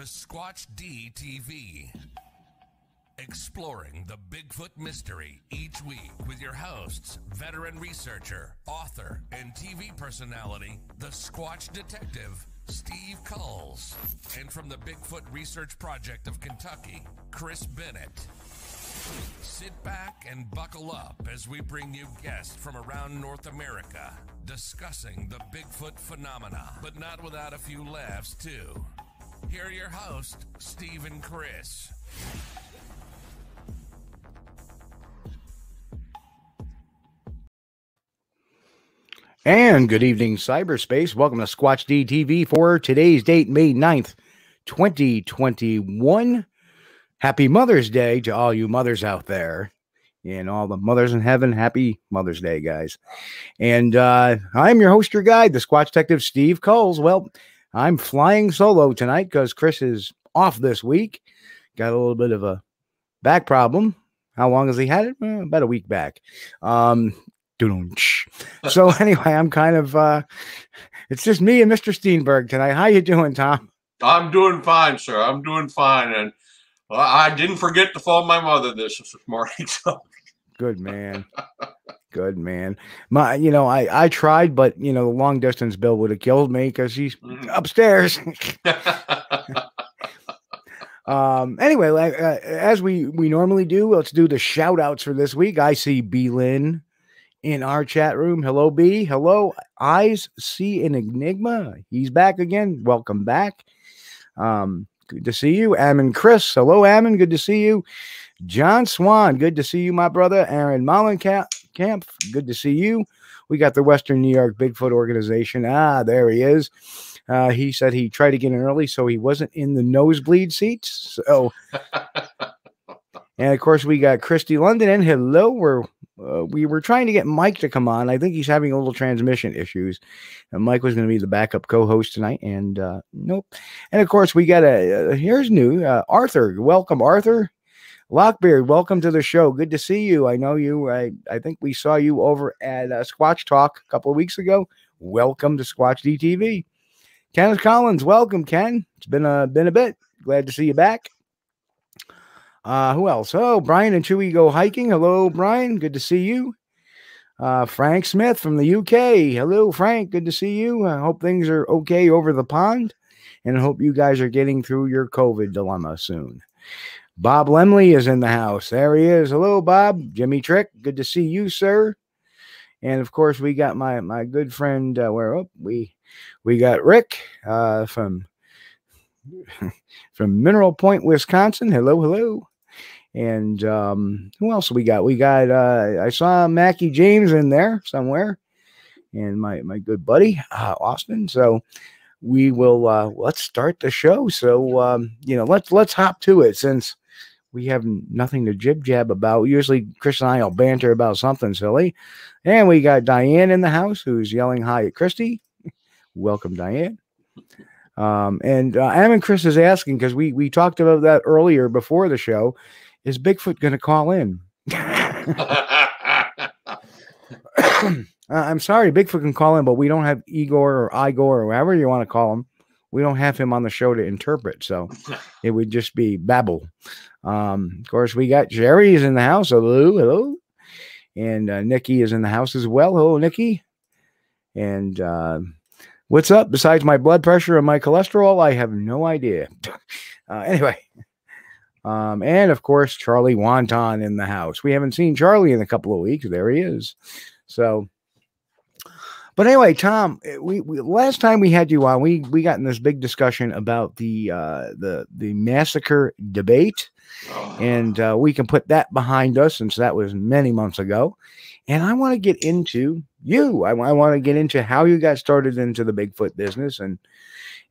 to Squatch D TV. Exploring the Bigfoot mystery each week with your hosts, veteran researcher, author, and TV personality, the Squatch Detective, Steve Kulls. And from the Bigfoot Research Project of Kentucky, Chris Bennett. Sit back and buckle up as we bring you guests from around North America discussing the Bigfoot phenomena, but not without a few laughs, too. Here are your hosts, Steve and Chris. And good evening, cyberspace. Welcome to Squatch DTV for today's date, May 9th, 2021. Happy Mother's Day to all you mothers out there and all the mothers in heaven. Happy Mother's Day, guys. And uh, I'm your host, your guide, the Squatch Detective Steve Kulls. Well, I'm flying solo tonight because Chris is off this week. Got a little bit of a back problem. How long has he had it? Eh, about a week back. Um, so anyway, I'm kind of uh it's just me and Mr. Steenburg tonight. How you doing, Tom? I'm doing fine, sir. I'm doing fine, and well, I didn't forget to phone my mother this this morning. So Good man. Good man. My, you know, I I tried, but you know, the long distance bill would have killed me because he's Mhm. upstairs. um. Anyway, like, uh, as we we normally do, let's do the shout outs for this week. I see B Lynn in our chat room. Hello, B. Hello, eyes see an enigma. He's back again. Welcome back. Um. Good to see you, Ammon Chris. Hello, Ammon. Good to see you. John Swan, good to see you, my brother. Aaron Mollenkamp, Camp, good to see you. We got the Western New York Bigfoot Organization. Ah, there he is. Uh, he said he tried to get in early, so he wasn't in the nosebleed seats. So, and of course, we got Christy London. And hello, we're uh, we were trying to get Mike to come on. I think he's having a little transmission issues. And Mike was going to be the backup co-host tonight, and uh, nope. And of course, we got a uh, here's new uh, Arthur. Welcome, Arthur. Lockbeard, welcome to the show. Good to see you. I know you. I, I think we saw you over at uh, Squatch Talk a couple of weeks ago. Welcome to Squatch DTV. Kenneth Collins, welcome, Ken. It's been a been a bit. Glad to see you back. Uh, who else? Oh, Brian and Chewy go hiking. Hello, Brian. Good to see you. Uh, Frank Smith from the UK. Hello, Frank. Good to see you. I hope things are okay over the pond, and hope you guys are getting through your COVID dilemma soon. Bob Lemley is in the house. There he is. Hello, Bob. Jimmy Trick. Good to see you, sir. And of course, we got my my good friend. Uh, where oh, we we got Rick uh, from from Mineral Point, Wisconsin. Hello, hello. And um, who else we got? We got uh, I saw Mackie James in there somewhere, and my my good buddy uh, Austin. So we will uh, let's start the show. So um, you know, let's let's hop to it since we have nothing to jib jab about. Usually, Chris and I will banter about something silly, and we got Diane in the house who's yelling hi at Christy. Welcome, Diane. Um, and uh, Am and Chris is asking because we we talked about that earlier before the show. Is Bigfoot going to call in? Uh, I'm sorry, Bigfoot can call in, but we don't have Igor or Igor or whatever you want to call him. We don't have him on the show to interpret, so it would just be babble. Um, of course, we got Jerry's in the house. Hello, hello, and uh, Nikki is in the house as well. Hello, Nikki. And uh, what's up? Besides my blood pressure and my cholesterol, I have no idea. uh, anyway, um, and of course, Charlie Wonton in the house. We haven't seen Charlie in a couple of weeks. There he is. So but anyway, Tom, eh, we, we, last time we had you on, we we got in this big discussion about the uh, the the massacre debate, oh. and uh, we can put that behind us since that was many months ago. And I want to get into you. I, I want to get into how you got started into the Bigfoot business and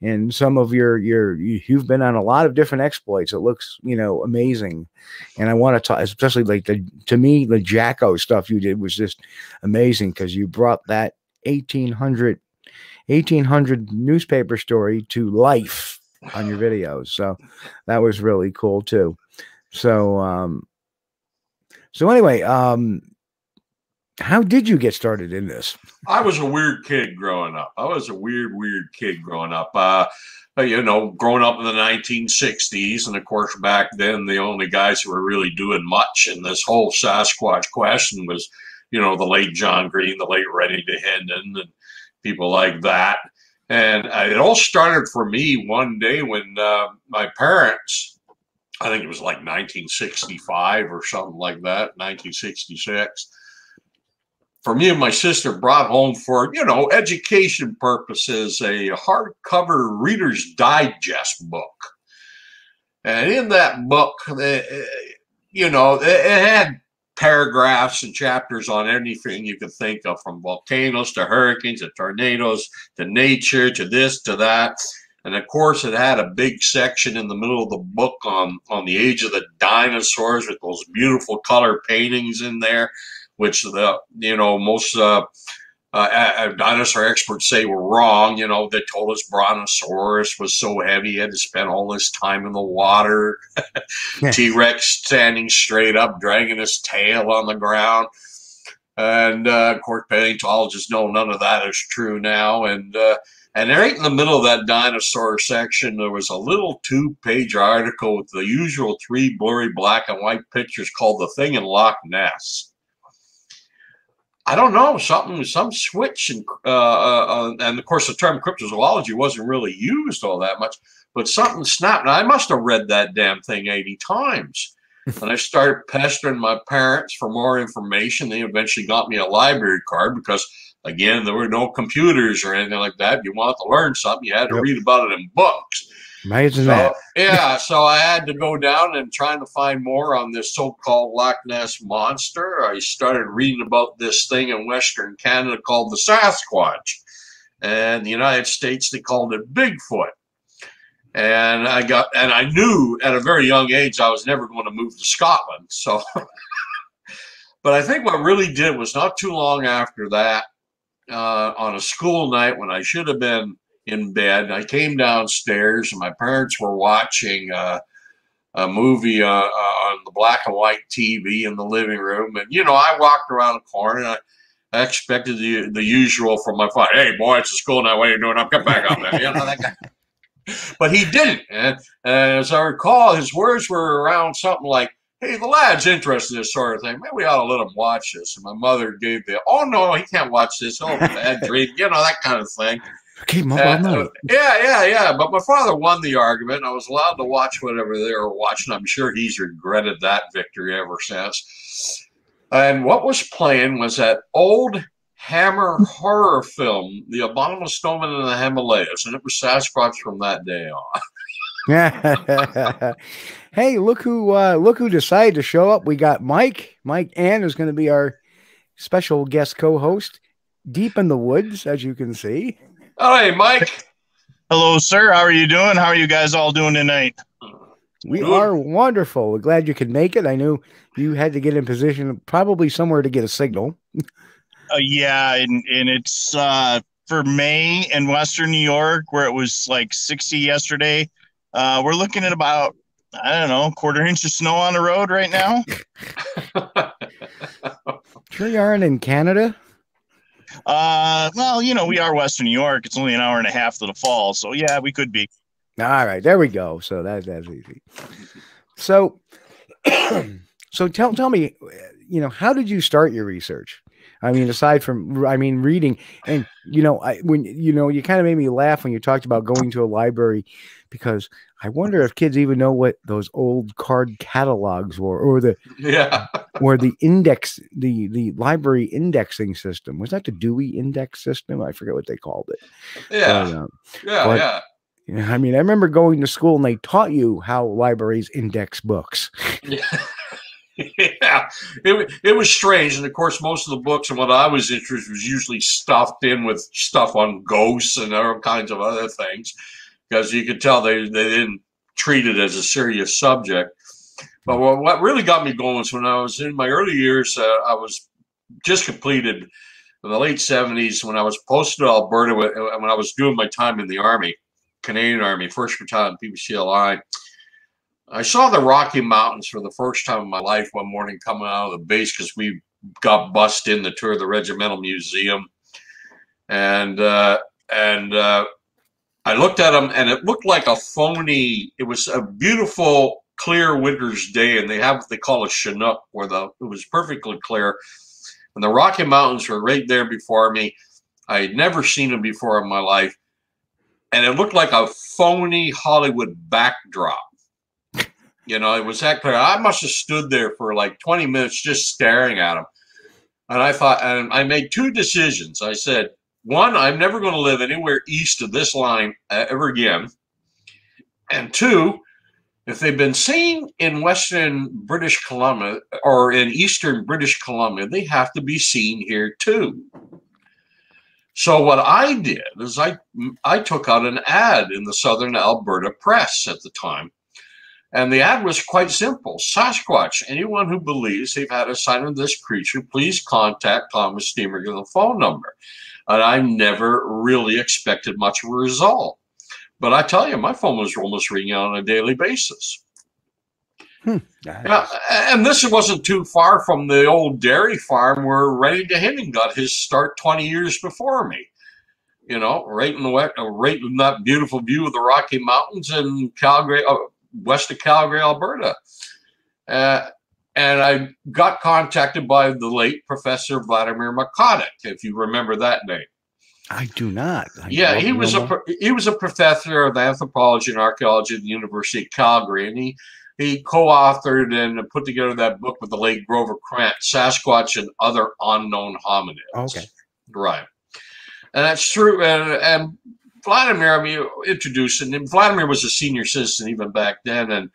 and some of your your you've been on a lot of different exploits. It looks you know amazing, and I want to talk especially like the to me the Jacko stuff you did was just amazing because you brought that 1800 1800 newspaper story to life on your videos. So that was really cool too. So um so anyway, um how did you get started in this? I was a weird kid growing up. I was a weird, weird kid growing up. Uh, you know, growing up in the 1960s, and of course, back then, the only guys who were really doing much in this whole Sasquatch question was you know, the late John Green, the late Rennie Dahinden, and people like that. And uh, it all started for me one day when uh, my parents, I think it was like 1965 or something like that, 1966. For me and my sister brought home for, you know, education purposes, a hardcover Reader's Digest book. And in that book, uh, you know, it had paragraphs and chapters on anything you could think of from volcanoes to hurricanes to tornadoes to nature to this to that. And of course it had a big section in the middle of the book on on the age of the dinosaurs with those beautiful color paintings in there which the you know most uh, uh, dinosaur experts say were wrong. You know, they told us Brontosaurus was so heavy, he had to spend all this time in the water. T Rex standing straight up, dragging his tail on the ground. And uh, of course, paleontologists know none of that is true now. And uh, and right in the middle of that dinosaur section, there was a little two-page article with the usual three blurry black and white pictures called "The Thing in Loch Ness." I don't know something some switch and uh, uh, uh, and of course the term cryptozoology wasn't really used all that much, but something snapped. And I must have read that damn thing eighty times. and I started pestering my parents for more information. They eventually got me a library card because again there were no computers or anything like that. If you wanted to learn something, you had to yep. read about it in books. Imagine so, that. yeah, so I had to go down and trying to find more on this so-called Loch Ness monster. I started reading about this thing in Western Canada called the Sasquatch, and the United States they called it Bigfoot. And I got, and I knew at a very young age I was never going to move to Scotland. So, but I think what really did was not too long after that, uh, on a school night when I should have been in bed. I came downstairs, and my parents were watching uh, a movie uh, uh, on the black and white TV in the living room. And you know, I walked around the corner, and I, I expected the the usual from my father. Hey, boy, it's a school night. What are you doing up? Get back up there. You know that guy. But he didn't. And as I recall, his words were around something like, hey, the lad's interested in this sort of thing. Maybe we ought to let him watch this. And my mother gave the, oh, no, he can't watch this. Oh, bad dream, you know, that kind of thing. Keep him up all night. Yeah, yeah, yeah. But my father won the argument. I was allowed to watch whatever they were watching. I'm sure he's regretted that victory ever since. And what was playing was that old Hammer horror film, The Abominable Snowman in the Himalayas, and it was Sasquatch from that day on. hey, look who uh, look who decided to show up. We got Mike. Mike Ann is going to be our special guest co-host. Deep in the woods, as you can see. Hey, Mike. Hello, sir. How are you doing? How are you guys all doing tonight? We Good. are wonderful. We're glad you could make it. I knew you had to get in position, probably somewhere to get a signal. Uh, yeah, and, and it's uh, for May in Western New York, where it was like 60 yesterday. Uh, we're looking at about, I don't know, quarter inch of snow on the road right now. Sure, you aren't in Canada. Uh, well, you know, we are Western New York. It's only an hour and a half to the fall. So, yeah, we could be. All right, there we go. So that that's easy. So, so tell tell me, you know, how did you start your research? I mean, aside from, I mean, reading, and you know, I when you know, you kind of made me laugh when you talked about going to a library, because I wonder if kids even know what those old card catalogs were, or the yeah. or the index, the the library indexing system. Was that the Dewey Index system? I forget what they called it. Yeah. But, um, Yeah. but- Yeah. yeah, I mean, I remember going to school and they taught you how libraries index books. Yeah. yeah, it, it was strange, and of course, most of the books and what I was interested was usually stuffed in with stuff on ghosts and all kinds of other things, because you could tell they they didn't treat it as a serious subject. But what, really got me going was when I was in my early years. Uh, I was just completed in the late '70s when I was posted to Alberta when when I was doing my time in the Army, Canadian Army, First Battalion, PPCLI. I saw the Rocky Mountains for the first time in my life one morning coming out of the base because we got bussed in to tour the Regimental Museum, and uh, and uh, I looked at them and it looked like a phony. It was a beautiful, clear winter's day, and they have what they call a Chinook, where the it was perfectly clear, and the Rocky Mountains were right there before me. I had never seen them before in my life, and it looked like a phony Hollywood backdrop. You know, it was that clear. I must have stood there for like 20 minutes just staring at them. And I thought, and I made two decisions. I said, one, I'm never going to live anywhere east of this line uh, ever again. And two, if they've been seen in Western British Columbia or in Eastern British Columbia, they have to be seen here too. So what I did is I I took out an ad in the Southern Alberta Press at the time. And the ad was quite simple. Sasquatch, anyone who believes they've had a sight of this creature, please contact Thomas Steenburg with the phone number. And I never really expected much of a result. But I tell you, my phone was almost ringing on a daily basis. Yeah, and this wasn't too far from the old dairy farm where Rennie Dahinden got his start 20 years before me. You know, right in the uh, right in that beautiful view of the Rocky Mountains in Calgary, uh, west of Calgary, Alberta. Uh, and I got contacted by the late Professor Vladimir Markotic, if you remember that name. I do not. I Yeah, he was a he was a professor of anthropology and archaeology at the University of Calgary, and he he co-authored and put together that book with the late Grover Krantz, Sasquatch and Other Unknown Hominids. Okay. right, and that's true. And, and Vladimir, I mean, introduced, and Vladimir was a senior citizen even back then, and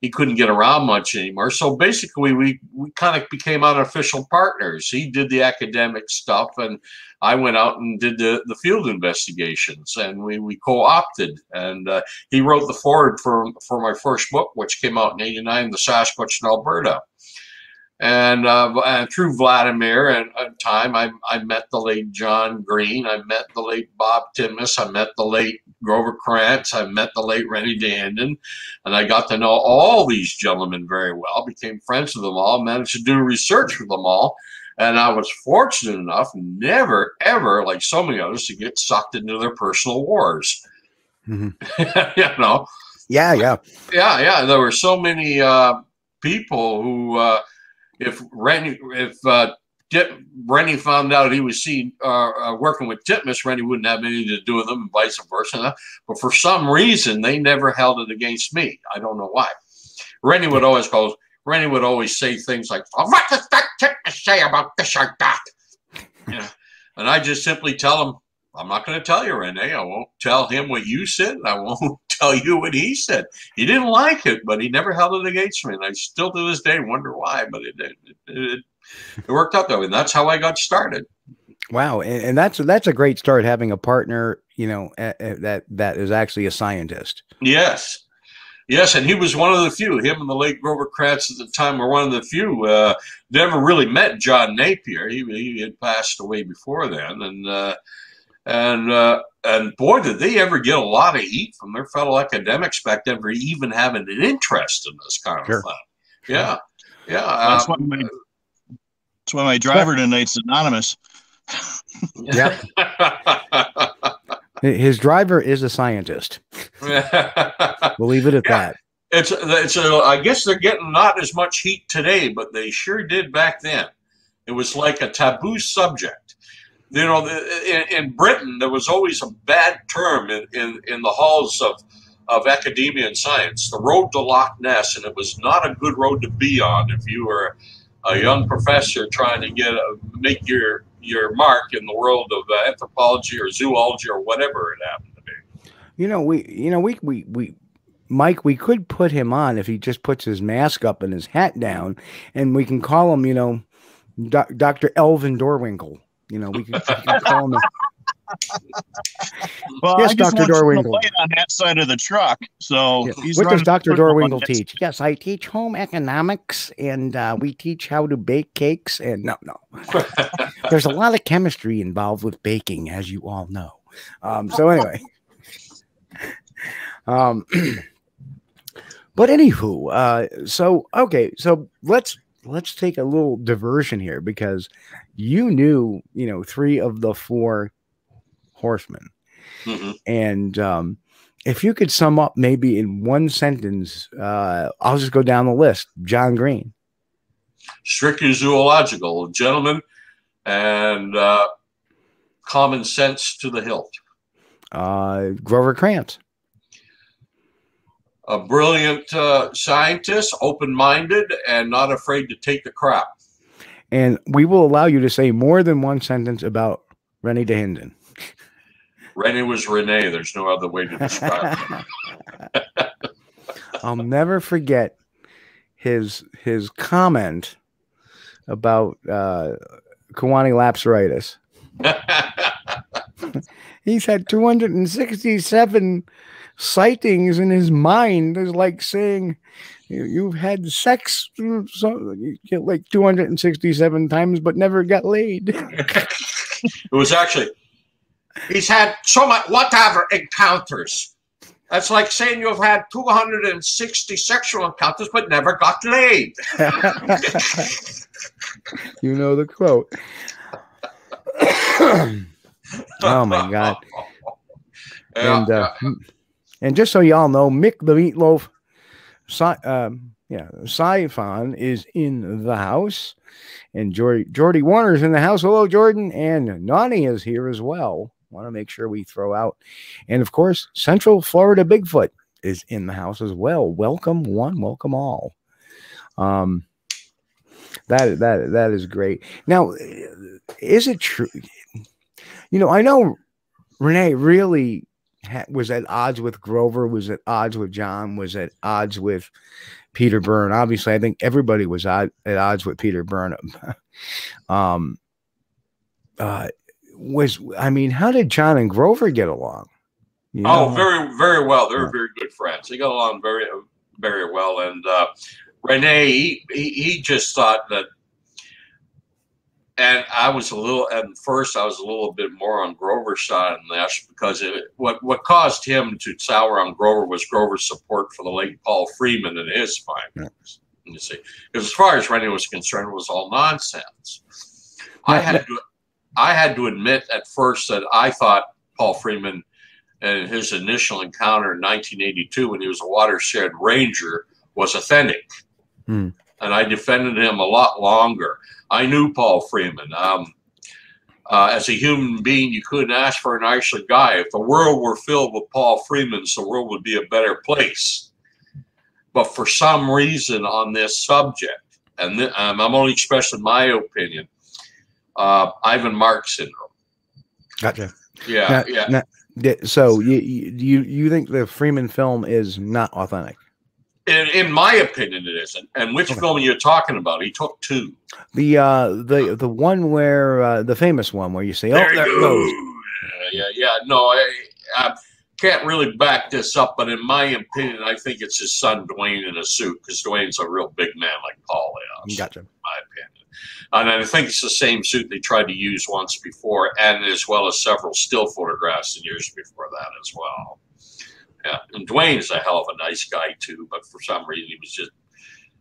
he couldn't get around much anymore. So basically, we we kind of became unofficial partners. He did the academic stuff, and I went out and did the, the field investigations, and we, we co-opted. And uh, he wrote the forward for for my first book, which came out in '89, The Sasquatch in Alberta. And, uh, and through Vladimir and, time, I, I met the late John Green. I met the late Bob Titmus. I met the late Grover Krantz. I met the late Rennie Dahinden. And I got to know all these gentlemen very well, became friends with them all, managed to do research with them all. And I was fortunate enough, never, ever, like so many others, to get sucked into their personal wars. Mhm. you know, Yeah, yeah. yeah, yeah. There were so many uh, people who, uh, if Rennie, if uh, Tip, Rennie found out he was seen uh, uh, working with Titmus, Rennie wouldn't have anything to do with them, and vice versa. But for some reason, they never held it against me. I don't know why. Rennie would always go. Rennie would always say things like, "Oh, "What does that Titmus say about this or that?" Know, And I just simply tell him, I'm not going to tell you, Rene. I won't tell him what you said. I won't tell you what he said. He didn't like it, but he never held it against me. And I still to this day wonder why, but it, it, it, it worked out that way. And that's how I got started. Wow, and, and, that's that's a great start having a partner, you know, that that is actually a scientist. Yes, yes, and he was one of the few. Him and the late Grover Krantz at the time were one of the few. Uh, never really met John Napier. He he had passed away before then, and uh, and uh, and boy, did they ever get a lot of heat from their fellow academics back then for even having an interest in this kind Sure. of thing. Yeah, yeah. That's um, why my that's why my driver tonight's anonymous. Yeah. His driver is a scientist. We'll leave it at Yeah. that. it's it's a, I guess they're getting not as much heat today, but they sure did back then. It was like a taboo subject. You know, in, in Britain there was always a bad term in, in, in the halls of of academia and science, the road to Loch Ness, and it was not a good road to be on if you were a young professor trying to get a, make your your mark in the world of uh, anthropology or zoology or whatever it happened to be. You know, we you know we we we Mike, we could put him on if he just puts his mask up and his hat down, and we can call him, you know, Doc, Dr. Elvin Dorwinkle. You know, we could, we could call him. Well, Yes, I just Dr. want to Dorwinkel. on that side of the truck. So Yeah. he's What does Dr. football on Dorwinkle that teach? Yes, I teach home economics, and uh, we teach how to bake cakes. And no, no, there's a lot of chemistry involved with baking, as you all know. Um, so anyway, um, but anywho, uh, so okay, so let's let's take a little diversion here because you knew, you know, three of the four horsemen, Mhm. and um, if you could sum up maybe in one sentence, uh, I'll just go down the list. John Green. strictly zoological, gentlemen, and uh, common sense to the hilt. Uh, Grover Krantz. A brilliant uh, scientist, open minded, and not afraid to take the crap. And we will allow you to say more than one sentence about Rennie Dahinden. Rennie was Renee. There's no other way to describe him. I'll never forget his his comment about uh, Kiwani lapsaritis. He's had 267 sightings in his mind. is like saying you, you've had sex so, you get like 267 times, but never got laid. it was actually, he's had so much, whatever encounters. That's like saying you've had 260 sexual encounters but never got laid. you know the quote. oh my god! And uh, and just so y'all know, Mick the Meatloaf, um, yeah, Siphon is in the house, and Jordy Jordy Warner's in the house. Hello, Jordan, and Nani is here as well. Want to make sure we throw out, and of course, Central Florida Bigfoot is in the house as well. Welcome one, welcome all. Um, that that that is great. Now, is it true? You know, I know Renee really was at odds with Grover, was at odds with John, was at odds with Peter Byrne. Obviously, I think everybody was odd, at odds with Peter Burnham. um, uh, was I mean, how did John and Grover get along? You Oh, know? very, very well. They were Yeah. very good friends. They got along very, very well. And uh, Renee, he, he, he just thought that, and I was a little, at first, I was a little bit more on Grover's side on this because it, what, what caused him to sour on Grover was Grover's support for the late Paul Freeman and his findings. You see, because as far as Renee was concerned, it was all nonsense. I had to, I had to admit at first that I thought Paul Freeman and his initial encounter in 1982 when he was a watershed ranger was authentic. Hmm. And I defended him a lot longer. I knew Paul Freeman. Um, uh, as a human being, you couldn't ask for a nicer guy. If the world were filled with Paul Freemans, the world would be a better place. But for some reason on this subject, and th- um, I'm only expressing my opinion, uh, Ivan Mark syndrome. Gotcha. Yeah, Now- yeah. now- so you, you you think the Freeman film is not authentic? In, in my opinion, it isn't. And which Okay. film are you talking about? He took two. The uh the the one where uh, the famous one where you say, "Oh, There there it go. goes." Yeah, yeah, yeah. No, I, I can't really back this up, but in my opinion, I think it's his son Dwayne in a suit because Dwayne's a real big man like Paul is. Gotcha. my opinion. And I think it's the same suit they tried to use once before, and as well as several still photographs in years before that as well. Yeah, and Dwayne's a hell of a nice guy too, but for some reason he was just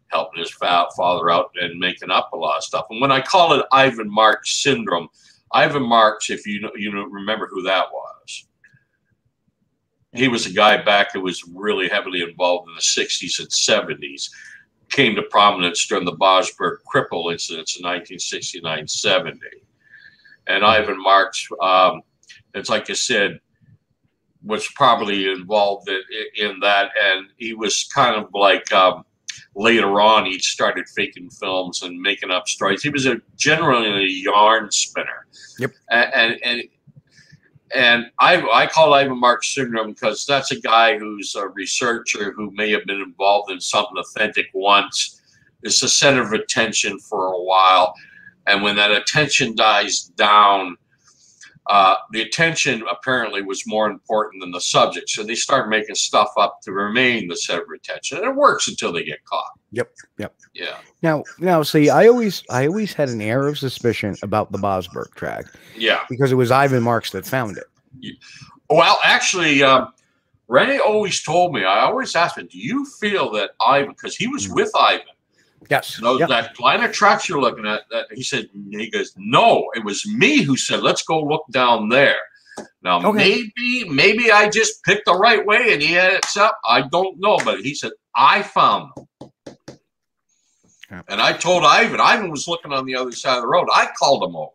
helping his fa- father out and making up a lot of stuff. And when I call it Ivan Marks syndrome, Ivan Marks, if you know, you know, remember who that was. He was a guy back who was really heavily involved in the 60s and 70s came to prominence during the Bossburg cripple incidents in 1969 70. And Ivan Marks, um, it's like I said, was probably involved in, in that. And he was kind of like um, later on, he started faking films and making up stories. He was a generally a yarn spinner. Yep. And, and, and and I, I call Ivan Marks syndrome because that's a guy who's a researcher who may have been involved in something authentic once. It's the center of attention for a while. And when that attention dies down, uh, the attention apparently was more important than the subject. So they start making stuff up to remain the center of attention. And it works until they get caught. Yep, yep. Yeah. Now, now, see, I always, I always had an air of suspicion about the Bossburg track Yeah. because it was Ivan Marks that found it. Well, actually, um, Rennie always told me, I always asked him, do you feel that Ivan, because he was with Ivan, Yes. those, Yep. that line of tracks you're looking at, that he said, he goes, no, it was me who said, let's go look down there. Now, Okay. maybe, maybe I just picked the right way and he had it up. I don't know, but he said, I found them. And I told Ivan, Ivan was looking on the other side of the road. I called him over.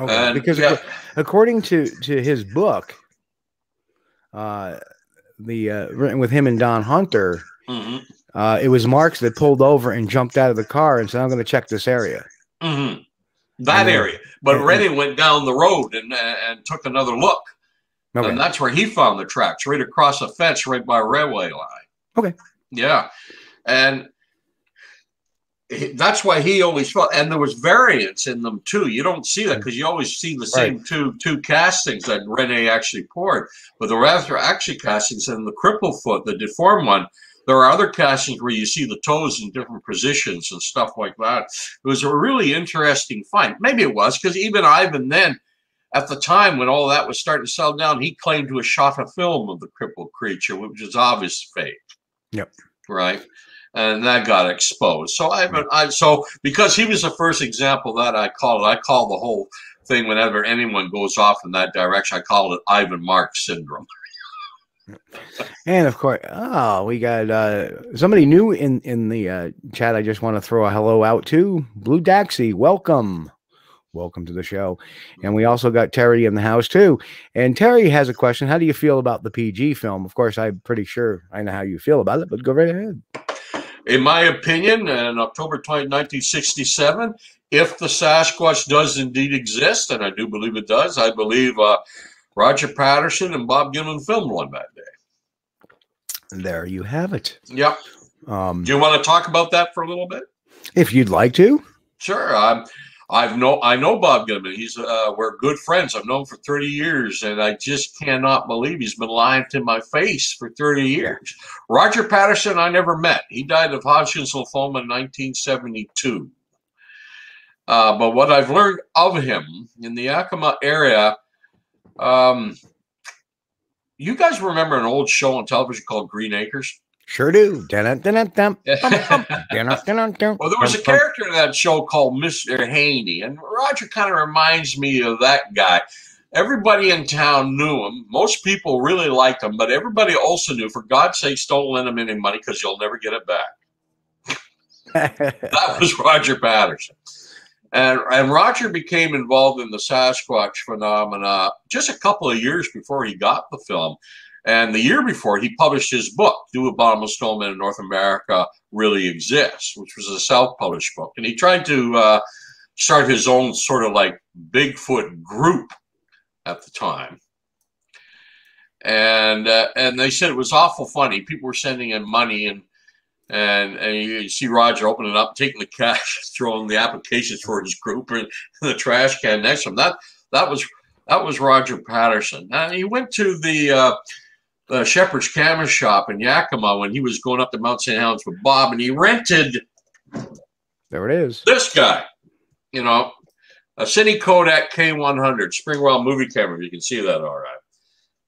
Okay. And, because yeah, according to to his book, uh, the uh, written with him and Don Hunter, mhm, uh, it was Marks that pulled over and jumped out of the car and said, "I'm going to check this area." mhm. that then- area. But and- Rennie went down the road and, and took another look. Okay. And that's where he found the tracks, right across a fence, right by a railway line. Okay. Yeah, and that's why he always felt. And there was variance in them too. You don't see that because you always see the same two two castings that Rene actually poured. But the are actually castings and the cripple foot, the deformed one. There are other castings where you see the toes in different positions and stuff like that. It was a really interesting find. Maybe it was because even Ivan then at the time when all that was starting to settle down, he claimed to have shot a film of the crippled creature, which was obvious fake. Yep. Right. And that got exposed. So I, I so because he was the first example that I call it, I call the whole thing whenever anyone goes off in that direction, I call it Ivan Mark syndrome. And of course, oh, we got uh, somebody new in in the uh, chat. I just want to throw a hello out to Blue Daxi. Welcome, welcome to the show. And we also got Terry in the house too. And Terry has a question. How do you feel about the PG film? Of course, I'm pretty sure I know how you feel about it, but go right ahead. In my opinion, in October 20, 1967, if the Sasquatch does indeed exist, and I do believe it does, I believe uh, Roger Patterson and Bob Gimlin filmed one that day. There you have it. Yep. Um, Do you want to talk about that for a little bit? if you'd like to, Sure. I'm, I've know I know Bob Gimlin. He's uh, we're good friends. I've known him for 30 years, and I just cannot believe he's been lying to my face for 30 years. Roger Patterson, I never met. He died of Hodgkin's lymphoma in 1972. Uh, but what I've learned of him in the Yakima area, um, you guys remember an old show on television called Green Acres? sure do. Well, there was a character in that show called Mr. Haney, and Roger kind of reminds me of that guy. Everybody in town knew him. Most people really liked him, but everybody also knew, for God's sakes, don't lend him any money because you'll never get it back. That was Roger Patterson. And, and Roger became involved in the Sasquatch phenomena just a couple of years before he got the film. And the year before, he published his book, Do Abominable Snowmen in North America Really Exist, which was a self published book. And he tried to uh, start his own sort of like Bigfoot group at the time. And uh, and they said it was awful funny. People were sending him money and and and you see Roger opening up, taking the cash, throwing the applications for his group in the trash can next to him. That that was that was Roger Patterson. Now he went to the uh, uh, Shepherd's Camera Shop in Yakima when he was going up to Mount St. Helens with Bob, and he rented There it is. this guy. You know, a Cine Kodak K100 Springwell movie camera. You can see that all right.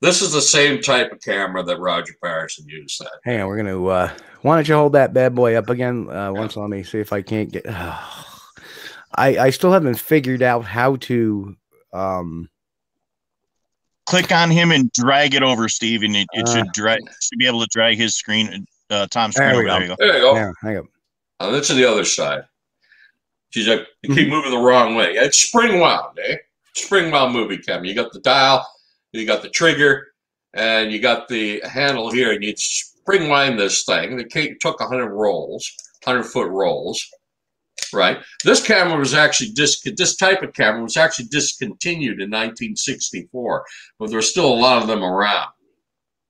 This is the same type of camera that Roger Patterson used. That Hang on, we're gonna. uh Why don't you hold that bad boy up again? Uh, once, let me see if I can't get. I I still haven't figured out how to. um Click on him and drag it over, Steve, and it, it Uh. should drag should be able to drag his screen, uh, Tom's screen. There we over. go. There you go. there you go. Yeah, hang on. And this is the other side. She's like, you keep moving the wrong way. It's spring wound, eh? Spring wound movie camera. You got the dial, you got the trigger, and you got the handle here, and you spring wind this thing. The cake took 100 rolls, 100 foot rolls, right? This camera was actually dis- this type of camera was actually discontinued in 1964, but there's still a lot of them around,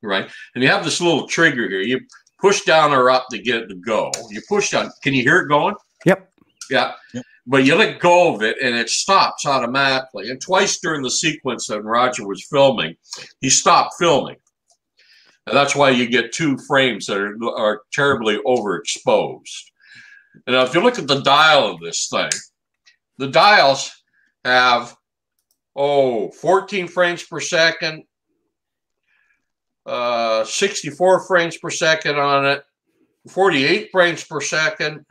right? And you have this little trigger here. You push down or up to get it to go. You push down. Can you hear it going? Yep. Yeah. Yep. But you let go of it and it stops automatically. And twice during the sequence that Roger was filming, he stopped filming. And that's why you get two frames that are, are terribly overexposed. And now if you look at the dial of this thing, the dials have, oh, 14 frames per second, uh, 64 frames per second on it, 48 frames per second,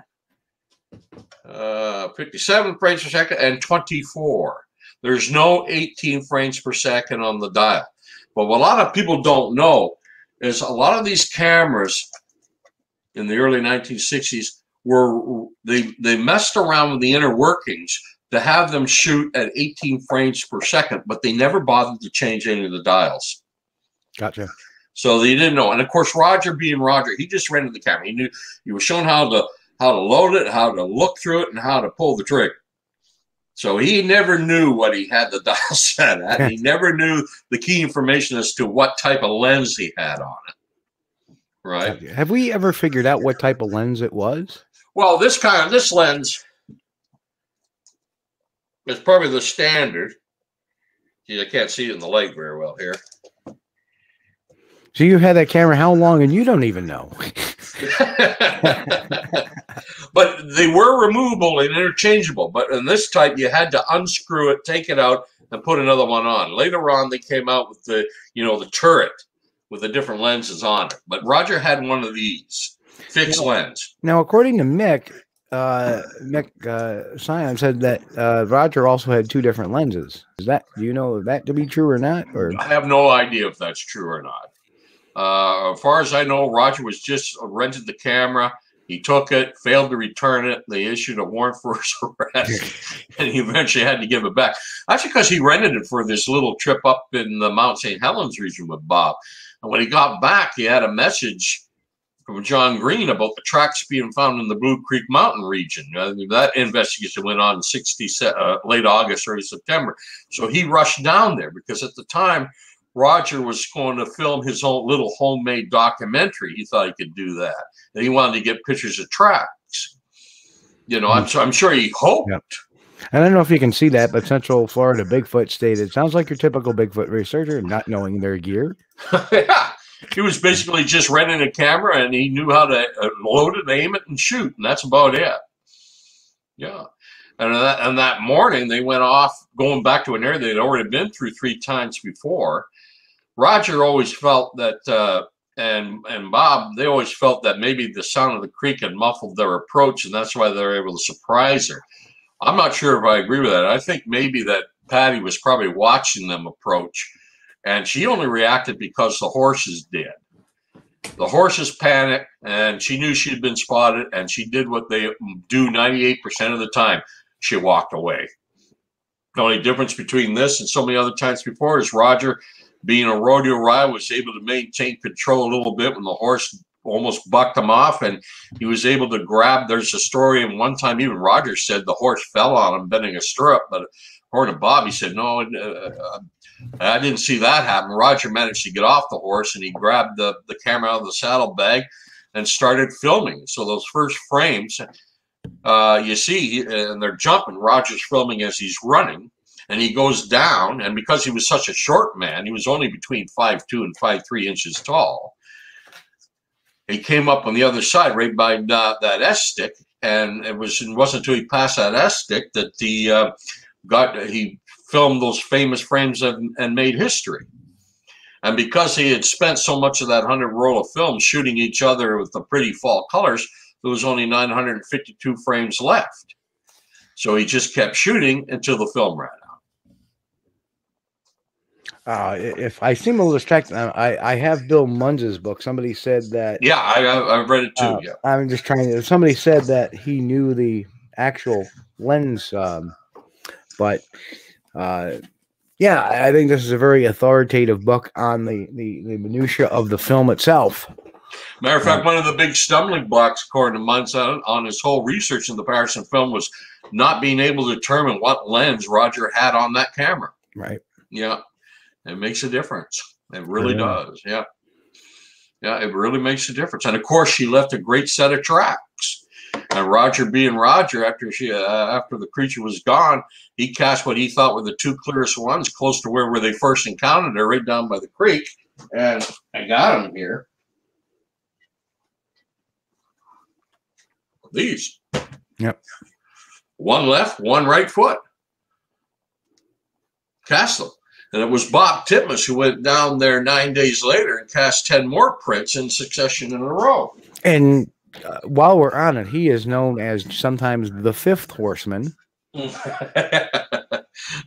uh, 57 frames per second, and 24. There's no 18 frames per second on the dial. But what a lot of people don't know is a lot of these cameras in the early 1960s were they they messed around with the inner workings to have them shoot at 18 frames per second, but they never bothered to change any of the dials. Gotcha. So they didn't know. And of course, Roger being Roger, he just rented the camera. He knew he was shown how to how to load it, how to look through it, and how to pull the trigger. So he never knew what he had the dial set at. he never knew the key information as to what type of lens he had on it. Right. Have we ever figured out what type of lens it was? Well, this kind of this lens is probably the standard. See, I can't see it in the light very well here. So you had that camera how long, and you don't even know. but they were removable and interchangeable. But in this type, you had to unscrew it, take it out, and put another one on. Later on, they came out with the you know the turret with the different lenses on it. But Roger had one of these fixed lens. Now, according to Mick, uh, Mick uh, Sion said that uh, Roger also had two different lenses. Is that do you know that to be true or not? Or I have no idea if that's true or not. Uh, as far as I know, Roger was just rented the camera. He took it, failed to return it. They issued a warrant for his arrest, and he eventually had to give it back. Actually, because he rented it for this little trip up in the Mount St. Helens region with Bob. And when he got back, he had a message from John Green about the tracks being found in the Blue Creek Mountain region. Uh, that investigation went on in 60, uh, late August, early September. So he rushed down there because at the time, Roger was going to film his own little homemade documentary. He thought he could do that. And he wanted to get pictures of tracks. You know, I'm, I'm sure he hoped. Yep. I don't know if you can see that, but Central Florida Bigfoot stated, sounds like your typical Bigfoot researcher, not knowing their gear. yeah. He was basically just renting a camera and he knew how to uh, load it, aim it, and shoot. And that's about it. Yeah. And that, and that morning, they went off going back to an area they'd already been through three times before. Roger always felt that, uh, and and Bob, they always felt that maybe the sound of the creek had muffled their approach, and that's why they were able to surprise her. I'm not sure if I agree with that. I think maybe that Patty was probably watching them approach, and she only reacted because the horses did. The horses panicked, and she knew she had been spotted, and she did what they do 98% of the time. She walked away. The only difference between this and so many other times before is Roger, being a rodeo rider, was able to maintain control a little bit when the horse almost bucked him off, and he was able to grab. There's a story, and one time even Roger said the horse fell on him, bending a stirrup, but according to Bob, he said no. Uh, I didn't see that happen. Roger managed to get off the horse and he grabbed the, the camera out of the saddlebag and started filming. So those first frames, uh, you see, and they're jumping. Roger's filming as he's running, and he goes down. And because he was such a short man, he was only between five two and five three inches tall. He came up on the other side, right by uh, that S stick, and it was it wasn't until he passed that S stick that he uh, got he filmed those famous frames and, and made history. And because he had spent so much of that 100 roll of film shooting each other with the pretty fall colors, there was only 952 frames left. So he just kept shooting until the film ran out. Uh, if I seem a little distracted, I, I have Bill Munns's book. Somebody said that. Yeah, I, I read it too. Uh, yeah. I'm just trying to. Somebody said that he knew the actual lens, um, but uh, yeah, I think this is a very authoritative book on the, the, the minutia of the film itself. Matter of fact, one of the big stumbling blocks, according to Munson, on his whole research in the Patterson film was not being able to determine what lens Roger had on that camera. Right. Yeah. It makes a difference. It really yeah. does. Yeah. Yeah, it really makes a difference. And of course, she left a great set of tracks. And Roger being Roger, after she uh, after the creature was gone, he cast what he thought were the two clearest ones close to where, where they first encountered her, right down by the creek. And I got them here. These. Yep. One left, one right foot. Cast them. And it was Bob Titmus who went down there nine days later and cast 10 more prints in succession in a row. And uh, while we're on it, he is known as sometimes the fifth horseman. well,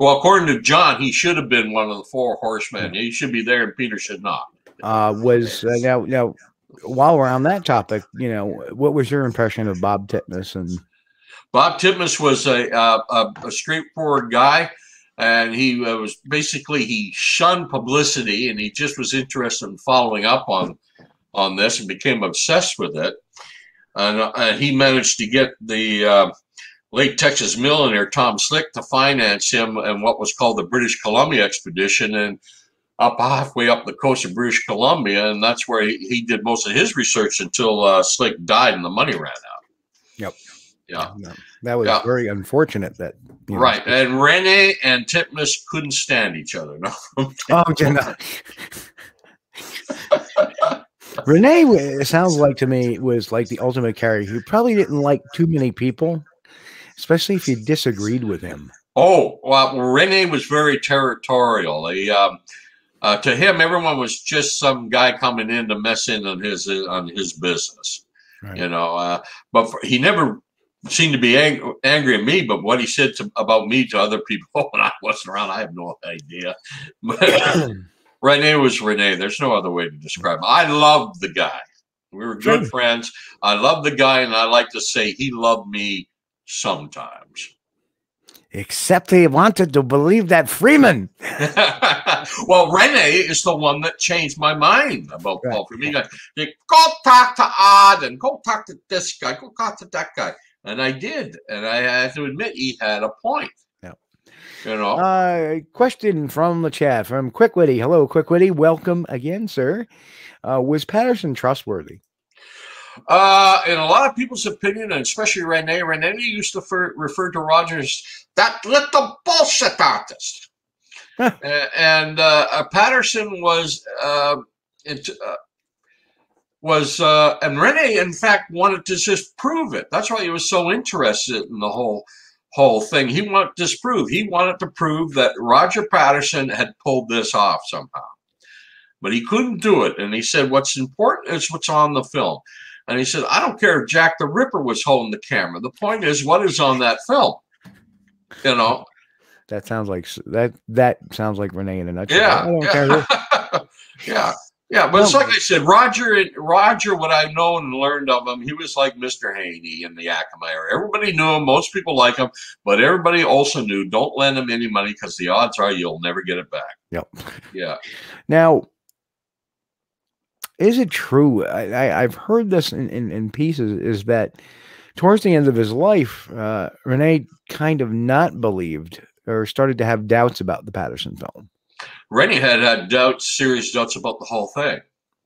according to John, he should have been one of the four horsemen. He should be there, and Peter should not. Uh, was uh, now now while we're on that topic, you know, what was your impression of Bob Titmus? And Bob Titmus was a a, a straightforward guy, and he uh, was basically he shunned publicity, and he just was interested in following up on on this and became obsessed with it and uh, he managed to get the uh, late Texas millionaire Tom Slick to finance him in what was called the British Columbia expedition, and up halfway up the coast of British Columbia, and that's where he, he did most of his research until uh, Slick died and the money ran out. Yep. Yeah. That was yeah. very unfortunate that. You know, right. And Rene and Titmus couldn't stand each other. No. oh, you know. Rene, it sounds like to me, was like the ultimate character. He probably didn't like too many people, especially if you disagreed with him. Oh, well, Rene was very territorial. He, um, uh, to him, everyone was just some guy coming in to mess in on his on his business. Right. You know, uh, but for, he never seemed to be ang- angry at me. But what he said to, about me to other people when I wasn't around, I have no idea. But Rene was Rene. There's no other way to describe him. I loved the guy. We were good sure. friends. I love the guy, and I like to say he loved me sometimes. Except he wanted to believe that Freeman. well, Rene is the one that changed my mind about right. Paul Freeman. Go talk to Odd and go talk to this guy, go talk to that guy. And I did. And I have to admit, he had a point. Yeah. You know. Uh, question from the chat from Quickwitty. Hello, Quickwitty. Welcome again, sir. Uh, was Patterson trustworthy? Uh, in a lot of people's opinion, and especially Rene, Rene used to refer, refer to Rogers that little bullshit artist. uh, and uh, Patterson was uh, it, uh, was uh, and Rene, in fact, wanted to just prove it. That's why he was so interested in the whole whole thing. He wanted to disprove. He wanted to prove that Roger Patterson had pulled this off somehow. But he couldn't do it. And he said, What's important is what's on the film. And he said, I don't care if Jack the Ripper was holding the camera. The point is what is on that film. You know. That sounds like that. That sounds like Renee in a nutshell. Yeah, yeah. yeah. Yeah, but it's like I said, Roger. Roger, what I've known and learned of him, he was like Mr. Haney in the Yakima. Everybody knew him. Most people like him, but everybody also knew don't lend him any money because the odds are you'll never get it back. Yep. Yeah. Now, is it true? I, have heard this in, in, in, pieces. Is that towards the end of his life, uh, Rene kind of not believed or started to have doubts about the Patterson film. Rennie had had doubts, serious doubts about the whole thing.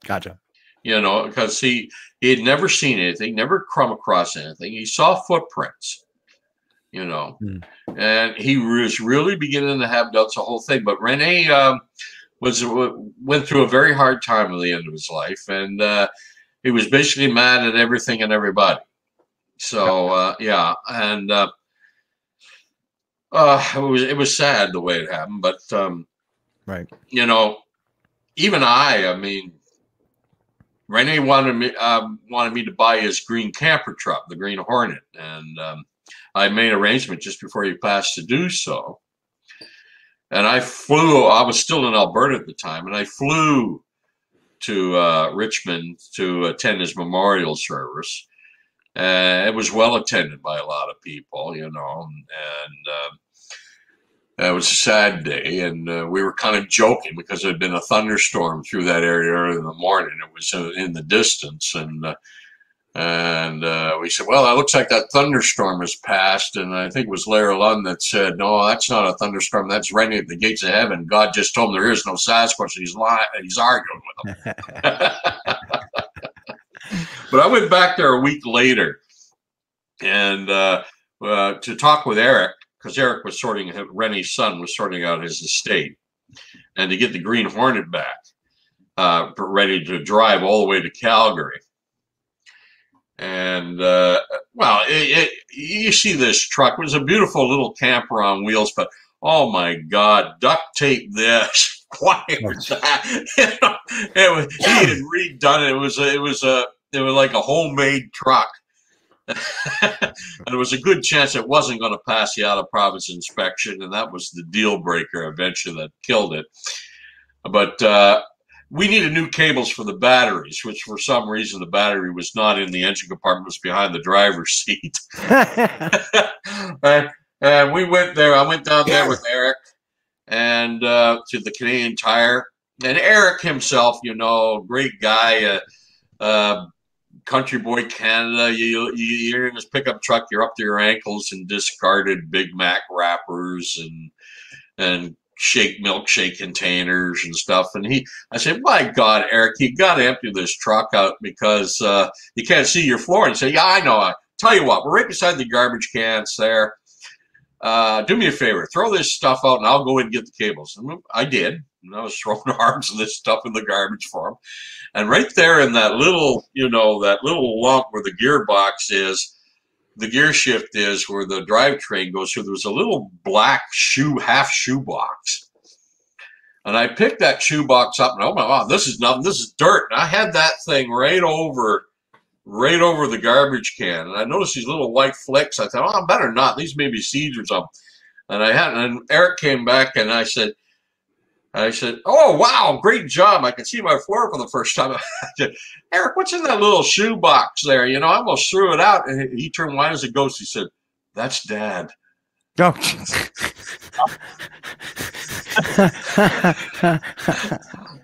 Gotcha. You know, because he he had never seen anything, never come across anything. He saw footprints. You know, Hmm. and he was really beginning to have doubts the whole thing. But Renee um, was went through a very hard time at the end of his life, and uh, he was basically mad at everything and everybody. So uh, yeah, and uh, uh, it was it was sad the way it happened, but um, Right. you know, even I, I mean, Renee wanted me um, wanted me to buy his green camper truck, the Green Hornet, and um, I made arrangement just before he passed to do so. And I flew. I was still in Alberta at the time, and I flew to uh, Richmond to attend his memorial service. Uh, it was well attended by a lot of people, you know, and. Uh, it was a sad day, and uh, we were kind of joking because there had been a thunderstorm through that area early in the morning. It was uh, in the distance, and uh, and uh, we said, "Well, it looks like that thunderstorm has passed." And I think it was Larry Lund that said, "No, that's not a thunderstorm. That's raining at the gates of heaven. God just told him there is no Sasquatch. He's lying. He's arguing with him." but I went back there a week later, and uh, uh, to talk with Eric because Eric was sorting Rennie's son was sorting out his estate, and to get the Green Hornet back, uh, ready to drive all the way to Calgary. And uh, well, it, it, you see this truck. It was a beautiful little camper on wheels, but oh my God, duct tape this. Why was that? It was, he had redone it. It was it was a it was like a homemade truck. and there was a good chance it wasn't going to pass the out of province inspection, and that was the deal breaker eventually that killed it. But uh, we needed new cables for the batteries, which for some reason the battery was not in the engine compartment, it was behind the driver's seat. and, and we went there. I went down there with Eric and uh, to the Canadian Tire, and Eric himself, you know, great guy. Uh, uh, country boy Canada. You, you you're in this pickup truck. You're up to your ankles in discarded Big Mac wrappers and and shake milkshake containers and stuff. And he, I said, my God, Eric, you got to empty this truck out because uh, you can't see your floor. And said, Yeah, I know. I tell you what, we're right beside the garbage cans there. Uh, do me a favor, throw this stuff out, and I'll go in and get the cables. And I did. And I was throwing arms and this stuff in the garbage for him. And right there in that little, you know, that little lump where the gearbox is, the gear shift is where the drivetrain goes through, there was a little black shoe, half shoe box. And I picked that shoe box up and oh my god, this is nothing, this is dirt. And I had that thing right over right over the garbage can. And I noticed these little white flecks. I thought, oh, I better not. These may be seeds or something. And I had and Eric came back and I said, I said, "Oh wow, great job! I can see my floor for the first time." said, Eric, what's in that little shoe box there? You know, I almost threw it out. And he turned white as a ghost. He said, "That's Dad." Oh,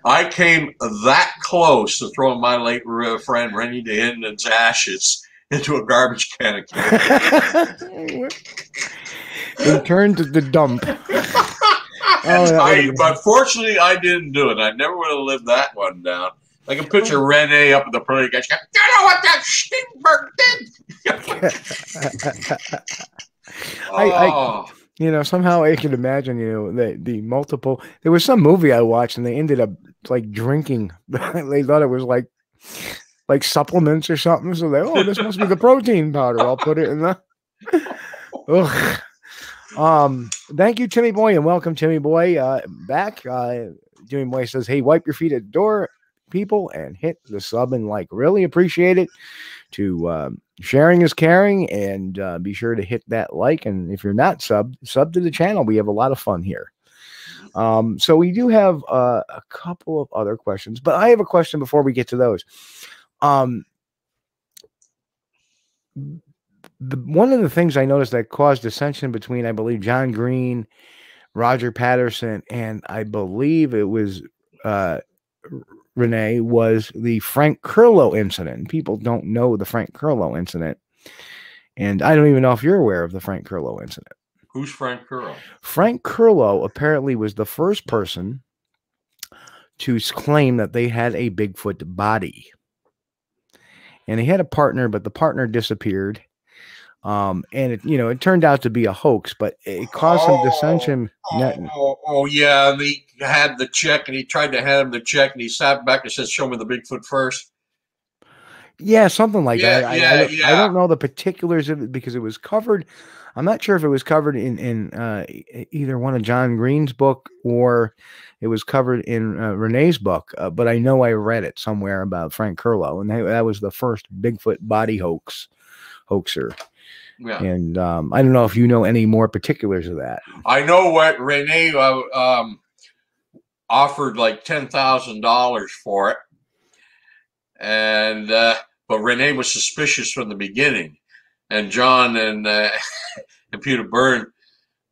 I came that close to throwing my late friend Rennie Dahinden's ashes into a garbage can again. it turned to the dump. Oh, I, but fortunately, I didn't do it. I never would have lived that one down. I can picture Renee up at the parade. Guys, you know what that Steenburg did? I- I- oh, You know, somehow I can imagine, you know, the the multiple. There was some movie I watched, and they ended up like drinking. they thought it was like like supplements or something. So they, oh, this must be the protein powder. I'll put it in the. Ugh. Um, thank you, Timmy Boy, and welcome, Timmy Boy, uh, back. Uh, Timmy Boy says, "Hey, wipe your feet at the door, people, and hit the sub and like. Really appreciate it. To um, sharing is caring, and uh, be sure to hit that like. And if you're not sub, sub to the channel. We have a lot of fun here. Um, so we do have uh, a couple of other questions, but I have a question before we get to those. Um, the, one of the things I noticed that caused dissension between, I believe, John Green, Roger Patterson, and I believe it was uh, Renee, was the Frank Curlow incident. People don't know the Frank Curlow incident. And I don't even know if you're aware of the Frank Curlow incident. Who's Frank Curlo? Frank Curlo apparently was the first person to claim that they had a Bigfoot body. And he had a partner, but the partner disappeared. Um, and it, you know, it turned out to be a hoax, but it caused some dissension. Oh, oh, oh, yeah, and he had the check, and he tried to hand him the check, and he sat back and said, "Show me the Bigfoot first. Yeah, something like Yeah, that. I, I, yeah, don't- I don't know the particulars of it because it was covered. I'm not sure if it was covered in in uh, either one of John Green's book or it was covered in uh, Renee's book. Uh, but I know I read it somewhere about Frank Curlo, and that, that was the first Bigfoot body hoax hoaxer. Yeah, And um, I don't know if you know any more particulars of that. I know what Renee uh, um, offered like ten thousand dollars for it, and uh, but Renee was suspicious from the beginning, and John and uh, and Peter Byrne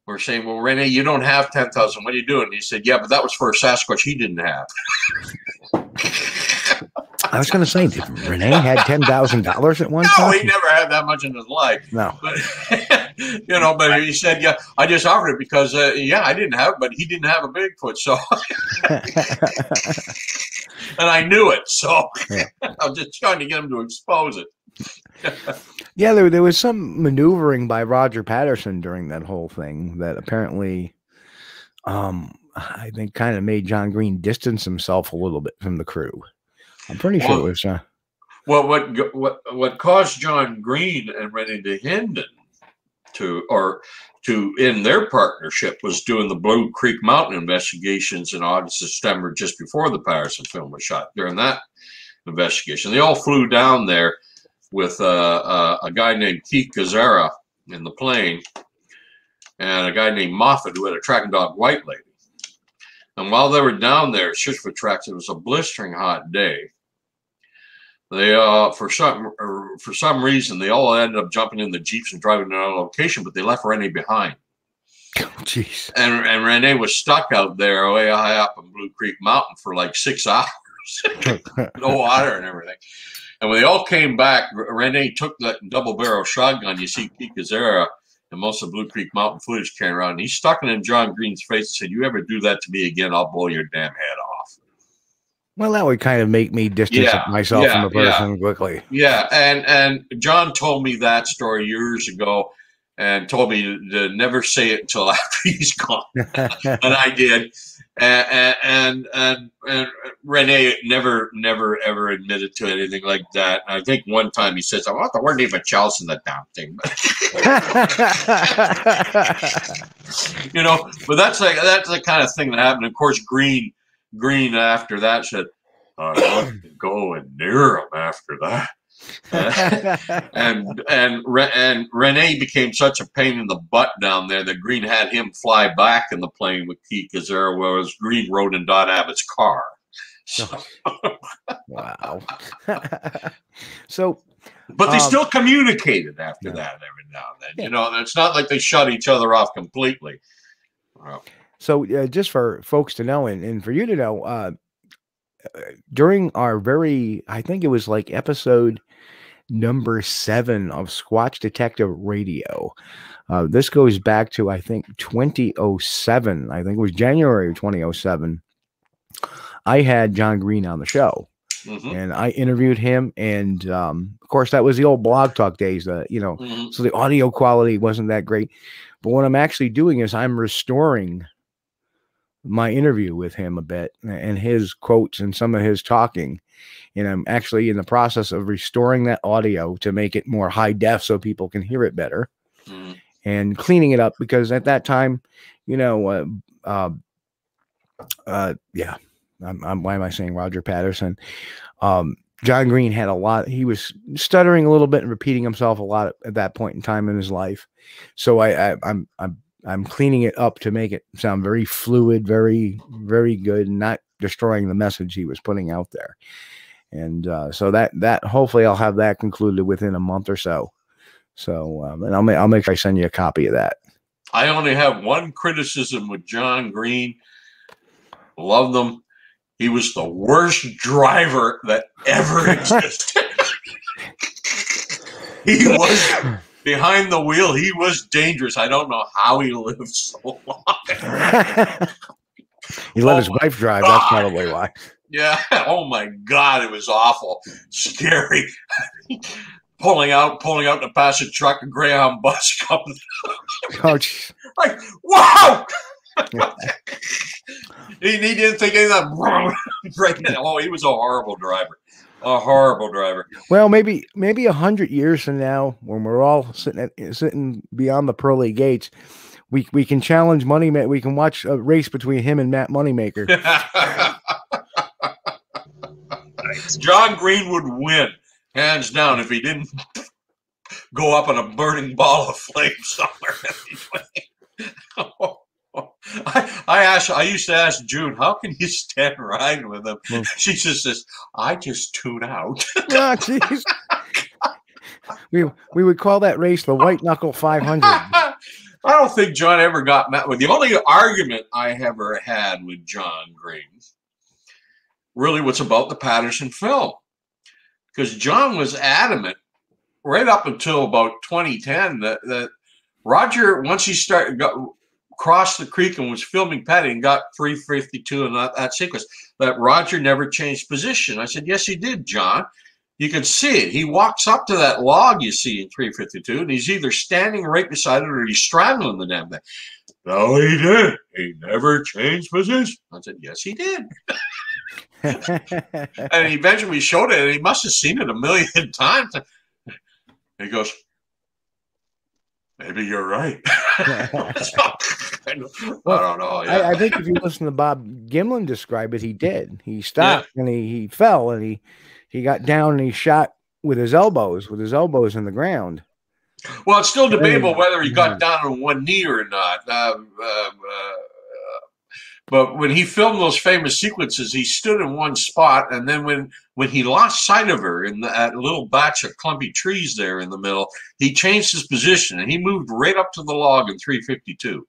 were saying, "Well, Renee, you don't have ten thousand. What are you doing?" And he said, "Yeah, but that was for a Sasquatch he didn't have." I was going to say, did Renee had ten thousand dollars at one No, time? he never had that much in his life. No. But you know, but he said, "Yeah, I just offered it because, uh, yeah, I didn't have, but he didn't have a Bigfoot, so and I knew it, so Yeah. I was just trying to get him to expose it." Yeah, there, there was some maneuvering by Roger Patterson during that whole thing that apparently, um, I think, kind of made John Green distance himself a little bit from the crew. I'm pretty sure Well- it was. Uh, Well, what what what caused John Green and Rennie Dahinden to or to end their partnership was doing the Blue Creek Mountain investigations in August, September, just before the Patterson film was shot. During that investigation, they all flew down there with uh, uh, a guy named Keith Gazera in the plane and a guy named Moffat who had a tracking dog white lady. And while they were down there at Shishfoot Tracks, it was a blistering hot day. They uh for some or for some reason they all ended up jumping in the jeeps and driving to another location, but they left Renee behind. Jeez. And and Renee was stuck out there way high up in Blue Creek Mountain for like six hours, no water and everything. And when they all came back, Renee took that double barrel shotgun you see Pete Gazera and most of Blue Creek Mountain footage carrying around. And he stuck it in John Green's face and said, "You ever do that to me again, I'll blow your damn head off." Well, that would kind of make me distance Yeah, myself yeah, from the yeah. person quickly. Yeah, and and John told me that story years ago, and told me to, to never say it until after he's gone, and I did. And and and, and Renee never never ever admitted to anything like that. And I think one time he says, "I want the word even Chelsea in the damn thing," you know. But that's like that's the kind of thing that happened. Of course, Green Green after that said, "I wasn't going near him after that." and and and Rene became such a pain in the butt down there that Green had him fly back in the plane with Keith Gazera, whereas Green rode in Don Abbott's car. So, wow. so, but they Um, still communicated after Yeah. that every now and then. You know, it's not like they shut each other off completely. Well, So, uh, just for folks to know, and, and for you to know, uh, uh, during our very, I think it was like episode number seven of Squatch Detective Radio. Uh, this goes back to, I think, 2007. I think it was January of 2007. I had John Green on the show mhm, and I interviewed him. And um, of course, that was the old blog talk days, uh, you know, mhm. so the audio quality wasn't that great. But what I'm actually doing is I'm restoring my interview with him a bit and his quotes and some of his talking. And I'm actually in the process of restoring that audio to make it more high def so people can hear it better Mhm. and cleaning it up because at that time, you know, uh, uh, uh, yeah, I'm, I'm, why am I saying Roger Patterson? Um, John Green had a lot. He was stuttering a little bit and repeating himself a lot at that point in time in his life. So I, I I'm I'm I'm cleaning it up to make it sound very fluid, very very good, and not destroying the message he was putting out there. And uh, so that that hopefully I'll have that concluded within a month or so. So um, and I'll make I'll make sure I send you a copy of that. I only have one criticism with John Green. Love them. He was the worst driver that ever existed. he was behind the wheel, he was dangerous. I don't know how he lived so long. he let Oh his wife drive. That's probably why. Yeah. Oh my God, it was awful, scary. pulling out, pulling out to pass a truck, a Greyhound bus coming. Oh. Like, wow. he, he didn't think anything of that. Oh, he was a horrible driver. A horrible driver. Well, maybe maybe a hundred years from now, when we're all sitting at, sitting beyond the pearly gates, we we can challenge Money. We can watch a race between him and Matt Moneymaker. John Green would win, hands down, if he didn't go up in a burning ball of flame somewhere. I, I asked. I used to ask June, "How can you stand riding with him?" Hmm. She just says, "I just tune out." Jeez. we we would call that race the White Knuckle 500. I don't think John ever got mad with. The only argument I ever had with John Green really was about the Patterson film, because John was adamant right up until about 2010 that that Roger once he started got crossed the creek and was filming Patty and got 352 and that, that sequence that Roger never changed position. I said, yes, he did, John. You can see it. He walks up to that log you see in 352, and he's either standing right beside it or he's straddling the damn thing. No, he did. He never changed position. I said, yes, he did. And eventually we showed it, and he must have seen it a million times. He goes, maybe you're right. I don't know. Yeah. I, I think if you listen to Bob Gimlin describe it, he did. He stopped and he, he fell and he he got down and he shot with his elbows, with his elbows in the ground. Well, it's still debatable whether he got down on one knee or not. Um, um, uh, but when he filmed those famous sequences, he stood in one spot, and then when when he lost sight of her in that little batch of clumpy trees there in the middle, he changed his position and he moved right up to the log in 352,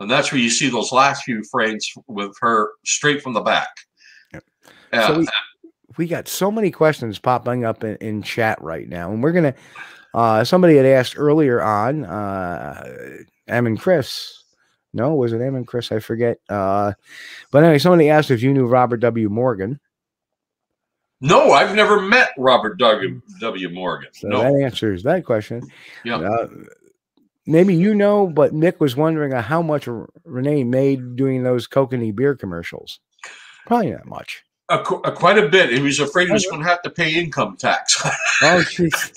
and that's where you see those last few frames with her straight from the back. Yep. Yeah, So we, we got so many questions popping up in, in chat right now, and we're gonna. Uh, somebody had asked earlier on, uh, Em and Chris. No, was it Em and Chris? I forget. Uh, but anyway, somebody asked if you knew Robert W. Morgan. no, I've never met Robert W. W. Morgan. So no, that answers that question. Yeah. Uh, maybe you know, but Nick was wondering uh, how much Renee made doing those Kokanee beer commercials. Probably not much. qu- uh, quite a bit. He was afraid he was going to have to pay income tax. Oh, jeez.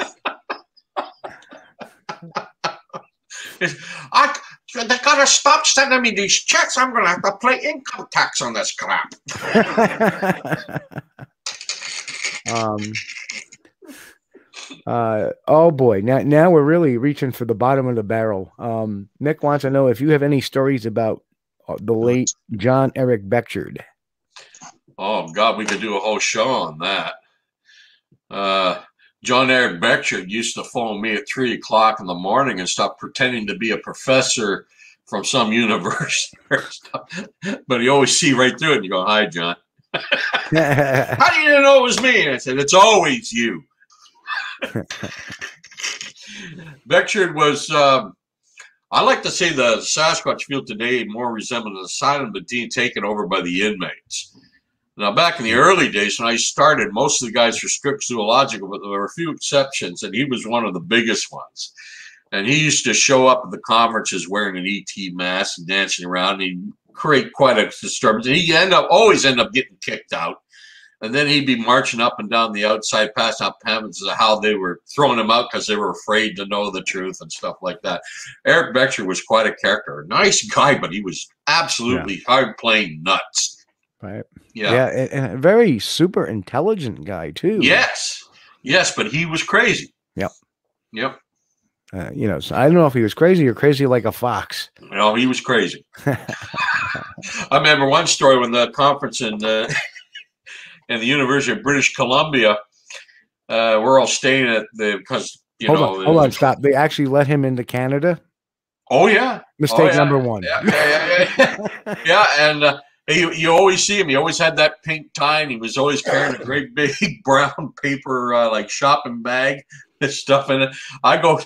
I, they gotta stop sending me these checks. I'm gonna have to pay income tax on this crap. um. Uh oh boy now now we're really reaching for the bottom of the barrel. Um, Nick wants to know if you have any stories about uh, the late John Eric Beckjord. Oh God, we could do a whole show on that. Uh, John Eric Beckjord used to phone me at three o'clock in the morning and stop pretending to be a professor from some university, but he always see right through it. And you go, "Hi, John. How do you know it was me?" And I said, "It's always you." Beckjord was, um, I like to say the Sasquatch field today more resembled an asylum but being taken over by the inmates. Now, back in the early days when I started, most of the guys were strict zoological, but there were a few exceptions, and he was one of the biggest ones. And he used to show up at the conferences wearing an ET mask and dancing around. And he'd create quite a disturbance. And he'd end up always end up getting kicked out. And then he'd be marching up and down the outside, passing out pamphlets of how they were throwing him out because they were afraid to know the truth and stuff like that. Eric Becher was quite a character, a nice guy, but he was absolutely hard playing nuts. right. Yeah. Yeah, and, a very super intelligent guy too. Yes. Yes, but he was crazy. Yep. Yep. Uh, you know, so I don't know if he was crazy or crazy like a fox. Know, he was crazy. I remember one story when the conference in uh, in the University of British Columbia, uh, we're all staying at the because you hold know. on, hold on, stop. They actually let him into Canada. Oh yeah. Mistake Oh, yeah. number one. Yeah, yeah, yeah, yeah. yeah and uh, you, you always see him. He always had that pink tie, and he was always carrying a great big brown paper uh, like shopping bag and stuff in it. I go.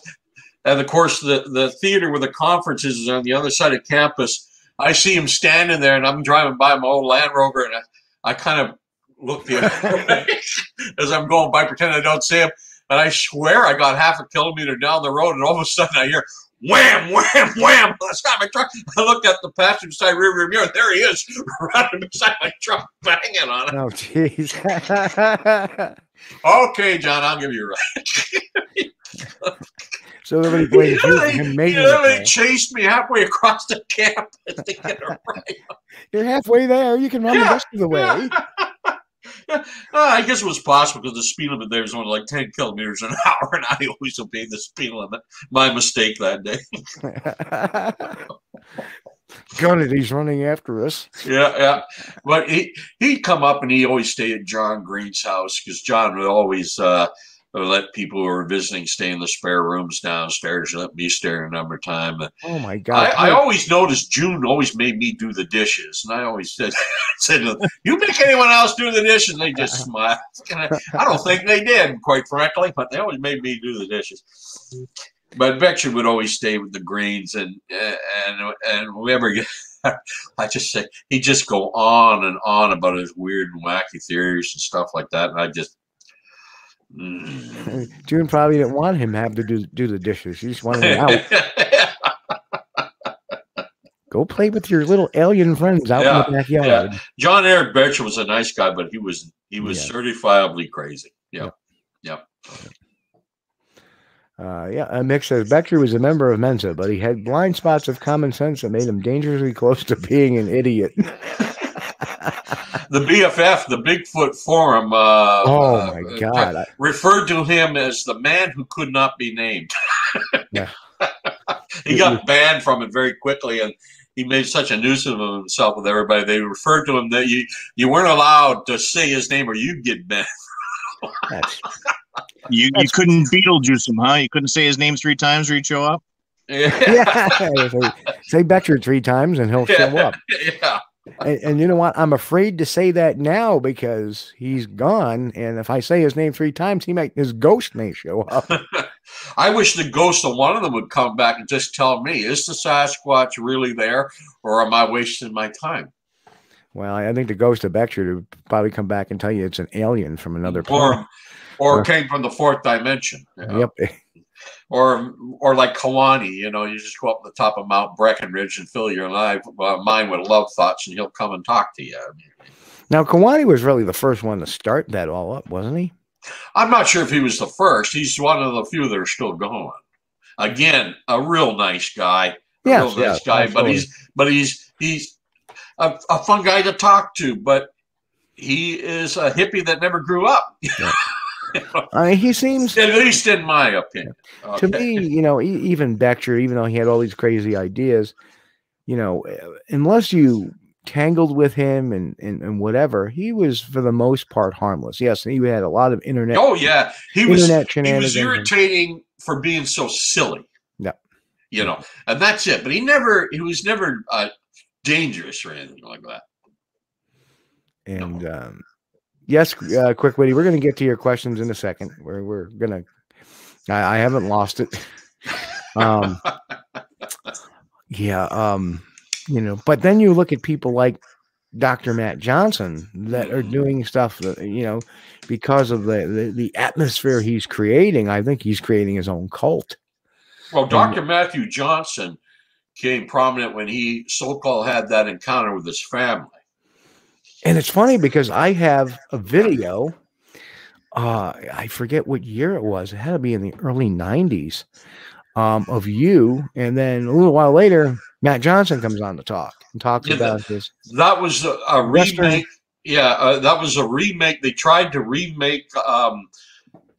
and of course the the theater where the conference is is on the other side of campus. I see him standing there, and I'm driving by my old Land Rover, and I, I kind of look the other way as I'm going by, pretend I don't see him. And I swear I got half a kilometer down the road, and all of a sudden I hear wham, wham, wham. I stopped my truck. I looked at the passenger side rear view mirror. There he is, running beside my truck, banging on it. Oh, jeez. Okay, John, I'll give you a ride. so everybody waited for literally, him he making literally it. chased me halfway across the campus to get a ride. You're halfway there. You can run the rest of the way. Uh, I guess it was possible because the speed limit there is only like 10 kilometers an hour, and I always obeyed the speed limit. My mistake that day. Gun he's running after us. Yeah, yeah. But he he'd come up and he always stayed at John Green's house because John would always uh, let people who are visiting stay in the spare rooms downstairs. Let me stay a number of time. Oh my god. I, I always noticed June always made me do the dishes, and I always said, "said You make anyone else do the dishes?" And they just smiled. And I, I don't think they did, quite frankly, but they always made me do the dishes. But Betcher would always stay with the Greens, and and and whoever. I just say he'd just go on and on about his weird and wacky theories and stuff like that, and I just. Mm. June probably didn't want him to have to do do the dishes. She just wanted him out. Go play with your little alien friends out in the backyard. John Eric Betcher was a nice guy, but he was he was Yeah. certifiably crazy. Yeah, yeah. Uh, yeah, uh, Mick says Becker was a member of Mensa, but he had blind spots of common sense that made him dangerously close to being an idiot. The BFF, the Bigfoot Forum, uh, oh uh, my god! I- referred to him as the man who could not be named. Yeah. he got banned from it very quickly, and he made such a nuisance of himself with everybody. They referred to him that you you weren't allowed to say his name or you'd get banned. that's- You you couldn't Beetlejuice him, huh? You couldn't say his name three times or he'd show up. yeah, say, say Becker three times and he'll show up. yeah. And, and you know what? I'm afraid to say that now because he's gone. And if I say his name three times, he might his ghost may show up. I wish the ghost of one of them would come back and just tell me, is the Sasquatch really there or am I wasting my time? Well, I think the ghost of Becker would probably come back and tell you it's an alien from another planet. Or, or Or- came from the fourth dimension. you know? Yep. Or, or like Kewaunee, you know, you just go up the top of Mount Breckenridge and fill your life, uh, mind with love thoughts, and he'll come and talk to you. Now, Kewaunee was really the first one to start that all up, wasn't he? I'm not sure if he was the first. He's one of the few that are still going. Again, a real nice guy. A Yes, real nice yes, guy, but he's but he's he's a, a fun guy to talk to, but he is a hippie that never grew up. I mean, he seems At least in my opinion. to me, you know, even Becker, even though he had all these crazy ideas, you know, unless you tangled with him and, and, and whatever, he was for the most part harmless. Yes, he had a lot of internet. Oh yeah, he was he was irritating for being so silly. Yeah. you know, and that's it. But he never he was never uh, dangerous or anything like that. And um, yes, uh, quick witty, we're going to get to your questions in a second. We're we're gonna. I, I haven't lost it. um, yeah. Um, you know, but then you look at people like Dr. Matt Johnson that are doing stuff that you know because of the, the the atmosphere he's creating. I think he's creating his own cult. Well, Dr. Matthew Johnson came prominent when he so-called had that encounter with his family. And it's funny because I have a video. Uh, I forget what year it was. It had to be in the early '90s um, of you, and then a little while later, Matt Johnson comes on to talk and talks Yeah, about this. That was a, remake. Yeah, uh, that was a remake. They tried to remake um,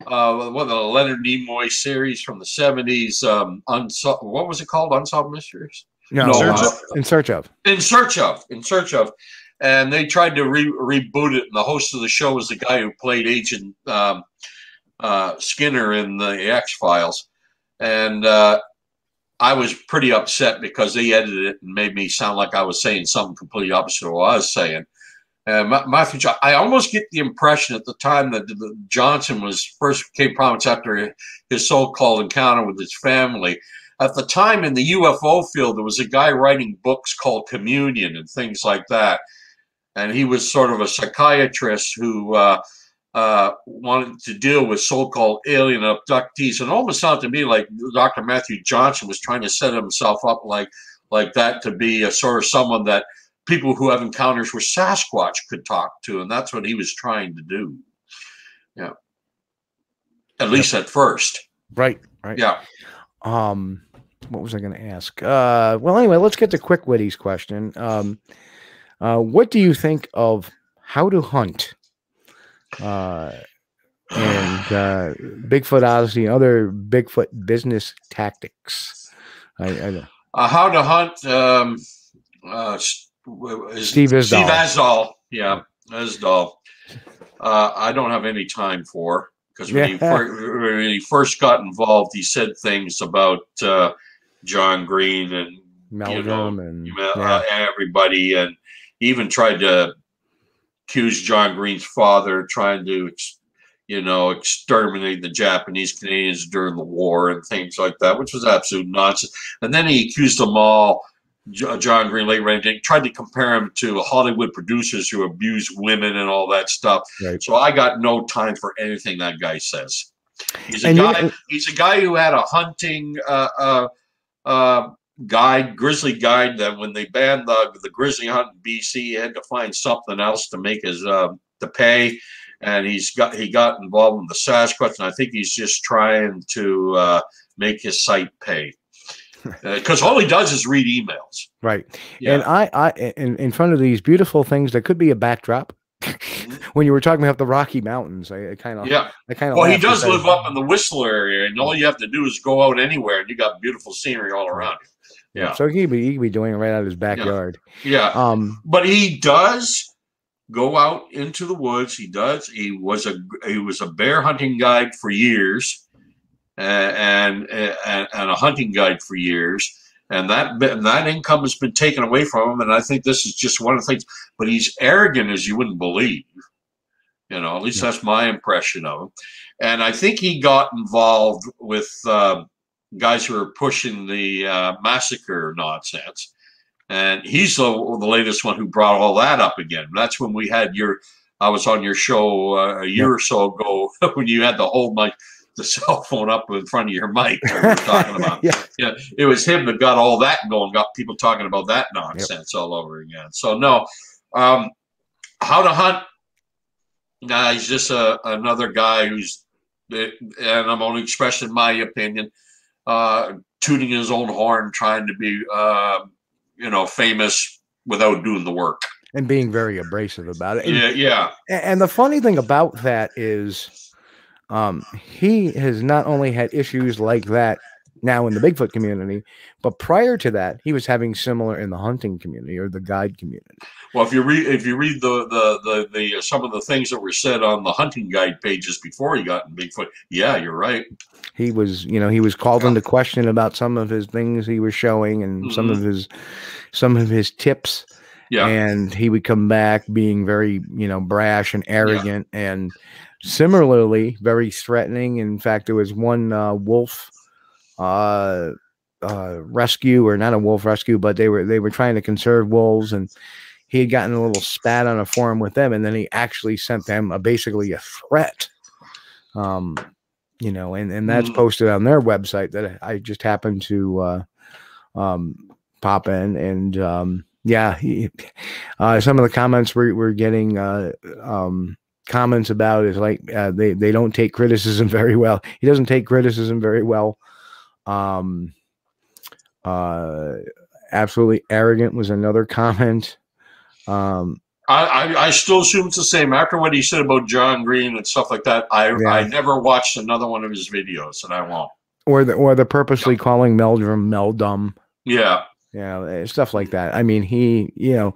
uh, one of the Leonard Nimoy series from the seventies. Um, Unso- what was it called? Unsolved Mysteries. No, No, uh, uh, in search of. In search of. In search of. And they tried to re- reboot it. And the host of the show was the guy who played Agent um, uh, Skinner in the X Files. And uh, I was pretty upset because they edited it and made me sound like I was saying something completely opposite of what I was saying. And Ma- Matthew, I almost get the impression at the time that Johnson was first became prominent after his so-called encounter with his family. At the time in the UFO field, there was a guy writing books called Communion and things like that, and he was sort of a psychiatrist who uh, uh, wanted to deal with so-called alien abductees. And it almost sounded to me like Dr. Matthew Johnson was trying to set himself up like like that to be a sort of someone that people who have encounters with Sasquatch could talk to, and that's what he was trying to do. Yeah, at least at first. Right. Right. Yeah. Um, what was I going to ask? Uh, well, anyway, let's get to Quick Witty's question. Um, uh, what do you think of how to hunt? Uh, and uh, Bigfoot Odyssey and other Bigfoot business tactics. I, I Uh, how to hunt? Um, uh, s- w- is Steve Isdahl. Steve. Yeah, Asdall. Uh, I don't have any time for because when, he Yeah. when he first got involved, he said things about uh, John Green and Meldrum and uh, yeah. everybody, and he even tried to accuse John Green's father, trying to, you know, exterminate the Japanese Canadians during the war and things like that, which was absolute nonsense. And then he accused them all. John Green, late Randy, tried to compare him to Hollywood producers who abuse women and all that stuff. Right. So I got no time for anything that guy says. He's a And guy. he's a guy who had a hunting uh, uh, uh, guide, grizzly guide. That when they banned the the grizzly hunt in BC, he had to find something else to make his uh, to pay. And he's got he got involved in the Sasquatch, and I think he's just trying to uh, make his site pay because all he does is read emails. Right. Yeah. And I, I, in, in front of these beautiful things that could be a backdrop. when you were talking about the Rocky Mountains, I, I kind of, Mm-hmm. yeah. I kind of. Well, he does live up in the Whistler area, and all you have to do is go out anywhere, and you got beautiful scenery all around you. Yeah, So he could be, he could be doing it right out of his backyard. yeah. Um. but he does go out into the woods. He does. He was a he was a bear hunting guide for years, and and and a hunting guide for years. And that and that income has been taken away from him. And I think this is just one of the things. But he's arrogant as you wouldn't believe. You know, at least that's my impression of him. And I think he got involved with uh, guys who are pushing the uh, massacre nonsense and he's the, the latest one who brought all that up again. That's when we had your, I was on your show uh, a year or so ago when you had to hold my the cell phone up in front of your mic. we were talking about. yeah. Yeah, it was him that got all that going, got people talking about that nonsense all over again. So no, um, how to hunt? Nah, he's just a, another guy who's, and I'm only expressing my opinion, uh, tooting his own horn, trying to be, uh, you know, famous without doing the work. And being very abrasive about it. And, Yeah, yeah, and the funny thing about that is, um, he has not only had issues like that now in the Bigfoot community, but prior to that, he was having similar in the hunting community or the guide community. Well, if you read if you read the the the, the uh, some of the things that were said on the hunting guide pages before he got in Bigfoot, yeah, you're right. he was you know he was called into question about some of his things he was showing and some of his some of his tips. Yeah, and he would come back being very you know brash and arrogant and similarly very threatening. In fact there was one uh, wolf uh uh rescue or not a wolf rescue but they were they were trying to conserve wolves and he had gotten a little spat on a forum with them and then he actually sent them a basically a threat um you know and and that's Mm. posted on their website that i just happened to uh um pop in and um yeah he, uh some of the comments we're, we're getting uh um comments about is like uh, they they don't take criticism very well he doesn't take criticism very well um uh absolutely arrogant was another comment um I, I I still assume it's the same. After what he said about John Green and stuff like that, I Yeah. I never watched another one of his videos, and I won't. or the or the purposely calling meldrum meldum Yeah, Yeah, eh, stuff like that. I mean, he, you know,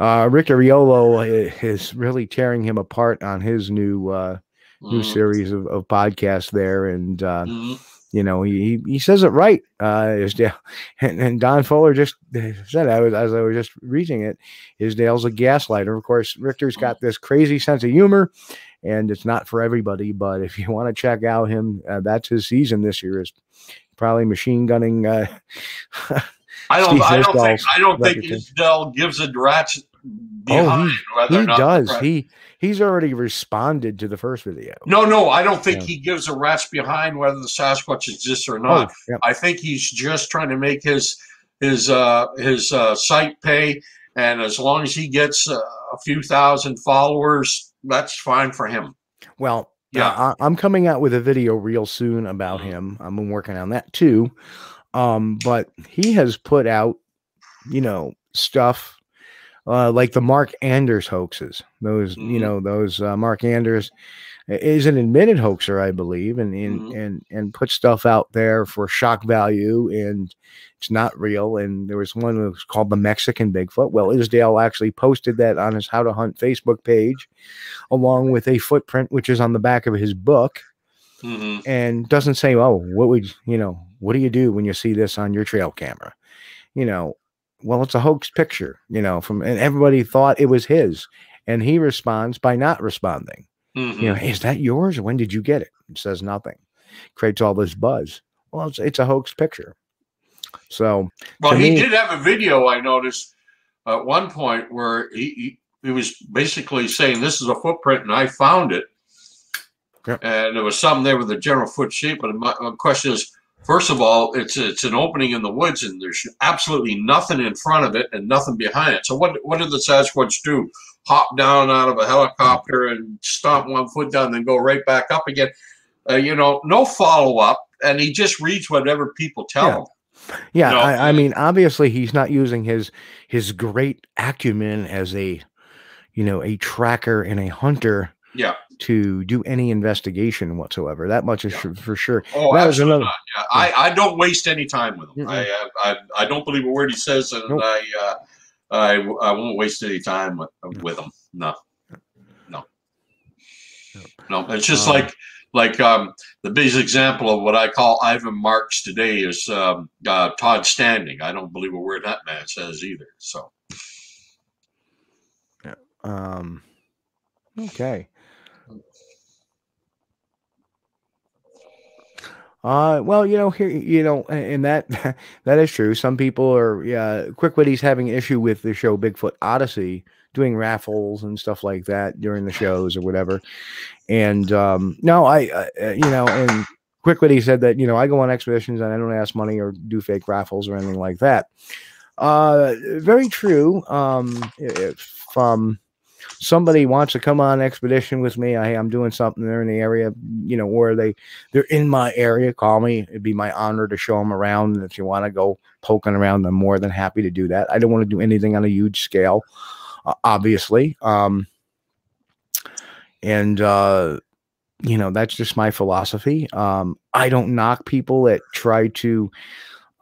uh, Rick Ariolo i- is really tearing him apart on his new uh, new Mhm. series of, of podcasts there, and uh, Mhm. You know, he he says it right. Uh, Isdahl and, and Don Fuller just said I was as I was just reading it. Isdahl's a gaslighter. Of course, Richter's got this crazy sense of humor, and it's not for everybody. But if you want to check out him, uh, that's his season this year. Is probably machine gunning. Uh, I don't. Steve I don't think. I don't think record. Gives a rat's behind he, or he not does. He he's already responded to the first video. No, no, I don't think Yeah. he gives a rat's behind whether the Sasquatch exists or Oh, not. I think he's just trying to make his his uh, his uh, site pay, and as long as he gets uh, a few thousand followers, that's fine for him. Well, Yeah. yeah, I, I'm coming out with a video real soon about Mhm. him. I've been working on that too. Um, but he has put out, you know, stuff uh, like the Mark Anders hoaxes. Those, you Mhm. know, those uh, Mark Anders is an admitted hoaxer, I believe, and and Mhm. and and put stuff out there for shock value, and it's not real. And there was one that was called the Mexican Bigfoot. Well, Isdahl actually posted that on his How to Hunt Facebook page, along with a footprint which is on the back of his book, hmm and doesn't say, "Oh, what would you know? What do you do when you see this on your trail camera?" You know, well, it's a hoax picture, you know, from and everybody thought it was his, and he responds by not responding. hmm You know, "Hey, is that yours? When did you get it? It says nothing. Creates all this buzz. Well, it's, it's a hoax picture. So Well, he me- did have a video I noticed at one point where he, he he was basically saying this is a footprint and I found it, Yep. and there was something there with a general foot shape. But my, my question is, first of all, it's it's an opening in the woods and there's absolutely nothing in front of it and nothing behind it. So what what did the Sasquatch do? Hop down out of a helicopter and stomp one foot down, then go right back up again. Uh, you know, no follow up, and he just reads whatever people tell Yeah. him. yeah, I, I mean, obviously he's not using his his great acumen as a you know a tracker and a hunter Yeah. To do any investigation whatsoever. That much is Yeah. for, for sure. Oh, That was another- not. Yeah, I, I don't waste any time with him. Mm-mm. I, I I don't believe a word he says, and Nope. I, uh, I I won't waste any time with, with him. No, no, no. It's just Um, like like um, the biggest example of what I call Ivan Marks today is um, uh, Todd Standing. I don't believe a word that man says either. So Yeah. Um, okay. Uh, well, you know, here, you know, and that that is true. Some people are, yeah, Quick Witty's having an issue with the show Bigfoot Odyssey, doing raffles and stuff like that during the shows or whatever. And um, no, I, uh, you know, and Quick Witty said that you know I go on expeditions and I don't ask money or do fake raffles or anything like that. Uh, very true. Um, if um somebody wants to come on expedition with me, I am doing something there in the area, you know, or they they're in my area, call me. It'd be my honor to show them around. And if you want to go poking around, I'm more than happy to do that. I don't want to do anything on a huge scale, uh, obviously. Um, and uh, you know, that's just my philosophy. Um, I don't knock people that try to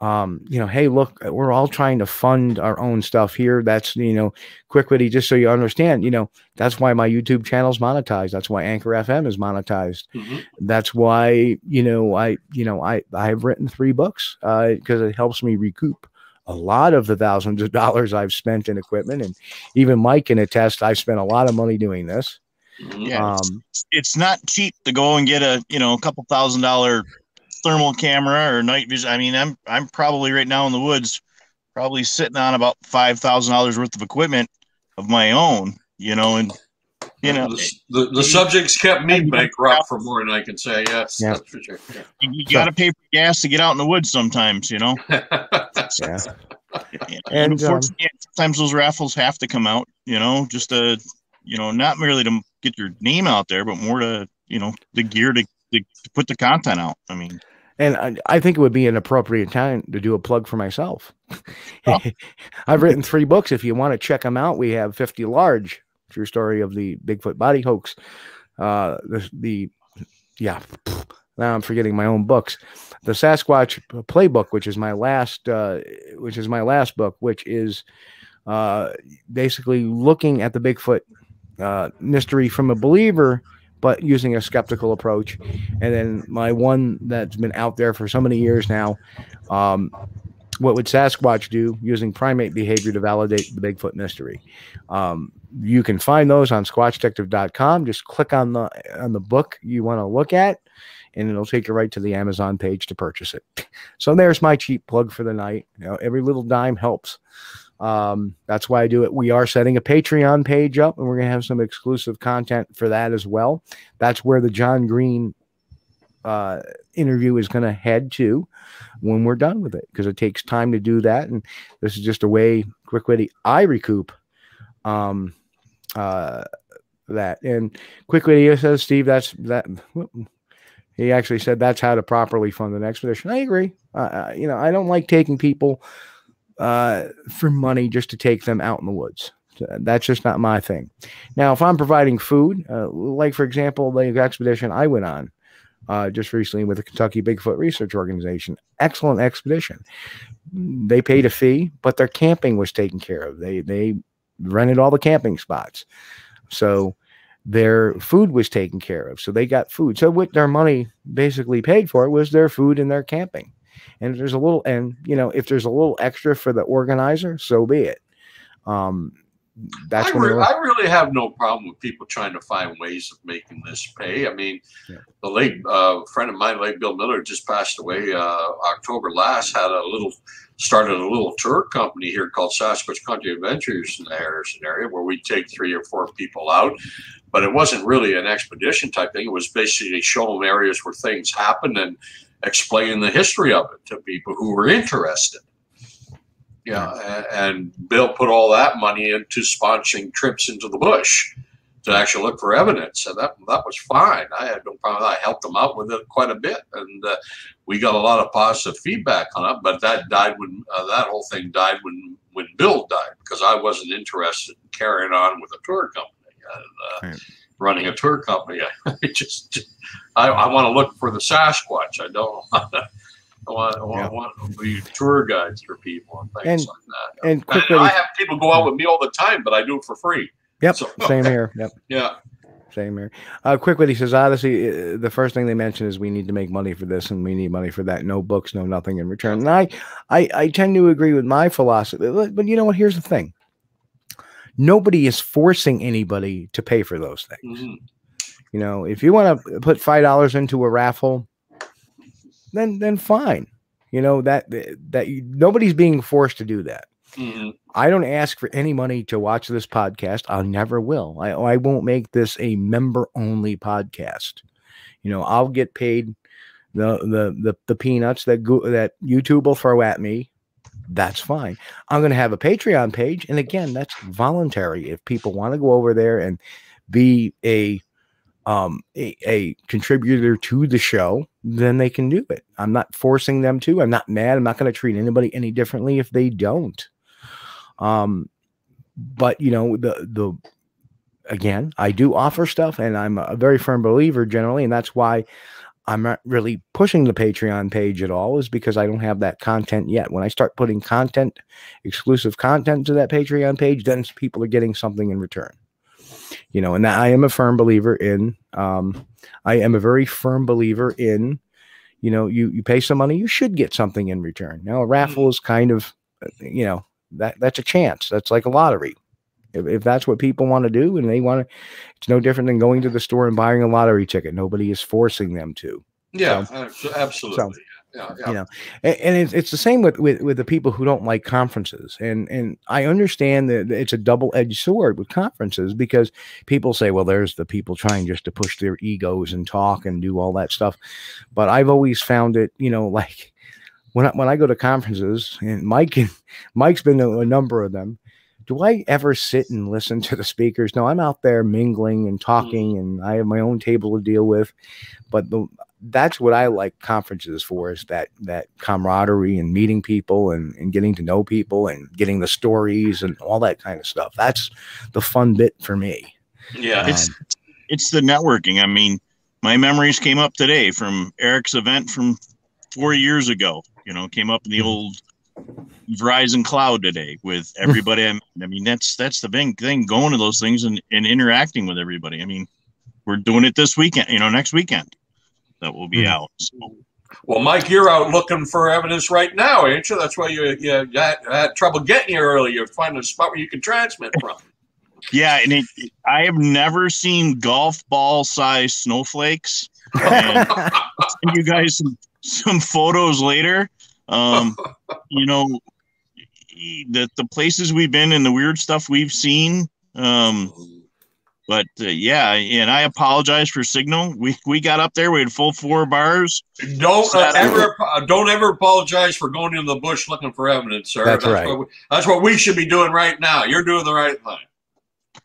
um, you know, hey, look, we're all trying to fund our own stuff here. That's, you know, quick witty, just so you understand, you know, that's why my YouTube channel's monetized. That's why Anchor FM is monetized. mhm. That's why, you know, I, you know, I, I've written three books uh, because it helps me recoup a lot of the thousands of dollars I've spent in equipment. And even Mike can attest, I've spent a lot of money doing this. Mhm. Yeah, it's- Um, it's not cheap to go and get a you know a couple thousand dollar thermal camera or night vision. I mean, I'm I'm probably right now in the woods, probably sitting on about five thousand dollars worth of equipment of my own. You know, and you know, the, the, the subjects kept me bankrupt for more than I can say. Yes, Yeah. that's for sure. you, you got to pay for gas to get out in the woods sometimes. You know, Yeah. yeah. and, And, um, sometimes those raffles have to come out. You know, just to you know, not merely to get your name out there, but more to you know the gear to, to, to put the content out. I mean, And I, I think it would be an appropriate time to do a plug for myself. Oh. I've written three books. If you want to check them out, we have 50 Large, True Story of the Bigfoot Body Hoax. Uh, the, the yeah, now I'm forgetting my own books. The Sasquatch Playbook, which is my last, uh, which is my last book, which is uh, basically looking at the Bigfoot uh, mystery from a believer but using a skeptical approach. And then my one that's been out there for so many years now. Um, what would Sasquatch do using primate behavior to validate the Bigfoot mystery? Um, you can find those on squatchdetective.com. Just click on the on the book you want to look at, and it'll take you right to the Amazon page to purchase it. So there's my cheap plug for the night. You know, every little dime helps. Um, that's why I do it. We are setting a Patreon page up, and we're gonna have some exclusive content for that as well. That's where the John Green uh, interview is going to head to when we're done with it because it takes time to do that and this is just a way quick way i recoup um uh that and quickly he says steve that's that he actually said that's how to properly fund an expedition i agree uh, you know i don't like taking people uh for money just to take them out in the woods that's just not my thing now if i'm providing food uh, like for example the expedition i went on uh, just recently with the Kentucky Bigfoot Research Organization. Excellent expedition. They paid a fee, but their camping was taken care of. They they rented all the camping spots, so their food was taken care of. So they got food. So what their money basically paid for was their food and their camping. And there's a little, and you know, if there's a little extra for the organizer, so be it. Um, that's I, re- I, really have no problem with people trying to find ways of making this pay. I mean, yeah. the late uh, friend of mine, late Bill Miller, just passed away uh, October last. Had a little started a little tour company here called Sasquatch Country Adventures in the Harrison area, where we take three or four people out. But it wasn't really an expedition type thing. It was basically show them areas where things happen and explain the history of it to people who were interested. Yeah, and Bill put all that money into sponsoring trips into the bush to actually look for evidence, and that that was fine. I had no problem. I helped them out with it quite a bit, and uh, we got a lot of positive feedback on it. But that died when uh, that whole thing died when when Bill died because I wasn't interested in carrying on with a tour company and uh, right. Running a tour company. I just I, I want to look for the Sasquatch. I don't want to I want, I want, yeah. I want to be tour guides for people and things and, like that. And, quickly, I have people go out with me all the time, but I do it for free. Yep, so, same here. Yep. Yeah. Same here. Uh, quickly, he says, Odyssey, uh, the first thing they mention is we need to make money for this and we need money for that. No books, no nothing in return. And I, I, I tend to agree with my philosophy. But you know what? Here's the thing nobody is forcing anybody to pay for those things. Mm-hmm. You know, if you want to put $5 into a raffle, then then fine. You know that that you, nobody's being forced to do that. Mm-hmm. I don't ask for any money to watch this podcast. I never will. I I won't make this a member only podcast. You know, I'll get paid the the the, the peanuts that go, that YouTube will throw at me. That's fine. I'm going to have a Patreon page, and again, that's voluntary. If people want to go over there and be a um, a, a, contributor to the show, then they can do it. I'm not forcing them to. I'm not mad. I'm not going to treat anybody any differently if they don't. Um, but you know the the again, I do offer stuff, and I'm a very firm believer generally, and that's why I'm not really pushing the Patreon page at all, is because I don't have that content yet. When I start putting content, exclusive content to that Patreon page, then people are getting something in return you know, and I am a firm believer in, um, I am a very firm believer in, you know, you, you pay some money, you should get something in return. Now, a raffle is kind of, uh, you know, that that's a chance. That's like a lottery. If, if that's what people want to do and they want to, it's no different than going to the store and buying a lottery ticket. Nobody is forcing them to. Yeah, so, absolutely. So, yeah, yeah. you know and, and, it's, it's the same with, with with the people who don't like conferences and and i understand that it's a double-edged sword with conferences because people say well there's the people trying just to push their egos and talk and do all that stuff but i've always found it you know like when I, when I go to conferences and mike and mike's been to a number of them do I ever sit and listen to the speakers? No, I'm out there mingling and talking, mm-hmm. and I have my own table to deal with. But the, that's what I like conferences for is that that camaraderie and meeting people and, and getting to know people and getting the stories and all that kind of stuff. That's the fun bit for me. Yeah. It's um, it's the networking. I mean, my memories came up today from Eric's event from four years ago. You know, came up in the mm-hmm. old Verizon cloud today with everybody. I mean, that's that's the big thing going to those things and, and interacting with everybody. I mean, we're doing it this weekend. You know, next weekend that will be Hmm. out. So, Well, Mike, you're out looking for evidence right now, ain't you? That's why you, you had, had trouble getting here earlier, finding a spot where you can transmit from. yeah, and it, I have never seen golf ball size snowflakes. And send you guys some, some photos later. Um, you know, the the places we've been and the weird stuff we've seen. Um, but uh, yeah, and I apologize for signal. We we got up there. We had full four bars. Don't uh, ever, don't ever apologize for going into the bush looking for evidence, sir. That's right. What we, that's what we should be doing right now. You're doing the right thing.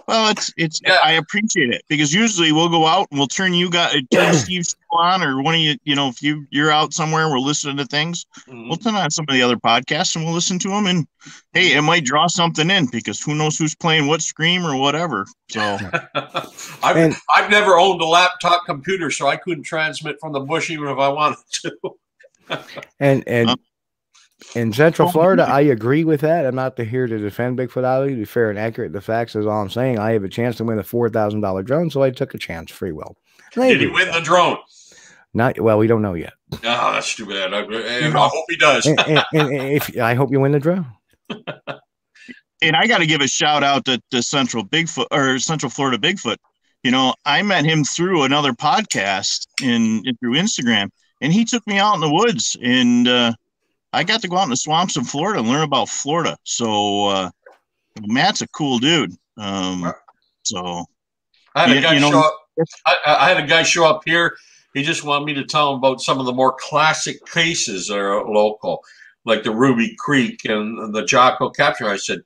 Well, it's it's. Yeah. I appreciate it because usually we'll go out and we'll turn you guys, turn Steve on, or one of you. You know, if you you're out somewhere, and we're listening to things. Mhm. We'll turn on some of the other podcasts and we'll listen to them. And hey, it might draw something in because who knows who's playing what scream or whatever. So I've, And- I've never owned a laptop computer, so I couldn't transmit from the bush even if I wanted to. and and Um, in Central Florida, I agree with that. I'm not here to defend Bigfoot Alley. To be fair and accurate, the facts is all I'm saying. I have a chance to win a four thousand dollar drone, so I took a chance. Free will. And Did he agree with win the drone? Not well. We don't know yet. Oh, that's too bad. I, I hope he does. and, and- and if I hope you win the drone. and I got to give a shout out to, to Central Bigfoot or Central Florida Bigfoot. You know, I met him through another podcast in, in through Instagram, and he took me out in the woods, and uh, I got to go out in the swamps in Florida and learn about Florida. So uh, Matt's a cool dude. Um, so I had a guy you know- show up. I, I had a guy show up here. He just wanted me to tell him about some of the more classic cases that are local, like the Ruby Creek and the Jacko capture. I said,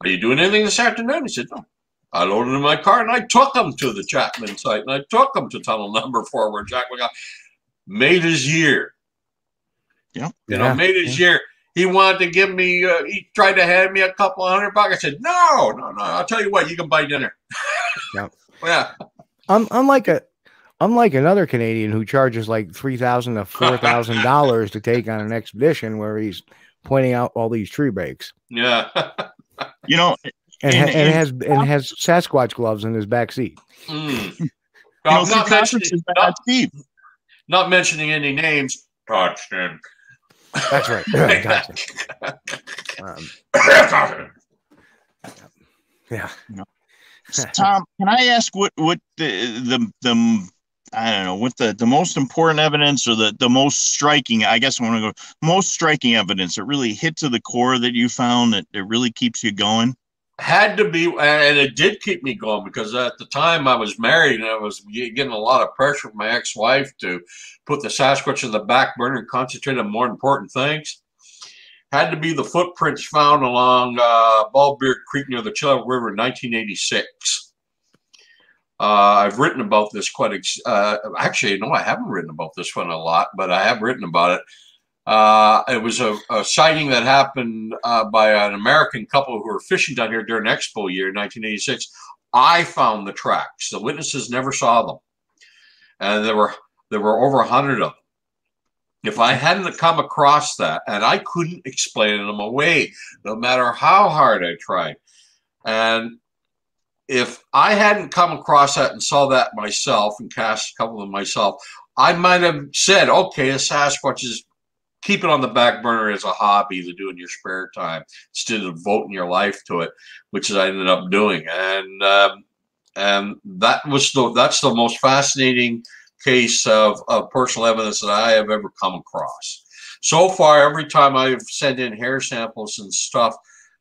"Are you doing anything this afternoon?" He said, "No." I loaded in my car and I took him to the Chapman site and I took him to tunnel number four where Jack got made his year. Yeah. You know, made his year. He wanted to give me. Uh, he tried to hand me a couple of hundred bucks. I said, "No, no, no. I'll tell you what. You can buy dinner." Yep. yeah. I'm I'm like a I'm like another Canadian who charges like three thousand to four thousand dollars to take on an expedition where he's pointing out all these tree breaks Yeah. you know, and, And- and and- has and has Sasquatch gloves in his back seat. Mm. you know, not, mentioning, not, not mentioning any names. Touchdown. That's right. gotcha. Um, yeah. Thom, can I ask what what the the the I don't know what the the most important evidence or the the most striking I guess I want to go most striking evidence that really hit to the core that you found that it really keeps you going. Had to be, and it did keep me going because at the time I was married and I was getting a lot of pressure from my ex-wife to put the Sasquatch in the back burner and concentrate on more important things. Had to be the footprints found along uh, Ballbeard Creek near the Chilliwack River in 1986. Uh, I've written about this quite. Ex- uh, actually, no, I haven't written about this one a lot, but I have written about it. Uh, it was a, a sighting that happened uh, by an American couple who were fishing down here during Expo year 1986. I found the tracks. The witnesses never saw them, and there were there were over a hundred of them. If I hadn't come across that, and I couldn't explain them away, no matter how hard I tried, and if I hadn't come across that and saw that myself and cast a couple of myself, I might have said, okay, a Sasquatch is keep it on the back burner as a hobby to do in your spare time instead of devoting your life to it, which I ended up doing. And um, and that was the that's the most fascinating case of, of personal evidence that I have ever come across. So far, every time I've sent in hair samples and stuff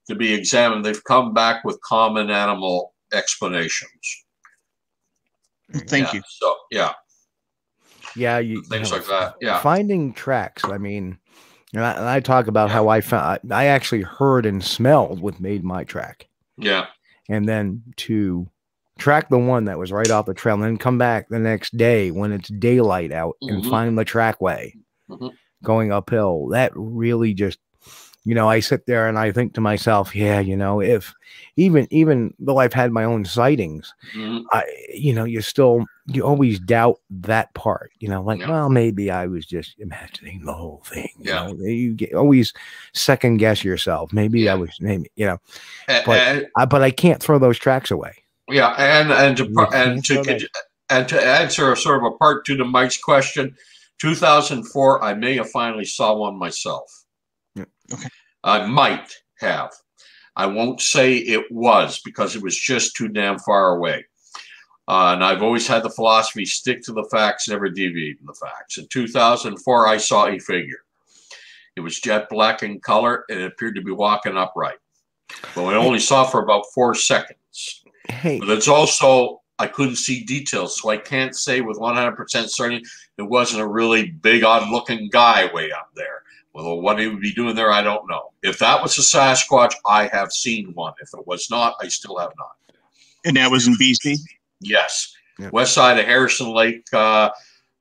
to be examined, they've come back with common animal explanations. Thank Yeah, you. So yeah, Yeah, you, things you know, like that. Yeah. Finding tracks. I mean, and I, and I talk about how I found. I actually heard and smelled what made my track, Yeah. and then to track the one that was right off the trail, and then come back the next day when it's daylight out and Mhm. find the trackway Mhm. going uphill. That really just, you know, I sit there and I think to myself, yeah, you know, if even even though I've had my own sightings, Mhm. I, you know, you still, you always doubt that part, you know, like, Yeah. well, maybe I was just imagining the whole thing. You Yeah. know, you get, always second guess yourself. Maybe Yeah. I was, maybe, you know, But- and- I, but I can't throw those tracks away. Yeah, and and to You and to that- and to answer a sort of a part two to Mike's question, 2004, I may have finally saw one myself. Okay. I might have. I won't say it was because it was just too damn far away. Uh, and I've always had the philosophy stick to the facts, never deviate from the facts. In 2004, I saw a figure. It was jet black in color and it appeared to be walking upright. But I only saw for about four seconds. Hey, But it's also, I couldn't see details. So I can't say with 100% certainty it wasn't a really big, odd looking guy way up there. Well, what he would be doing there, I don't know. If that was a Sasquatch, I have seen one. If it was not, I still have not. And that was in BC. Yes. Yeah. West side of Harrison Lake, uh,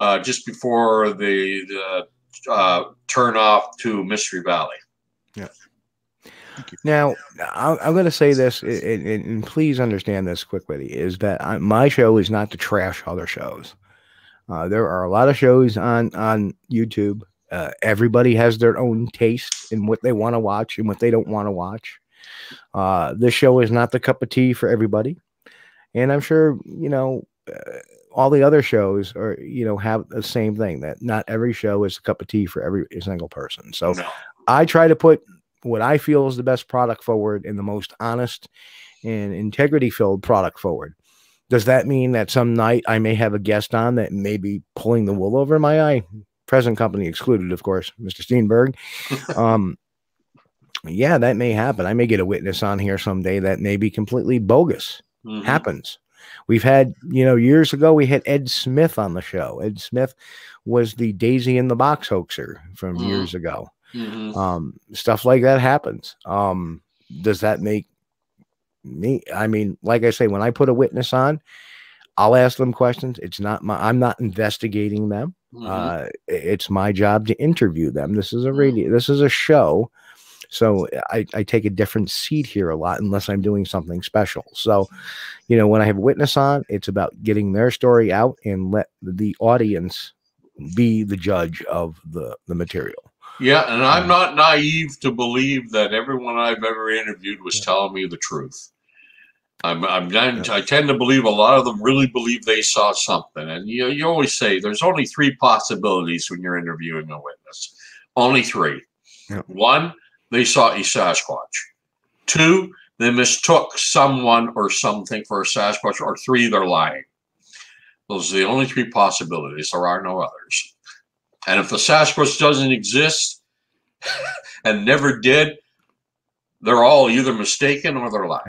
uh, just before the, the uh, turn off to Mystery Valley. Yeah. Now, I'm, I'm going to say this, and, and, and please understand this, quickly, is that I, my show is not to trash other shows. Uh, there are a lot of shows on on YouTube. Uh, everybody has their own taste in what they want to watch and what they don't want to watch. Uh, this show is not the cup of tea for everybody, and I'm sure you know uh, all the other shows are you know have the same thing that not every show is a cup of tea for every single person. So No. I try to put what I feel is the best product forward and the most honest and integrity filled product forward. Does that mean that some night I may have a guest on that may be pulling the wool over my eye? Present company excluded, of course, Mr. Steenburg. um, yeah, that may happen. I may get a witness on here someday that may be completely bogus Mhm. happens. We've had, you know, years ago we had Ed Smith on the show. Ed Smith was the Daisy in the Box hoaxer from Mhm. years ago. Mhm. Um, stuff like that happens. Um, does that make me? I mean, like I say, when I put a witness on, I'll ask them questions. It's not my. I'm not investigating them. Mhm. Uh, it's my job to interview them. This is a radio. This is a show. So I, I take a different seat here a lot unless I'm doing something special. So, you know, when I have a witness on, it's about getting their story out and let the audience be the judge of the the material. Yeah, and I'm not naive to believe that everyone I've ever interviewed was telling me the truth. I'm, I'm tend- I tend to believe a lot of them really believe they saw something. And you, you always say there's only three possibilities when you're interviewing a witness. Only three. Yeah. One, they saw a Sasquatch. Two, they mistook someone or something for a Sasquatch. Or three, they're lying. Those are the only three possibilities. There are no others. And if the Sasquatch doesn't exist and never did, they're all either mistaken or they're lying.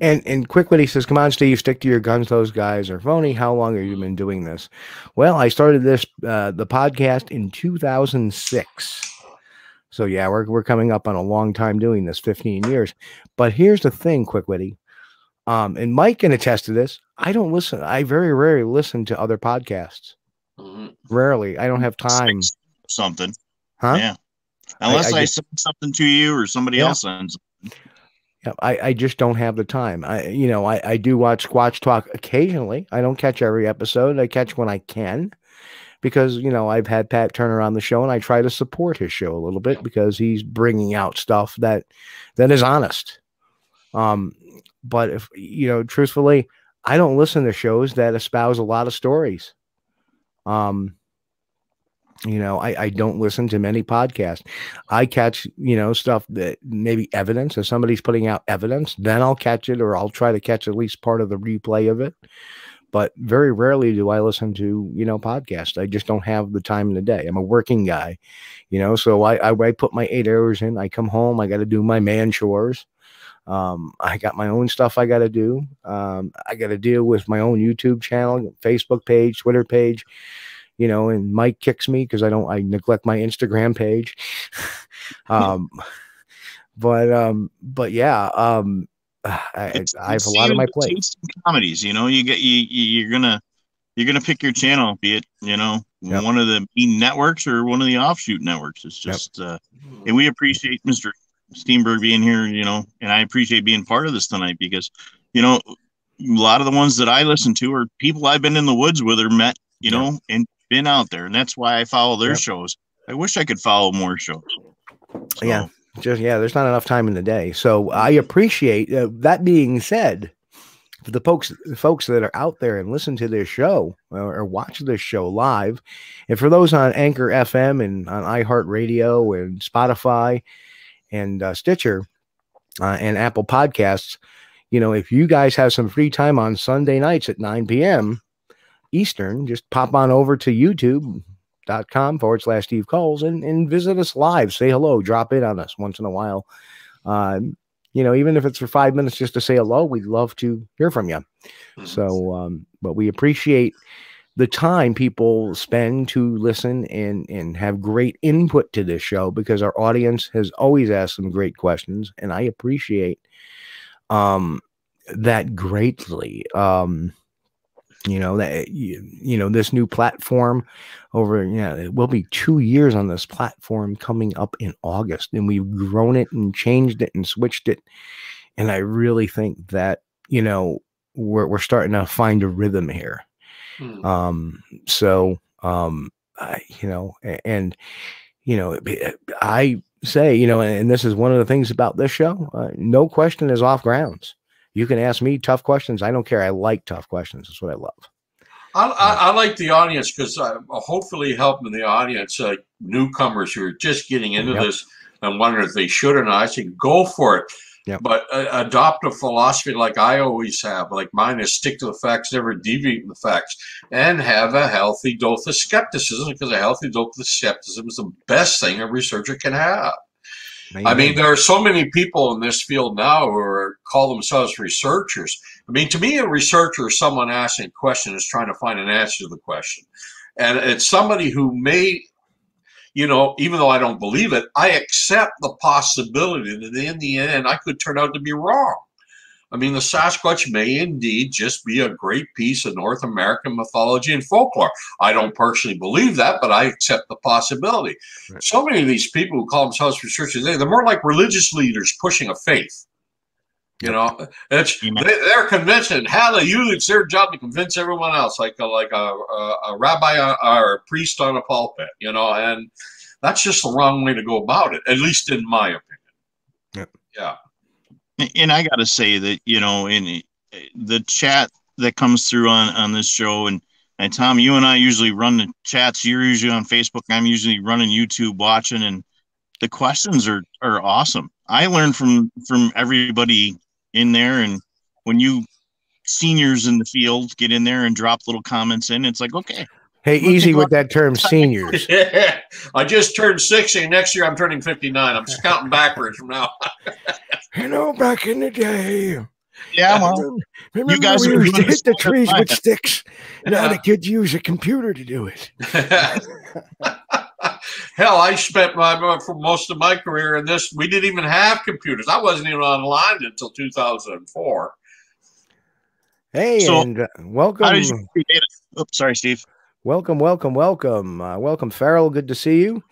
And and quick he says, come on, Steve, stick to your guns. Those guys are phony. How long have you been doing this? Well, I started this uh, the podcast in 2006. So yeah, we're we're coming up on a long time doing this, 15 years. But here's the thing, quick witty. Um, and Mike can attest to this. I don't listen. I very rarely listen to other podcasts. Mhm. Rarely. I don't have time. Something. Huh? Yeah. Unless I I, just- send something to you or somebody Yeah. else sends. Yeah, I, I just don't have the time. I you know, I, I do watch Squatch Talk occasionally. I don't catch every episode. I catch when I can because, you know, I've had Pat Turner on the show and I try to support his show a little bit because he's bringing out stuff that that is honest. Um but if you know, truthfully, I don't listen to shows that espouse a lot of stories. Um you know, I, I don't listen to many podcasts. I catch, you know, stuff that maybe evidence, if somebody's putting out evidence, then I'll catch it or I'll try to catch at least part of the replay of it. But very rarely do I listen to, you know, podcasts. I just don't have the time in the day. I'm a working guy, you know, so I, I, I put my eight hours in. I come home, I got to do my man chores. Um, I got my own stuff I got to do. Um, I got to deal with my own YouTube channel, Facebook page, Twitter page you know, and Mike kicks me because I don't, I neglect my Instagram page. um, but, um, but yeah, um, I, It's- I have a lot of my even plate. taste in Comedies, you know, you get you you- you're gonna you're gonna pick your channel, be it you know Yep. one of the main networks or one of the offshoot networks. It's Yep. just, uh, and we appreciate Mr. Steenburg being here, you know, and I appreciate being part of this tonight because, you know, a lot of the ones that I listen to are people I've been in the woods with or met, you Yeah. know, and been out there, and that's why I follow their Yep. shows. I wish I could follow more shows. So, Yeah. Just, yeah, there's not enough time in the day. So I appreciate uh, that being said. for the folks the folks that are out there and listen to this show or, or watch this show live, and for those on Anchor FM and on iHeartRadio and Spotify and uh, Stitcher uh, and Apple Podcasts, you know, if you guys have some free time on Sunday nights at 9 p.m. Eastern, just pop on over to YouTube.com forward slash Steve Kulls and, and visit us live. Say hello, drop in on us once in a while. Um, you know, even if it's for five minutes just to say hello, we'd love to hear from you. Mm-hmm. So, um, but we appreciate the time people spend to listen and and have great input to this show because our audience has always asked some great questions, and I appreciate um that greatly. Um, you know that you, you know this new platform over yeah it will be two years on this platform coming up in august and we've grown it and changed it and switched it. And i really think that you know we're, we're starting to find a rhythm here. Hmm. um so um I, you know and you know i say you know and this is one of the things about this show uh, no question is off grounds you can ask me tough questions i don't care i like tough questions that's what i love I, I, I like the audience because I'm hopefully helping the audience, uh, newcomers who are just getting into Yep. this and wondering if they should or not. I say go for it. Yep. But uh, adopt a philosophy like I always have, like mine is stick to the facts, never deviate from the facts, and have a healthy dose of skepticism because a healthy dose of skepticism is the best thing a researcher can have. I mean, there are so many people in this field now who are, call themselves researchers. I mean, to me, a researcher is someone asking a question is trying to find an answer to the question. And it's somebody who may, you know, even though I don't believe it, I accept the possibility that in the end I could turn out to be wrong. I mean, the Sasquatch may indeed just be a great piece of North American mythology and folklore. I don't personally believe that, but I accept the possibility. Right. So many of these people who call themselves researchers, they- they're more like religious leaders pushing a faith. You know, it's they, they're convinced, and hallelujah, it's their job to convince everyone else, like a, like a, a, a rabbi or or a priest on a pulpit. You know, and that's just the wrong way to go about it, at least in my opinion. Yep. Yeah. And I got to say that you know in eh, the chat that comes through on on this show and and Tom, you and I usually run the chats. You're usually on Facebook. I'm usually running YouTube, watching, and the questions are are awesome. I learn from from everybody in there, and when you seniors in the field get in there and drop little comments in, it's like okay, hey easy with that term seniors I just turned 60. Next year, I'm turning 59. I'm just counting backwards from now. you know back in the day yeah, well, remember guys we used to hit the this all the trees with time. sticks now the Yeah. kids use a computer to do it Hell, I spent my for most of my career in this. We didn't even have computers. I wasn't even online until 2004. hey So, and uh, welcome how did you? Oops, sorry, Steve. Welcome, welcome, welcome. Uh, welcome, Farrell. Good to see you.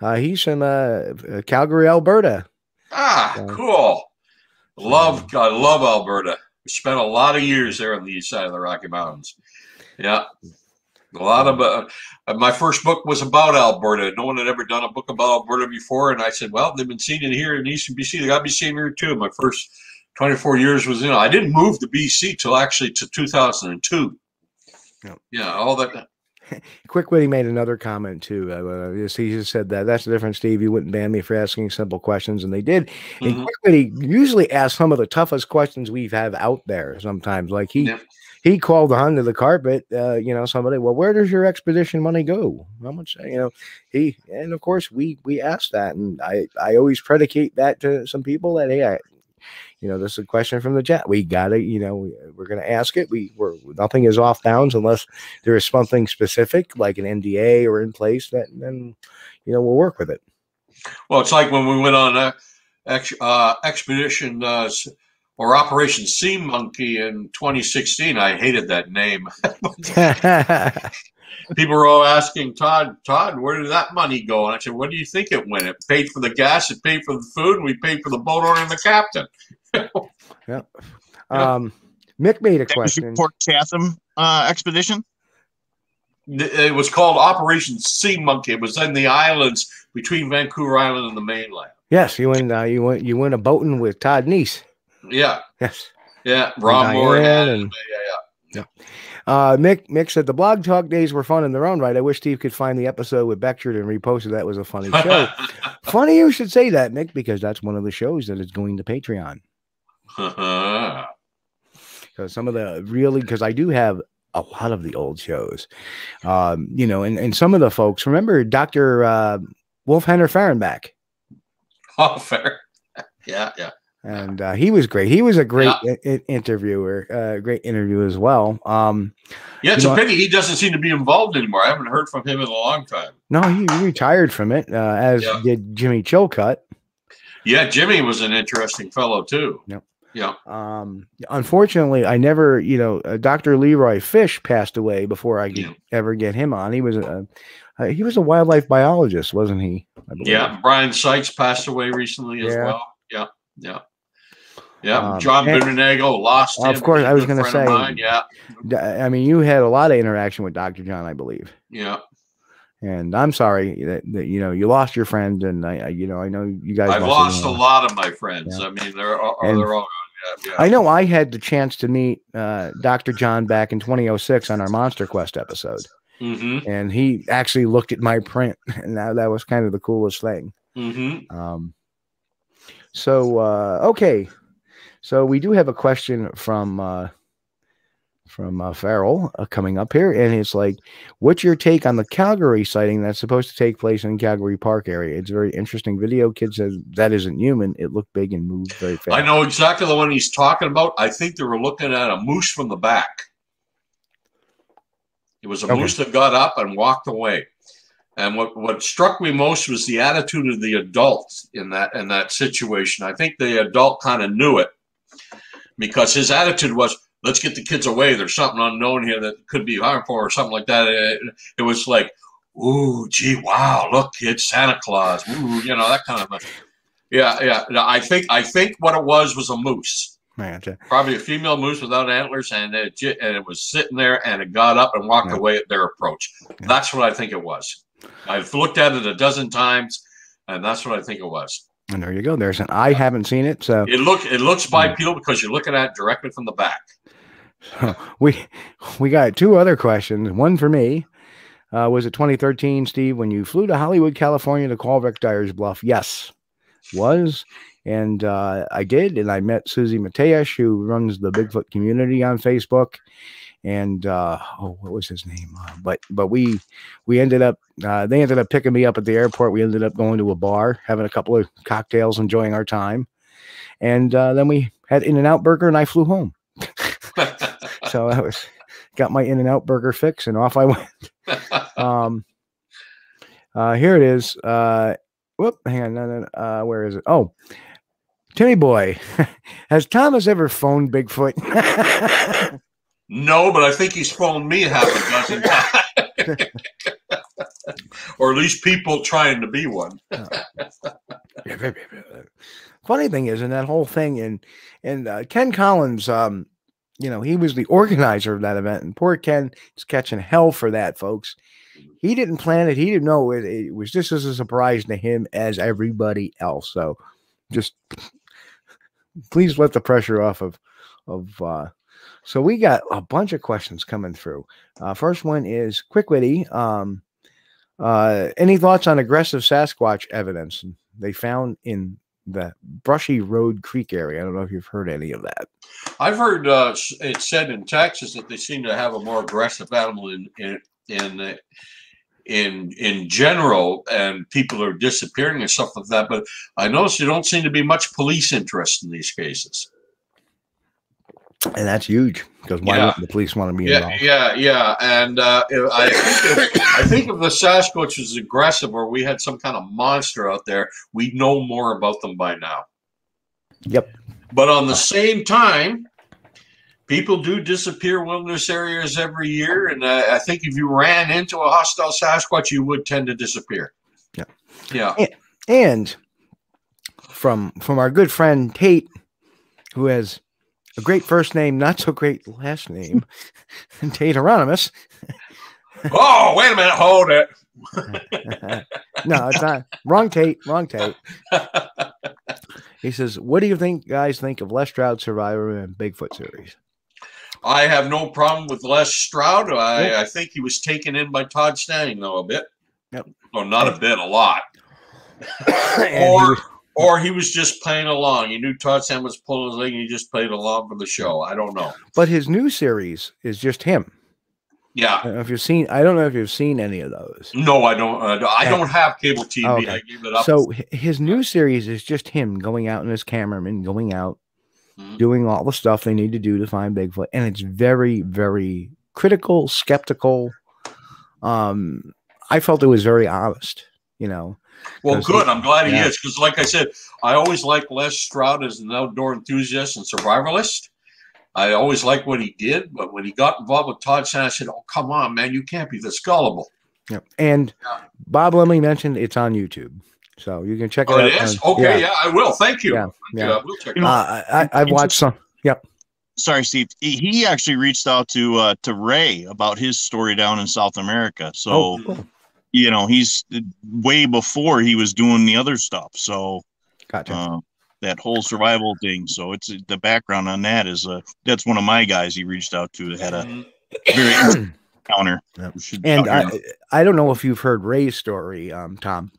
Uh, he's from uh, Calgary, Alberta. Ah, cool. Love, I love Alberta. We spent a lot of years there on the east side of the Rocky Mountains. Yeah. A lot of uh, uh, my first book was about Alberta. No one had ever done a book about Alberta before, and I said, "Well, they've been seeing it here in Eastern BC. They got to be seeing it here too." My first 24 years was you know I didn't move to BC till actually to 2002. Yeah. Yeah, all that. Quick Witty made another comment too. Uh, uh, he just said that that's the difference, Steve. You wouldn't ban me for asking simple questions, and they did. And Mhm. Quick Witty usually asks some of the toughest questions we have had out there. Sometimes, like he Yeah. he called onto the carpet. Uh, you know, somebody. Well, where does your expedition money go? How much? You know, he and of course we we asked that, and I I always predicate that to some people that hey, I, you know, this is a question from the chat. We got to, you know, we, we're going to ask it. We we're nothing is off bounds unless there is something specific like an NDA or in place that then you know we'll work with it. Well, it's like when we went on a uh, expedition uh, or Operation Sea Monkey in 2016. I hated that name. People were all asking Todd, Todd, where did that money go? And I said, What do you think it went? It paid for the gas, it paid for the food, and we paid for the boat owner and the captain. um, Mick made a That was question. Port Chatham uh, expedition. It was called Operation Sea Monkey. It was in the islands between Vancouver Island and the mainland. Yes, you went. Uh, you went. You went a boating with Todd Neiss. Yeah. Yes. Yeah, Ron Moore had and- yeah, yeah, Uh, Mick Mick said the blog talk days were fun in their own right. I wish Steve could find the episode with Beckjord and repost it. That was a funny show. funny you should say that, Mick, because that's one of the shows that is going to Patreon. Because some of the really, because I do have a lot of the old shows, um, you know, and, and some of the folks remember Dr. Uh, Wolf Henner Fahrenbach. oh, fair. Yeah, yeah. And uh, he was great. He was a great i- i- interviewer, uh, great interview as well. Um, Yeah, it's a know- pity he doesn't seem to be involved anymore. I haven't heard from him in a long time. no, he, retired from it, uh, as Yeah. did Jimmy Chilcutt. Yeah, Jimmy was an interesting fellow too. Yep. Yeah. Um, unfortunately, I never, you know, uh, Dr. Leroy Fish passed away before I could Yeah. ever get him on. He was a uh, he was a wildlife biologist, wasn't he? I. Yeah. Bryan Sykes passed away recently as well. Yeah. Yeah. Yeah. Um, John and- lost Of him. course, I was gonna say- mine. Yeah. I mean, you had a lot of interaction with Dr. John, I believe. Yeah. And I'm sorry that, that you know you lost your friend, and I, you know I know you guys. I've lost a uh, lot of my friends. Yeah. I mean, they're all, And- they're all gone. Yeah. yeah. I know I had the chance to meet uh, Dr. John back in 2006 on our Monster Quest episode, Mm-hmm. and he actually looked at my print, and that, that was kind of the coolest thing. Mm-hmm. Um, so uh, okay, so we do have a question from uh, from uh, Farrell uh, coming up here, and it's like, "What's your take on the Calgary sighting that's supposed to take place in Calgary Park area? It's a very interesting video. Kid says that isn't human. It looked big and moved very fast. I know exactly the one he's talking about. I think they were looking at a moose from the back. It was a Okay. moose that got up and walked away. And what, what struck me most was the attitude of the adults in that in that situation. I think the adult kind of knew it because his attitude was, "Let's get the kids away. There's something unknown here that could be harmful or something like that." It, it was like, "Ooh, gee, wow, look, it's Santa Claus." Ooh, you know that kind of. Thing. Yeah, yeah. No, I think I think what it was was a moose, gotcha. probably a female moose without antlers, and it and it was sitting there, and it got up and walked Yeah. away at their approach. Yeah. That's what I think it was. I've looked at it a dozen times, and that's what I think it was. And there you go. There's an I haven't seen it, so It look it looks bipedal because you're looking at it directly from the back. we we got two other questions. One for me. Uh, was it 2013, Steve, when you flew to Hollywood, California to call Rick Dyer's bluff? Yes, was. And uh, I did. And I met Susie Mateus, who runs the Bigfoot community on Facebook. And uh, oh, what was his name? Uh, but but we we ended up uh, they ended up picking me up at the airport. We ended up going to a bar, having a couple of cocktails, enjoying our time. And uh, then we had In and Out Burger, and I flew home. So I was got my In and Out burger fix and off I went. Um, uh, here it is. Uh, whoop, hang on. No, no, no, uh, where is it? Oh, Timmy Boy. Has Thomas ever phoned Bigfoot? No, but I think he's phoned me half a dozen times. or at least people trying to be one. Funny thing is, in that whole thing, and and uh, Ken Collins, um, you know, he was the organizer of that event, and poor Ken is catching hell for that, folks. He didn't plan it. He didn't know it. It was just as a surprise to him as everybody else. So, just please let the pressure off of of. uh So we got a bunch of questions coming through. Uh, first one is quick witty. Um, uh, any thoughts on aggressive Sasquatch evidence they found in the Brushy Road Creek area? I don't know if you've heard any of that. I've heard uh, it said in Texas that they seem to have a more aggressive animal in in in in in general, and people are disappearing and stuff like that. But I notice there don't seem to be much police interest in these cases. And that's huge because why Yeah. wouldn't the police want to be Yeah, involved? yeah, yeah. And uh, I think if, I think if the Sasquatch was aggressive or we had some kind of monster out there, we'd know more about them by now. Yep. But on the same time, people do disappear wilderness areas every year, and uh, I think if you ran into a hostile Sasquatch, you would tend to disappear. Yeah. Yeah. And from from our good friend Tate, who has a great first name, not so great last name, Tate Hieronymus. Oh, wait a minute. Hold it. no, it's not wrong Tate, wrong Tate. He says, "What do you think, guys? Think of Les Stroud Survivor and Bigfoot series?" I have no problem with Les Stroud. I, I think he was taken in by Todd Standing though a bit. Yep. Oh, not a bit, a lot. Or or he was just playing along. He knew Todd Standing was pulling his leg, and he just played along for the show. I don't know. but his new series is just him. Yeah. I if you've seen. I don't know if you've seen any of those. No, I don't. Uh, I Yeah. don't have cable TV. Oh, okay. I gave it up. So his new series is just him going out in his cameraman, going out, Mhm. doing all the stuff they need to do to find Bigfoot, and it's very, very critical, skeptical. Um, I felt it was very honest. You know, Well, good. I'm glad he yeah. is because, like I said, I always like Les Stroud as an outdoor enthusiast and survivalist. I always liked what he did, but when he got involved with Todd Sand, I said, "Oh, come on, man, you can't be this gullible." yeah. And Yeah. Bob Lemley mentioned it's on YouTube, so you can check it Oh, out. it is on- okay. Yeah. I will. Thank you. Yeah, Thank yeah. you. I will check. You it know, out. Uh, I, I, I've watched some. Yep. Sorry, Steve. He, he actually reached out to uh, to Ray about his story down in South America. So Oh, cool. You know he's way before he was doing the other stuff. So Gotcha. uh, that whole survival thing. So it's the background on that is uh that's one of my guys he reached out to that had a very interesting encounter. Yep. And out here. I, I don't know if you've heard Ray's story, um, Thom.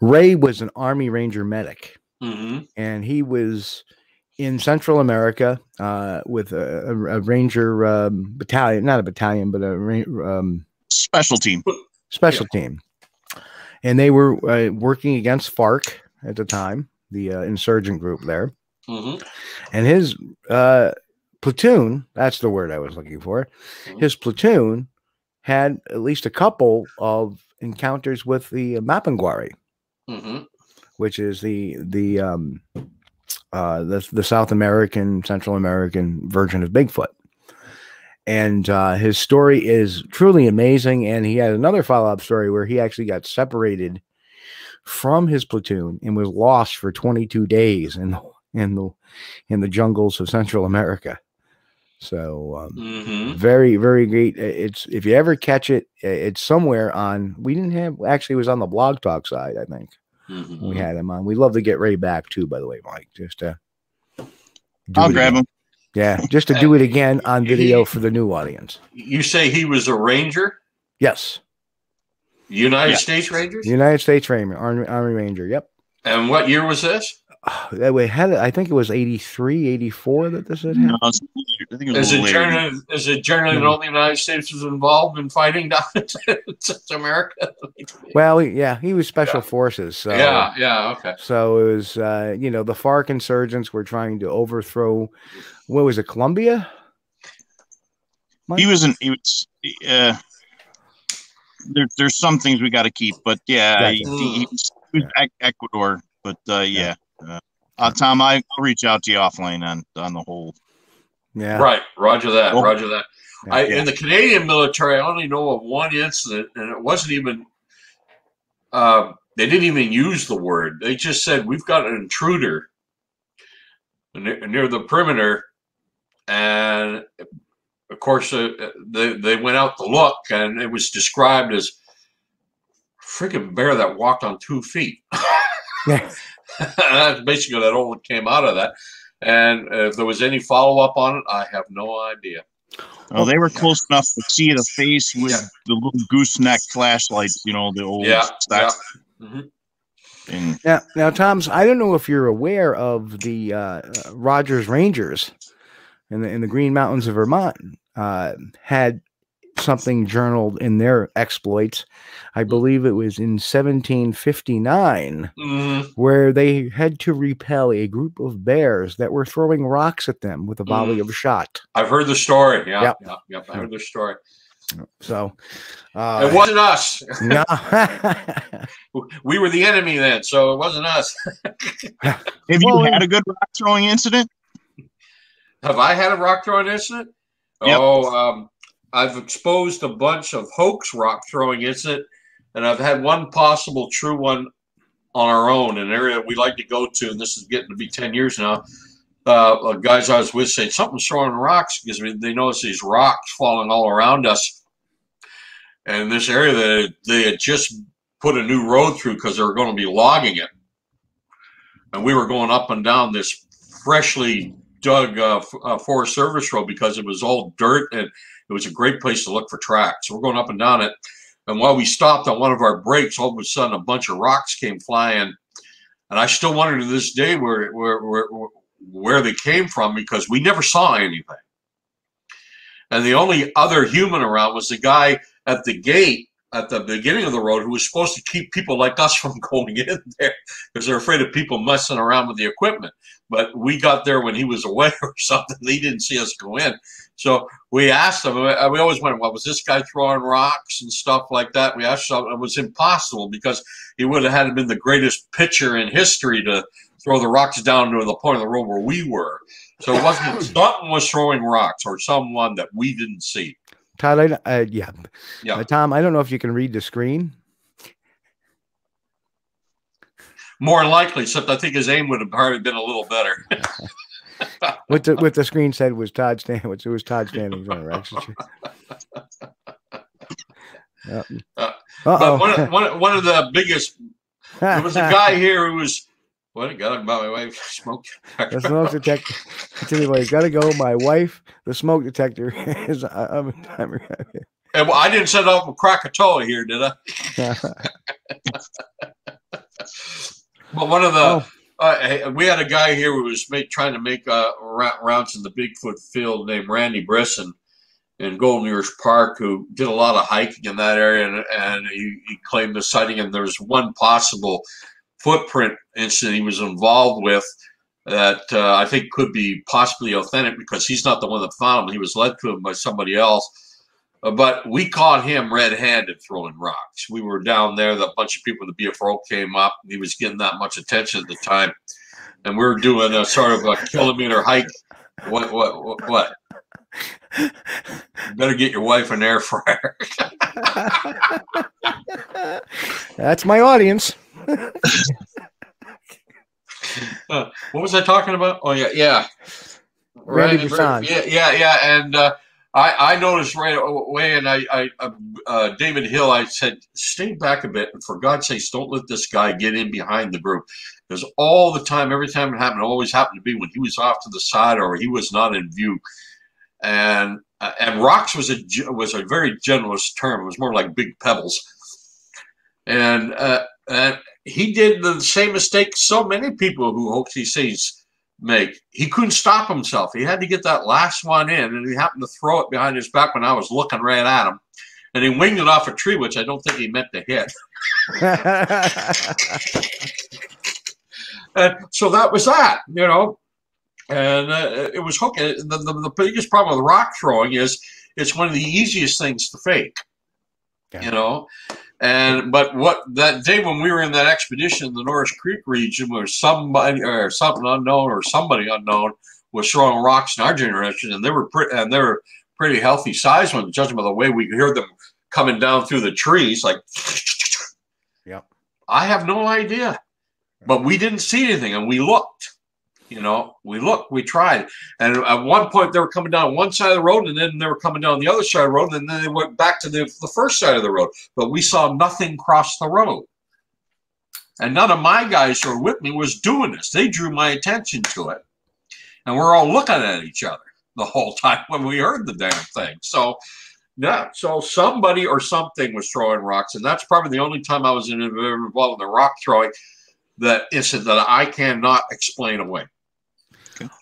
Ray was an Army Ranger medic, Mhm. and he was in Central America uh, with a, a, a Ranger um, battalion, not a battalion, but a um, special team. Special team. And they were uh, working against FARC at the time, the uh, insurgent group there. Mhm. And his uh, platoon, that's the word I was looking for, Mhm. his platoon had at least a couple of encounters with the Mapinguari, Mhm. which is the the um, uh, the, the South American, Central American version of Bigfoot. And uh, his story is truly amazing. And he had another follow up story where he actually got separated from his platoon and was lost for 22 days in the, in the in the jungles of Central America. So um, Mhm. very very great. It's if you ever catch it, it's somewhere on. We didn't have actually it was on the blog talk side. I think Mhm. we had him on. We love to get Ray back too. By the way, Mike, just to do I'll grab again. him. Yeah, just to do it again on video for the new audience. You say he was a ranger, Yes, United Yeah. States Rangers, United States Ranger, Army, Army Ranger. Yep. and what year was this? Oh, that way had it. I think it was 83, 84 that this had happened. No, it's- I think it was Is a it little later. generally is it generally Mhm. the United States was involved in fighting down in America? Well, yeah, he was special forces. So yeah, yeah, okay. So it was, uh, you know, the FARC insurgents were trying to overthrow, what was it, Colombia? He was in. He was. Uh, there, there's some things we got to keep, but yeah, Gotcha. he, he was, he was Ec- Ecuador. But uh, yeah, uh, uh, Thom, I, I'll reach out to you offline on on the whole. Yeah. Right, Roger that, Well, Roger that. I, yeah. In the Canadian military, I only know of one incident, and it wasn't even. Uh, they didn't even use the word. They just said we've got an intruder near, near the perimeter, and of course uh, they they went out to look, and it was described as freaking bear that walked on two feet. Yeah. That's basically that all came out of that. And if there was any follow up on it, I have no idea. Oh, they were close enough to see the face with Yeah. the little gooseneck flashlights. You know, the old Yeah, stock. Mhm. Now, now, Thom's. I don't know if you're aware of the uh, uh, Rogers Rangers in the in the Green Mountains of Vermont uh, had something journaled in their exploits. I believe it was in 1759, Mhm. where they had to repel a group of bears that were throwing rocks at them with a volley of shot. I've heard the story. Yeah, Yep. yep, yep. I heard the story. So, uh, it wasn't us. no. We were the enemy then, so it wasn't us. have you Well, had a good rock throwing incident? Have I had a rock throwing incident? Yep. Oh, um, I've exposed a bunch of hoax rock throwing incident, and I've had one possible true one on our own, an area we like to go to, and this is getting to be 10 years now. Uh, uh, guys I was with say something's throwing rocks because they notice these rocks falling all around us. And this area that they had just put a new road through because they were going to be logging it. and we were going up and down this freshly dug uh, Forest Service road because it was all dirt and it was a great place to look for tracks. So we're going up and down it, and while we stopped on one of our breaks, all of a sudden a bunch of rocks came flying, and I still wonder to this day where where where, where they came from because we never saw anything. And the only other human around was the guy at the gate at the beginning of the road who was supposed to keep people like us from going in there because they're afraid of people messing around with the equipment. But we got there when he was away or something. He didn't see us go in. So we asked him, we always wondered, well, was this guy throwing rocks and stuff like that? We asked him, it was impossible because he would have had to been the greatest pitcher in history to throw the rocks down to the point of the road where we were. So it wasn't something was throwing rocks or someone that we didn't see. Todd, I, uh, yeah, Yeah. Uh, Thom, I don't know if you can read the screen. More likely, except I think his aim would have probably been a little better. What the what the screen said was Todd Stan. It was Todd Standings Rex. Yep. Uh, But one, of- one, one of the biggest, there was a guy here who was, what, got about my wife, smoke. The smoke detector. Tell you what, he's got to go. My wife, the smoke detector is. I'm, I'm, And well, I didn't set up a Krakatoa here, did I? But one of the, Oh. uh, we had a guy here who was make, trying to make uh, rounds in the Bigfoot field named Randy Brisson in Golden Ears Park, who did a lot of hiking in that area, and, and he, he claimed the sighting. And there was one possible footprint incident he was involved with that uh, I think could be possibly authentic because he's not the one that found him. He was led to him by somebody else. But we caught him red-handed throwing rocks. We were down there. The bunch of people in the BFRO came up. And he was getting that much attention at the time, and we were doing a sort of a kilometer hike. What? What? What? what? Better get your wife an air fryer. That's my audience. Uh, what was I talking about? Oh yeah, yeah. Randy Right, Brisson. Yeah, yeah, yeah. And uh, I, I noticed right away, and I, I uh, David Hill, I said, stay back a bit, and for God's sakes, don't let this guy get in behind the group, because all the time, every time it happened, it always happened to be when he was off to the side or he was not in view. And uh, and rocks was a was a very generous term. It was more like big pebbles. And uh, and he did the same mistake so many people who hoax he sees make. He couldn't stop himself. He had to get that last one in, and he happened to throw it behind his back when I was looking right at him. And he winged it off a tree, which I don't think he meant to hit. And so that was that, you know. And uh, it was hooking. The, the, the biggest problem with rock throwing is it's one of the easiest things to fake, Yeah. you know. And but what that day when we were in that expedition in the Norrish Creek region, where somebody or something unknown or somebody unknown was throwing rocks in our generation, and they were pretty and they were pretty healthy size ones, judging by the way we heard them coming down through the trees, like. Yep. I have no idea, but we didn't see anything, and we looked. You know, we looked, we tried, and at one point they were coming down one side of the road, and then they were coming down the other side of the road, and then they went back to the, the first side of the road. But we saw nothing cross the road, and none of my guys who were with me was doing this. They drew my attention to it, and we're all looking at each other the whole time when we heard the damn thing. So. Yeah, so somebody or something was throwing rocks, and that's probably the only time I was involved in the rock throwing that incident that I cannot explain away.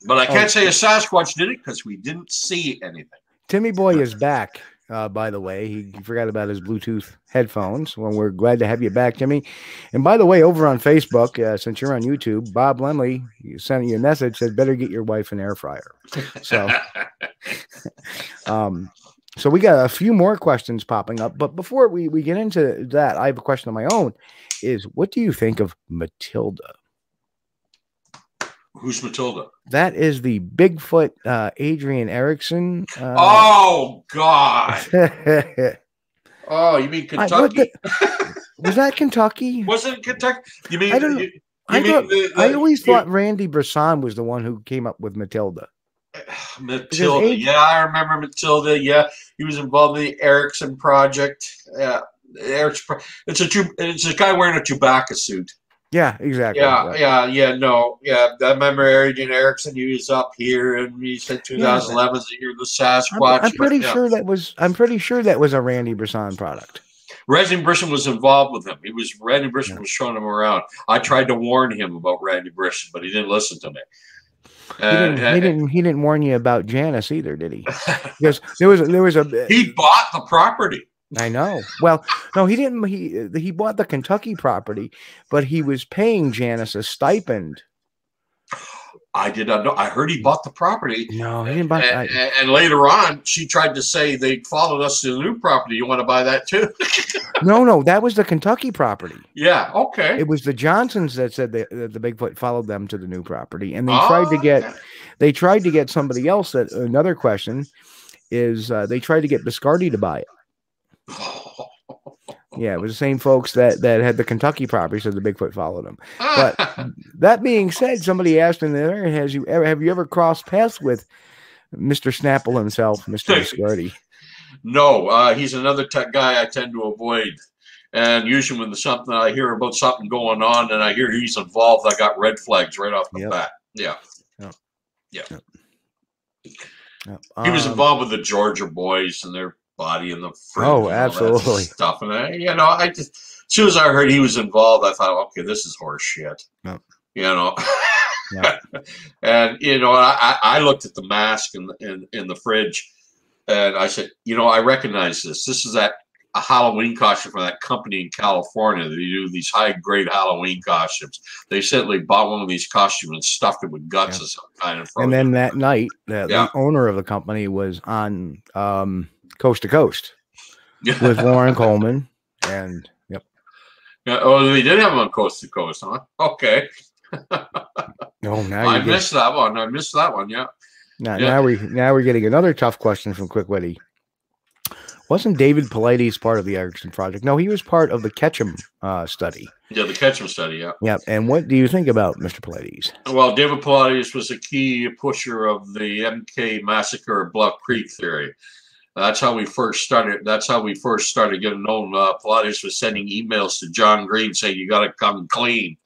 But I can't say a Sasquatch did it because we didn't see anything. Timmy Boy is back. Uh, by the way, he forgot about his Bluetooth headphones. Well, we're glad to have you back, Timmy. And by the way, over on Facebook, uh, since you're on YouTube, Bob Lemley sent you a message said, "Better get your wife an air fryer." So, um, so we got a few more questions popping up. But before we we get into that, I have a question of my own. Is what do you think of Matilda? Who's Matilda? That is the Bigfoot uh, Adrian Erickson. Uh, oh God! Oh, you mean I- what Kentucky? that Kentucky? Wasn't it Kentucky? You mean? I don't. You, you I, mean thought, the- I always you- thought Randy Brisson was the one who came up with Matilda. Matilda. Adrian- Yeah, I remember Matilda. Yeah, he was involved in the Erickson project. Yeah, Eric's. pro- It's a it's a guy wearing a Chewbacca suit. Yeah, exactly. Yeah, yeah, yeah, no, yeah. I remember Adrian Erickson. He was up here, and he said 2011 is the year of the I'm, Sasquatch. I'm pretty but, yeah. sure that was. I'm pretty sure that was a Randy Brisson product. Randy Brisson was involved with him. He was Randy Brisson Yeah. was showing him around. I tried to warn him about Randy Brisson, but he didn't listen to me. He didn't. He uh, didn't. He didn't warn you about Janice either, did he? Because there was. There was a. he bought the property. I know. Well, no, he didn't. He he bought the Kentucky property, but he was paying Janice a stipend. I did not know. I heard he bought the property. No, he didn't buy. And, I, and- later on, she tried to say they followed us to the new property. You want to buy that too? no, no, that was the Kentucky property. yeah. Okay. It was the Johnsons that said that the Bigfoot followed them to the new property, and they tried to Oh, get okay. they tried to get somebody else. That another question is uh, they tried to get Biscardi to buy it. Yeah, it was the same folks that that had the Kentucky property so the Bigfoot followed them. But that being said, somebody asked in there, has you ever have you ever crossed paths with Mr. Snapple himself, Mr. Biscardi? no, uh, he's another tech guy I tend to avoid. And usually, when there's something I hear about something going on, and I hear he's involved, I got red flags right off the Yep. bat. Yeah, Yep. he was Um, involved with the Georgia boys and their body in the fridge. Oh, and absolutely. stuff. And I, you know, I just as soon as I heard he was involved, I thought, okay, this is horse shit. Yep. You know. Yeah. and you know, I, I I looked at the mask in, in in the fridge, and I said, you know, I recognize this. This is that a Halloween costume from that company in California. They do these high grade Halloween costumes. They simply bought one of these costumes and stuffed it with guts Yeah. of some kind. And, and then that night, the, Yeah. the owner of the company was on um, Coast to Coast with Loren Coleman, and yep. Yeah, oh, they did have on coast to coast, huh? Okay, Oh, now I missed that one. I missed that one. Yeah. now, yeah. now we now we're getting another tough question from Quick Witty. Wasn't David Paulides part of the Erickson project? No, he was part of the Ketchum uh, study. Yeah, the Ketchum study. Yeah. Yep. And what do you think about Mr. Paulides? Well, David Paulides was a key pusher of the MK massacre Bluff Creek theory. That's how we first started. That's how we first started getting known. Uh, Paulides was sending emails to John Green saying, "You got to come clean,"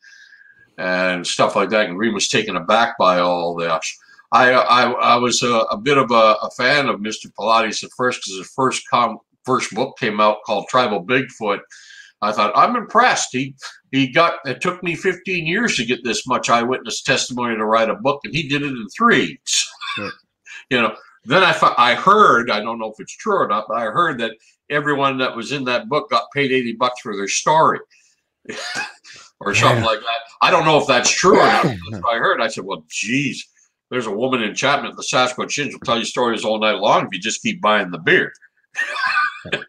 and stuff like that. And Green was taken aback by all this. I I, I was a, a bit of a, a fan of Mr. Paulides at first because his first com, first book came out called Tribal Bigfoot. I thought I'm impressed. He he got it took me 15 years to get this much eyewitness testimony to write a book, and he did it in three. Yeah. you know, then I I heard I don't know if it's true or not, but I heard that everyone that was in that book got paid 80 bucks for their story. or something Yeah. like that. I don't know if that's true or not. That's what I heard. I said, well, geez, there's a woman in Chapman at the Sasquatch Inns will tell you stories all night long if you just keep buying the beer.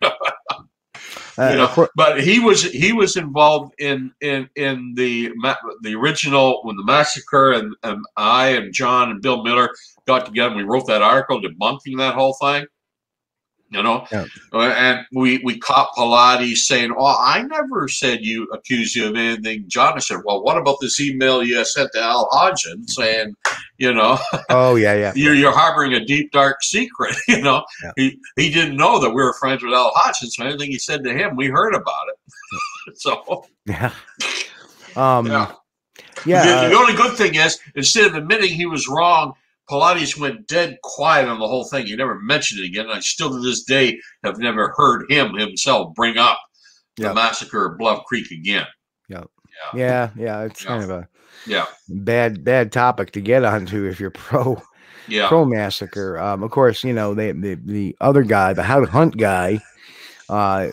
Uh, you know, of but he was he was involved in in in the the original when the massacre and, and I and John and Bill Miller got together and we wrote that article debunking that whole thing. You know, Yeah. Uh, and we we caught Paulides saying, "Oh, I never said you accused you of anything." John said, "Well, what about this email you sent to Al Hodgson saying, you know, oh yeah, yeah. you're, you're harboring a deep dark secret you know Yeah. he he didn't know that we were friends with al hodgson so anything he said to him we heard about it so Yeah. Um, yeah, yeah. the, uh, the only good thing is instead of admitting he was wrong paulides went dead quiet on the whole thing he never mentioned it again i still to this day have never heard him himself bring up the massacre of bluff creek again Yep. yeah yeah, yeah. It's Yeah. kind of a yeah bad, bad topic to get onto if you're pro yeah pro massacre. Um, of course, you know they, the the other guy, the how to hunt guy, uh,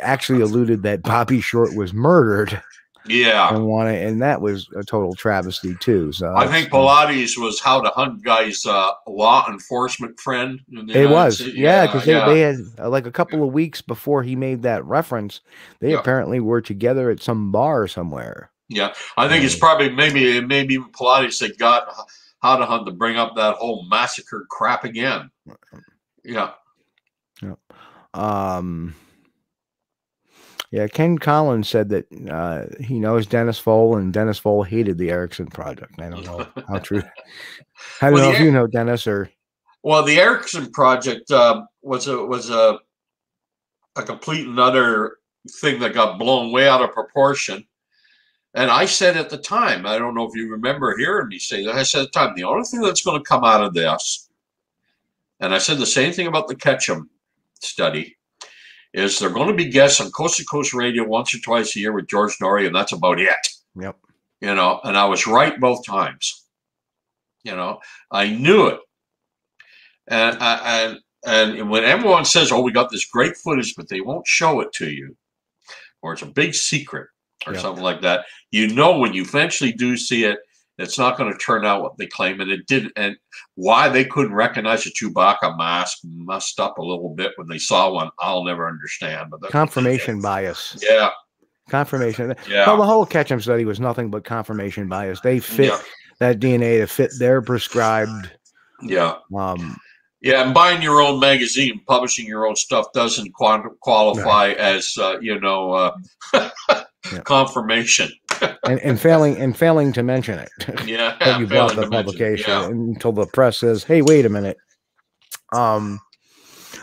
actually alluded that Bobby Short was murdered yeah and wanted, and that was a total travesty too. So I think Paulides was how to hunt guy's uh, law enforcement friend. in the It United was, yeah, because they, yeah. they had uh, like a couple of weeks before he made that reference, they Yeah. apparently were together at some bar somewhere. Yeah, I think it's probably maybe maybe Paulides that got how to hunt to bring up that whole massacre crap again. Yeah. Yeah, Um, yeah, Ken Collins said that uh, he knows Dennis Fowl, and Dennis Fowl hated the Erickson project. I don't know how true. I don't Well, know if Eric- you know Dennis or well, the Erickson project um, was a was a a complete and utter thing that got blown way out of proportion. And I said at the time, I don't know if you remember hearing me say that. I said at the time, the only thing that's going to come out of this, and I said the same thing about the Ketchum study, is they're going to be guests on Coast to Coast Radio once or twice a year with George Noory, and that's about it. Yep. You know, and I was right both times. You know, I knew it. And and and when everyone says, "Oh, we got this great footage," but they won't show it to you, or it's a big secret, or Yeah. something like that, you know when you eventually do see it, it's not going to turn out what they claim, and it didn't. And why they couldn't recognize the Chewbacca mask messed up a little bit when they saw one, I'll never understand. But Confirmation bias. yeah, Confirmation. yeah, Well, the whole Ketchum study was nothing but confirmation bias. They fit yeah, that DNA to fit their prescribed. yeah. Um, Yeah, and buying your own magazine, publishing your own stuff doesn't qual- qualify as uh, you know uh, Yeah. confirmation. and, and failing and failing to mention it. Yeah, that you bought the publication yeah. until the press says, "Hey, wait a minute." Um,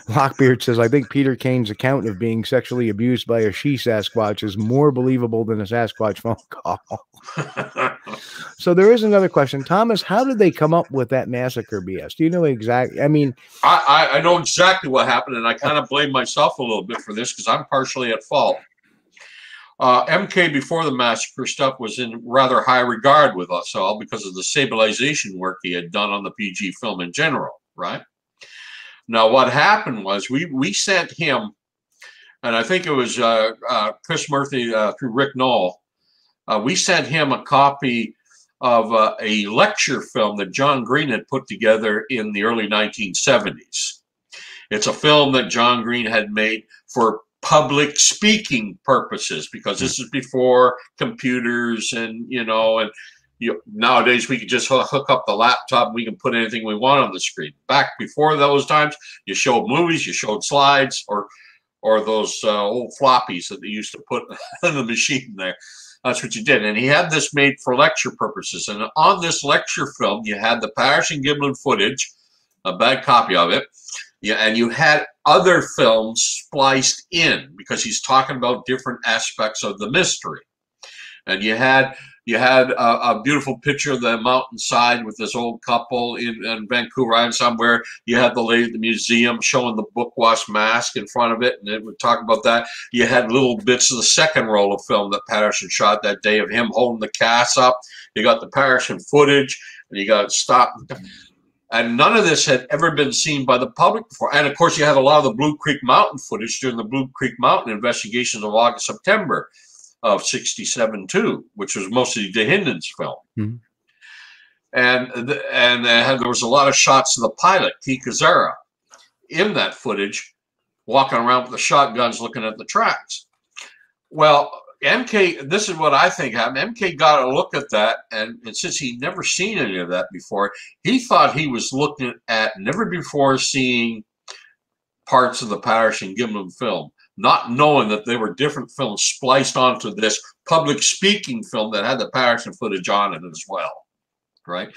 Lockbeard says, "I think Peter Kane's account of being sexually abused by a she Sasquatch is more believable than a Sasquatch phone call." So there is another question, Thomas. How did they come up with that massacre BS? Do you know exactly? I mean, I, I I know exactly what happened, and I kind of blame myself a little bit for this because I'm partially at fault. Uh, MK before the massacre stuff was in rather high regard with us all because of the stabilization work he had done on the PG film in general, right? Now, what happened was we we sent him, and I think it was uh, uh, Chris Murphy uh, through Rick Noll. Uh, we sent him a copy of uh, a lecture film that John Green had put together in the early 1970s. It's a film that John Green had made for public speaking purposes because this is before computers and you know and you, nowadays we can just hook up the laptop and we can put anything we want on the screen. Back before those times, you showed movies, you showed slides, or or those uh, old floppies that they used to put in the machine there. That's what you did. And he had this made for lecture purposes. And on this lecture film, you had the Patterson Gimlin footage, a bad copy of it. Yeah, and you had other films spliced in because he's talking about different aspects of the mystery. And you had you had a, a beautiful picture of the mountainside with this old couple in, in Vancouver Island somewhere. You had the lady at the museum showing the Bukwus mask in front of it, and it would talk about that. You had little bits of the second roll of film that Patterson shot that day of him holding the cast up. You got the Patterson footage, and you got stopped. And none of this had ever been seen by the public before. And of course, you had a lot of the Blue Creek Mountain footage during the Blue Creek Mountain investigations of August, September of 67 too, which was mostly Dahinden's film. Mhm. And th- and they had, there was a lot of shots of the pilot, T. Kazara, in that footage, walking around with the shotguns looking at the tracks. Well, MK, this is what I think happened. MK got a look at that, and, and since he'd never seen any of that before, he thought he was looking at never before seeing parts of the Patterson Gimlin film, not knowing that they were different films spliced onto this public speaking film that had the Patterson footage on it as well, right?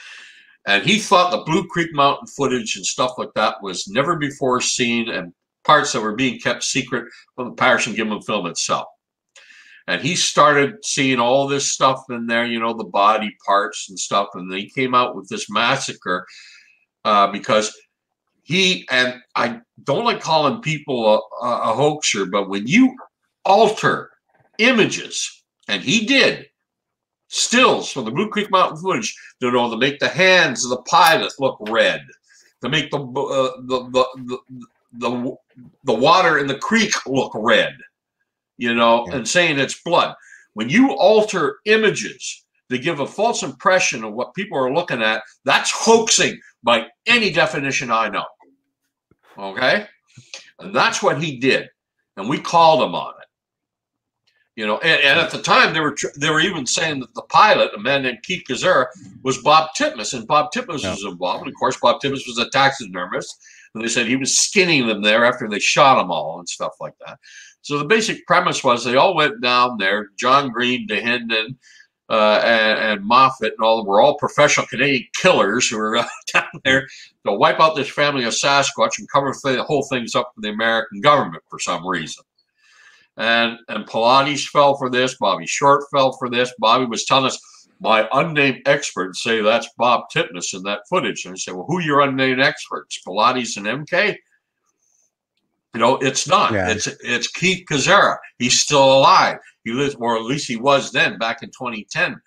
And he thought the Blue Creek Mountain footage and stuff like that was never before seen and parts that were being kept secret from the Patterson Gimlin film itself. And he started seeing all this stuff in there, you know, the body parts and stuff. And he came out with this massacre uh, because he, and I don't like calling people a, a, a hoaxer, but when you alter images, and he did, stills from the Blue Creek Mountain footage, you know, to make the hands of the pilot look red, to make the, uh, the, the, the, the, the water in the creek look red you know, Yeah. and saying it's blood. When you alter images to give a false impression of what people are looking at, that's hoaxing by any definition I know. Okay? And that's what he did. And we called him on it. You know, and, and at the time they were tr- they were even saying that the pilot, a man named Keith Kazura, was Bob Titmus, and Bob Titmus Yeah. was involved. And of course, Bob Titmus was a taxidermist, and they said he was skinning them there after they shot them all and stuff like that. So the basic premise was they all went down there. John Green, Dahinden, uh, and, and Moffat, and all were all professional Canadian killers who were down there to wipe out this family of Sasquatch and cover the whole things up for the American government for some reason. and and Paulides fell for this. Bobby Short fell for this. Bobby was telling us my unnamed experts say that's Bob Titmus in that footage. And I said, well, who are your unnamed experts? Paulides and MK? You know, it's not. Yeah. It's it's Keith Kazera. He's still alive. He lives, or at least he was then, back in 2010.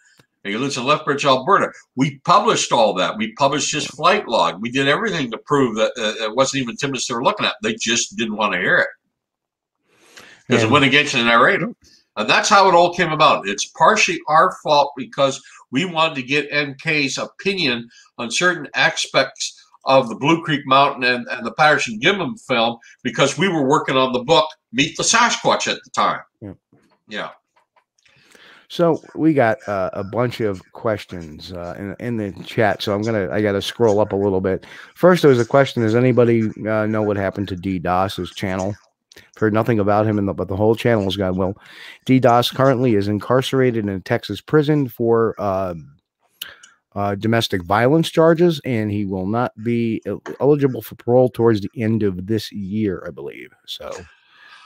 He lives in Lethbridge, Alberta. We published all that. We published his flight log. We did everything to prove that uh, it wasn't even Timmins they were looking at. They just didn't want to hear it because it went against the narrative. And that's how it all came about. It's partially our fault because we wanted to get MK's opinion on certain aspects of the Blue Creek Mountain and, and the Patterson Gimlin film because we were working on the book Meet the Sasquatch at the time. Yeah. Yeah. So we got uh, a bunch of questions uh, in in the chat. So I'm gonna I got to scroll up a little bit. First, there was a question: Does anybody uh, know what happened to DDoS's channel? Heard nothing about him, in the, but the whole channel has gone well. DDoS currently is incarcerated in a Texas prison for uh, uh, domestic violence charges, and he will not be eligible for parole towards the end of this year, I believe. So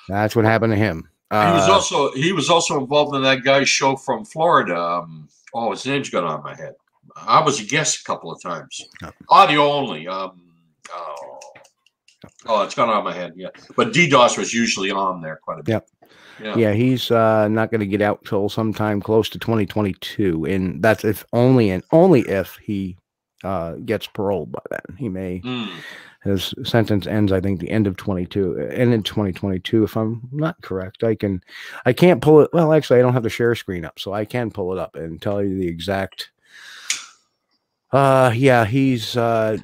that's what happened to him. he was Uh, also he was also involved in that guy's show from Florida. Um, oh, his name's got on my head. I was a guest a couple of times. Audio only. Um, oh, oh, it's gone on my head. Yeah, but DDoS was usually on there quite a bit. Yep. Yeah. Yeah, he's uh, not going to get out till sometime close to 2022, and that's if only and only if he uh, gets paroled by then. He may Mm. his sentence ends, I think, the end of 22, end in 2022. If I'm not correct, I can, I can't pull it. Well, actually, I don't have the share screen up, so I can pull it up and tell you the exact. Uh, yeah, he's. Uh,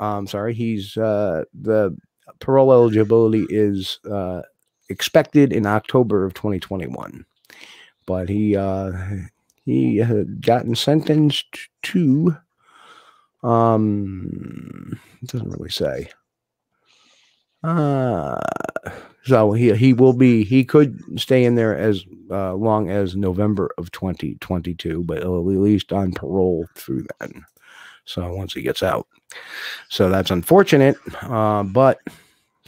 I'm sorry, he's uh the parole eligibility is uh expected in October of 2021. But he uh he had gotten sentenced to um it doesn't really say. Uh so he he will be he could stay in there as uh, long as November of 2022, but at least on parole through then. So once he gets out. So that's unfortunate, uh, but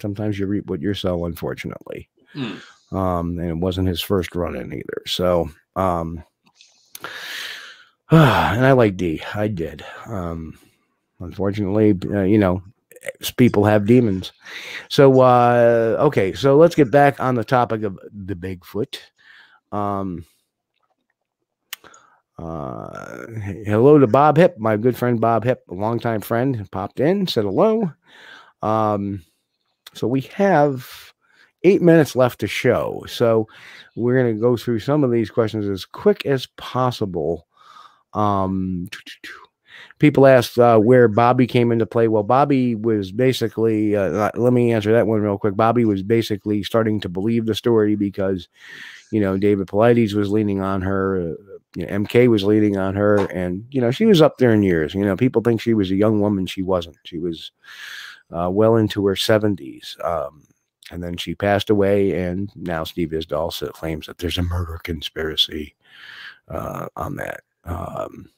sometimes you reap what you sow, unfortunately. Hmm. Um, and it wasn't his first run in either. So, um, and I like D. I did. Um, unfortunately, uh, you know, people have demons. So, uh, okay, so let's get back on the topic of the Bigfoot. Um, uh, hello to Bob Hip, my good friend Bob Hip, a longtime friend, popped in, said hello. Um, so we have eight minutes left to show. So we're going to go through some of these questions as quick as possible. Um, people asked uh, where Bobby came into play. Well, Bobby was basically, uh, let me answer that one real quick. Bobby was basically starting to believe the story because, you know, David Paulides was leaning on her. Uh, you know, MK was leaning on her, and you know she was up there in years. You know, people think she was a young woman. She wasn't. She was uh, well into her seventies. Um, and then she passed away, and now Steve Isdahl claims that there's a murder conspiracy uh, on that. Um,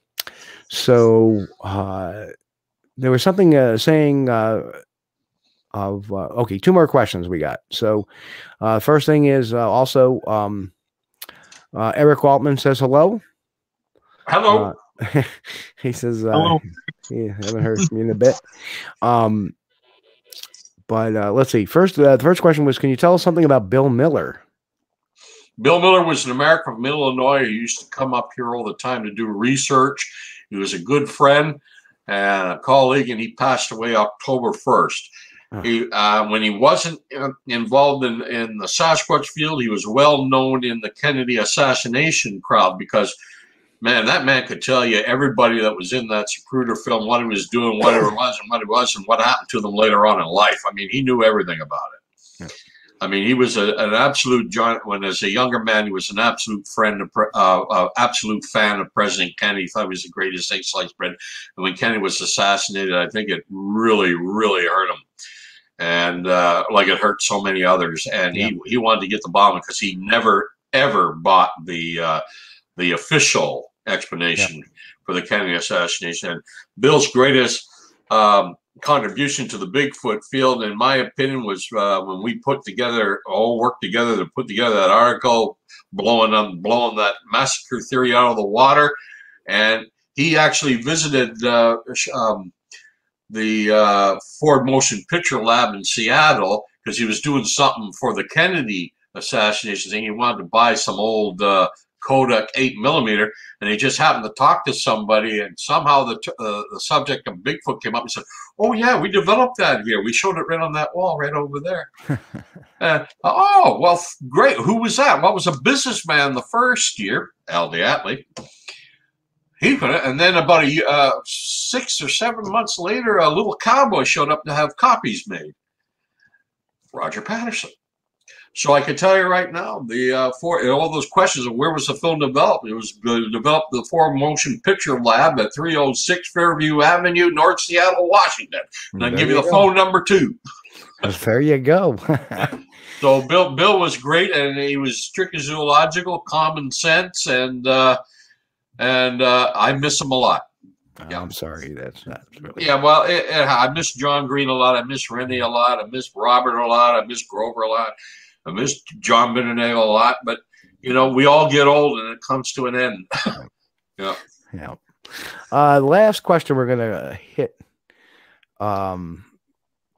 so uh, there was something uh, saying uh, of uh, okay, two more questions we got. So uh, first thing is uh, also um, uh, Eric Waltman says hello. Hello. He says, uh, Hello. Yeah, haven't heard from you in a bit. Um, but uh, let's see. First, uh, the first question was, can you tell us something about Bill Miller? Bill Miller was an American from Illinois who used to come up here all the time to do research. He was a good friend and a colleague, and he passed away October 1st. Oh. He, uh, when he wasn't involved in, in the Sasquatch field, he was well known in the Kennedy assassination crowd because, man, that man could tell you everybody that was in that Zapruder film, what he was doing, what it was, and what it was, and what happened to them later on in life. I mean, he knew everything about it. I mean, he was a, an absolute giant. When as a younger man, he was an absolute friend, of, uh, uh, absolute fan of President Kennedy. He thought he was the greatest thing sliced bread. And when Kennedy was assassinated, I think it really, really hurt him, and uh, like it hurt so many others. And he he wanted to get the bomb because he never ever bought the uh, the official explanation for the Kennedy assassination. And Bill's greatest um, contribution to the Bigfoot field, in my opinion, was uh, when we put together, all worked together to put together that article, blowing on blowing that massacre theory out of the water, and he actually visited uh, um, the uh, Ford Motion Picture Lab in Seattle because he was doing something for the Kennedy assassination thing. He wanted to buy some old uh, Kodak eight millimeter, and he just happened to talk to somebody, and somehow the uh, the subject of Bigfoot came up and said, "Oh yeah, we developed that here. We showed it right on that wall, right over there." uh, oh well, great. Who was that? What was a businessman the first year? Al DeAtley. He put it, and then about a uh, six or seven months later, a little cowboy showed up to have copies made. Roger Patterson. So I can tell you right now, the uh, for all those questions of where was the film developed? It was developed the Ford Motion Picture Lab at 306 Fairview Avenue, North Seattle, Washington. And I give you the go. phone number too. there you go. so Bill Bill was great, and he was strictly zoological, common sense, and uh, and uh, I miss him a lot. Yeah. I'm sorry, that's not really. Yeah, well, it, it, I miss John Green a lot. I miss Rennie a lot. I miss Robert a lot. I miss Grover a lot. I miss John Benedetto a lot, but you know, we all get old and it comes to an end. yeah. Yeah. Uh, last question we're gonna hit. Um,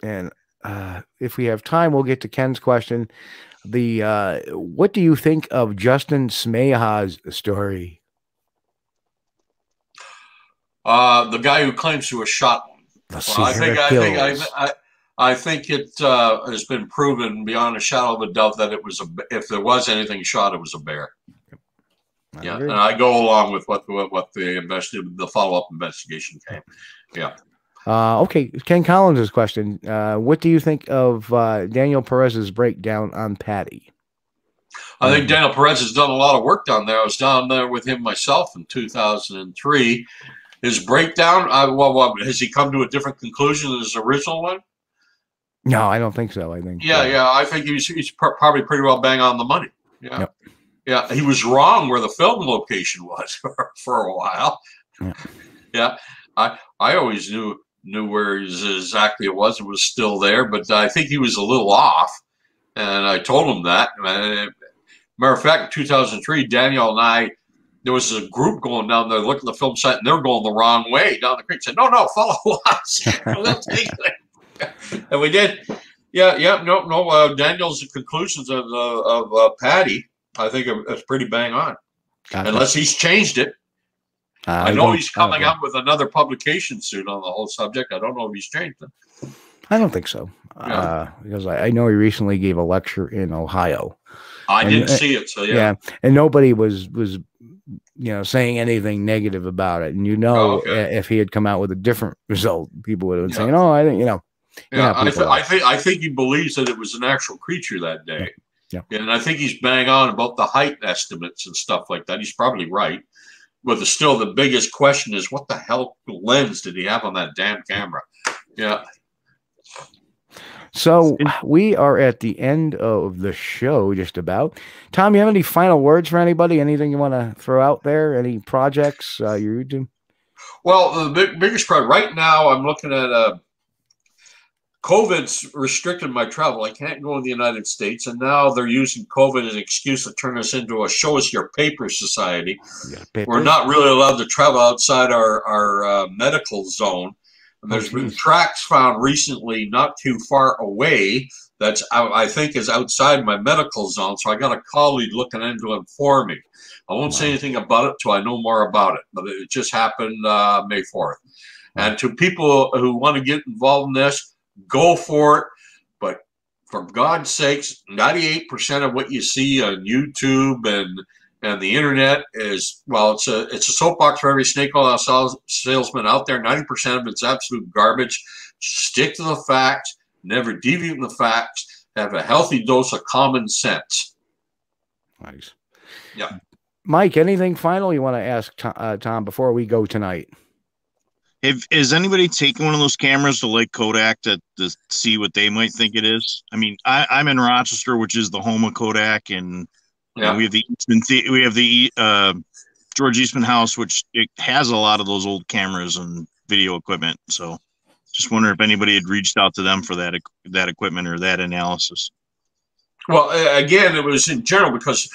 and uh, if we have time, we'll get to Ken's question. The uh, what do you think of Justin Smeja's story? Uh, the guy who claims to have shot one. Well, I think I think I, I, I think it uh, has been proven beyond a shadow of a doubt that it was a. If there was anything shot, it was a bear. I yeah, agree. and I go along with what what, what the investi- the follow up investigation came. Yeah. Uh, okay, Ken Collins' question: uh, What do you think of uh, Daniel Perez's breakdown on Patty? I think Daniel Perez has done a lot of work down there. I was down there with him myself in 2003. His breakdown, I, well, well, has he come to a different conclusion than his original one? No, I don't think so. I think. Yeah, yeah. I think he's he's pr- probably pretty well bang on the money. Yeah. Yep. Yeah, he was wrong where the film location was for, for a while. Yeah. yeah, I I always knew knew where exactly it was. It was still there, but I think he was a little off, and I told him that. Matter of fact, in 2003, Daniel and I, there was a group going down there looking at the film site, and they're going the wrong way down the creek. Said, "No, no, follow us. we'll take it." and we did. Yeah, yeah, no, no. Uh, Daniel's conclusions of uh, of uh, Patty, I think, is pretty bang on. Gotcha. Unless he's changed it. I, I know he's coming out with another publication soon on the whole subject. I don't know if he's changed it. I don't think so, yeah. uh, because I, I, know he recently gave a lecture in Ohio. I and, didn't uh, see it, so yeah. yeah, and nobody was was you know saying anything negative about it. And you know, oh, okay. if he had come out with a different result, people would have been yeah. saying, "Oh, I think you know." Yeah, I, th- I think I think he believes that it was an actual creature that day. Yeah. yeah. And I think he's bang on about the height estimates and stuff like that. He's probably right. But the, still, the biggest question is what the hell lens did he have on that damn camera? Yeah. So we are at the end of the show, just about. Thom, you have any final words for anybody? Anything you want to throw out there? Any projects uh, you're doing? Well, the big, biggest project right now, I'm looking at a COVID's restricted my travel. I can't go in the United States, and now they're using COVID as an excuse to turn us into a show us your paper society. We're not really allowed to travel outside our our uh, medical zone. And there's oh, been tracks found recently, not too far away, that's I think is outside my medical zone. So I got a colleague looking into it for me. I won't wow. say anything about it till I know more about it, but it just happened uh, May 4th. And to people who want to get involved in this, go for it. But for God's sakes, 98% of what you see on YouTube and and the internet is well, it's a it's a soapbox for every snake oil salesman out there. 90% of it's absolute garbage. Stick to the facts, never deviate from the facts, have a healthy dose of common sense. Nice. Yeah. Mike, anything final you want to ask uh, Thom before we go tonight? If is anybody taking one of those cameras to Lake Kodak to, to see what they might think it is? I mean, I, am in Rochester, which is the home of Kodak, and, yeah. we have the Eastman we have the uh, George Eastman House, which it has a lot of those old cameras and video equipment. So, just wonder if anybody had reached out to them for that that equipment or that analysis. Well, again, it was in general because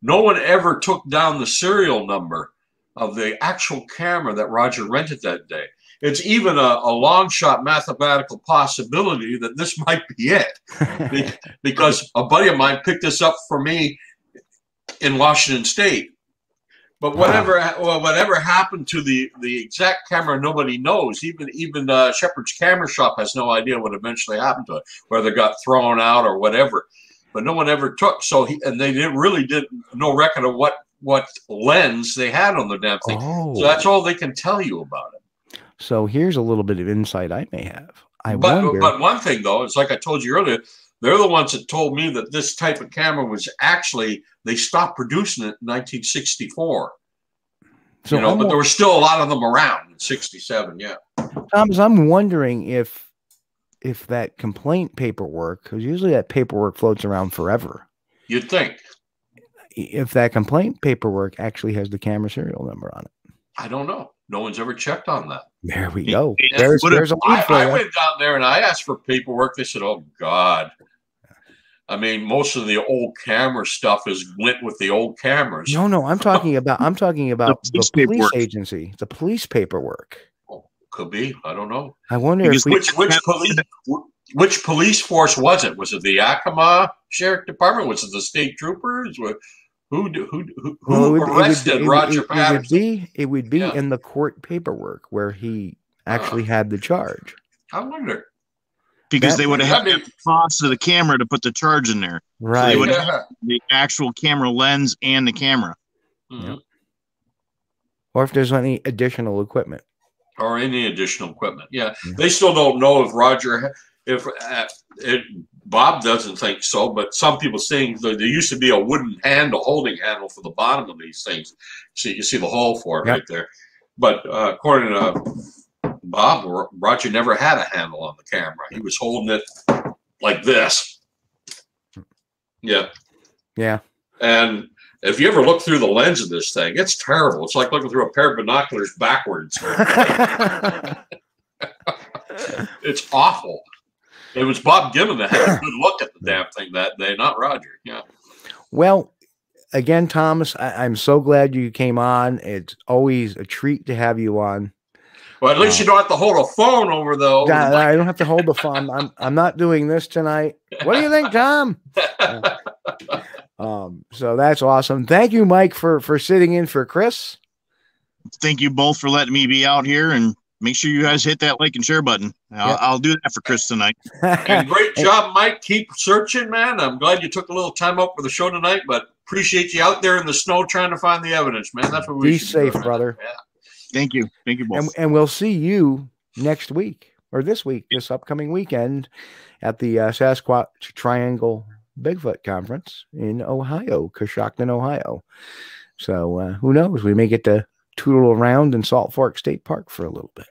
no one ever took down the serial number of the actual camera that Roger rented that day. It's even a, a long shot mathematical possibility that this might be it because a buddy of mine picked this up for me in Washington State. But whatever, well, whatever happened to the, the exact camera, nobody knows. Even even uh, Shepard's Camera Shop has no idea what eventually happened to it, whether it got thrown out or whatever. But no one ever took. So he and they didn't really did no record of what what lens they had on the damn thing. Oh, So that's all they can tell you about it. so here's a little bit of insight I may have. I but wonder. but one thing though, it's like I told you earlier, they're the ones that told me that this type of camera was actually they stopped producing it in 1964. so you know, I'm but there were still a lot of them around in '67. Yeah. Thomas, I'm wondering if if that complaint paperwork, because usually that paperwork floats around forever. You'd think. If that complaint paperwork actually has the camera serial number on it. I don't know. No one's ever checked on that. There we go. it There's, would've- there's a lead I, for I you. went down there and I asked for paperwork. They said, "Oh God." I mean, most of the old camera stuff is went with the old cameras. No, no, I'm talking about I'm talking about the police police, paperwork. agency, the police paperwork. Oh, could be. I don't know. I wonder Because if we Which which police which police force was it? Was it the Yakima Sheriff Department? Was it the state troopers? Wh- Who who who, who well, it would- be- arrested it would- Roger it- it would be it would be Yeah. in the court paperwork where he actually had the charge. I wonder. because That- they would have That'd had be- the cost of the camera to put the charge in there, Right. would- Yeah. the actual camera lens and the camera. Mhm. or if there's any additional equipment. Or any additional equipment. Yeah, Yeah. they still don't know if Roger, if uh, it, Bob doesn't think so, but some people that there used to be a wooden handle, holding handle for the bottom of these things, so you can see the hole for it Yep. right there. But uh, according to Bob, Roger never had a handle on the camera. He was holding it like this. Yeah, Yeah. and if you ever look through the lens of this thing, it's terrible. It's like looking through a pair of binoculars backwards. It's awful. It was Bob Gimlin that had a good look at the damn thing that day, not Roger. Yeah. well, again, Thomas, I, I'm so glad you came on. It's always a treat to have you on. Well, at least you don't have to hold a phone over though. God, I don't have to hold the phone. I'm I'm not doing this tonight. What do you think, Thom? Um, so that's awesome. Thank you, Mike, for for sitting in for Chris. Thank you both for letting me be out here, and make sure you guys hit that like and share button. I'll, Yep. I'll do that for Chris tonight. and great job, Mike. Keep searching, man. I'm glad you took a little time out for the show tonight, but appreciate you out there in the snow trying to find the evidence, man. That's what we Be should safe, doing, brother. Yeah. Thank you. Thank you both. and, and we'll see you next week or this week, this upcoming weekend at the uh, Sasquatch Triangle Bigfoot Conference in Ohio, Coshocton, Ohio. So uh, who knows? We may get to tootle around in Salt Fork State Park for a little bit.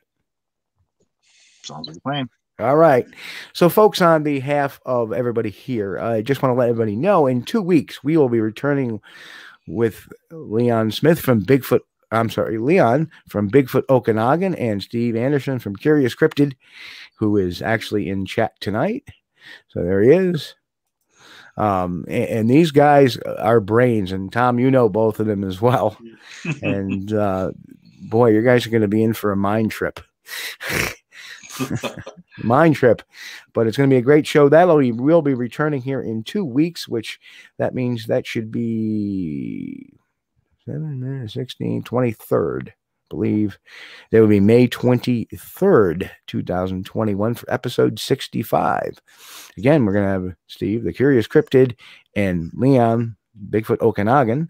Sounds like a plan. All right. So, folks, on behalf of everybody here, I just want to let everybody know in two weeks, we will be returning with Leon Smith from Bigfoot. I'm sorry, Leon from Bigfoot Okanagan and Steve Anderson from Curious Cryptid, who is actually in chat tonight. So there he is. Um, and, and these guys are brains, and Thom, you know both of them as well. and uh, boy, you guys are going to be in for a mind trip. mind trip but it's going to be a great show that'll be we'll be returning here in two weeks which that means that should be 7 16 23rd I believe that would be may 23rd 2021 for episode 65 again we're going to have steve the curious cryptid and leon bigfoot okanagan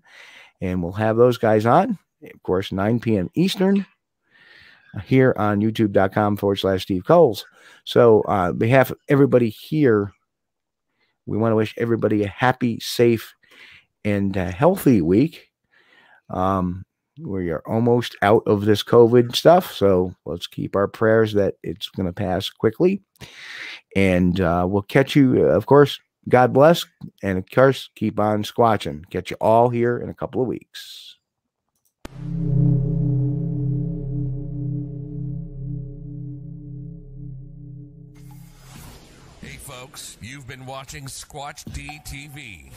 and we'll have those guys on of course 9 p.m eastern here on youtube.com forward slash Steve Kulls. So, uh, on behalf of everybody here, we want to wish everybody a happy, safe, and uh, healthy week. Um, we are almost out of this COVID stuff, so let's keep our prayers that it's going to pass quickly. And uh, we'll catch you, uh, of course. God bless, and of course, keep on squatching. Catch you all here in a couple of weeks. Folks. You've been watching Squatch DTV.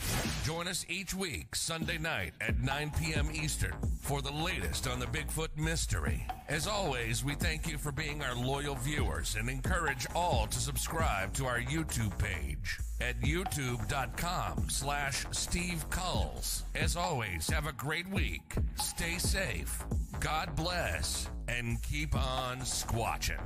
Join us each week, Sunday night at 9 p.m. Eastern, for the latest on the Bigfoot mystery. As always, we thank you for being our loyal viewers and encourage all to subscribe to our YouTube page at youtube.com slash Steve Kulls. As always, have a great week. Stay safe. God bless and keep on squatching.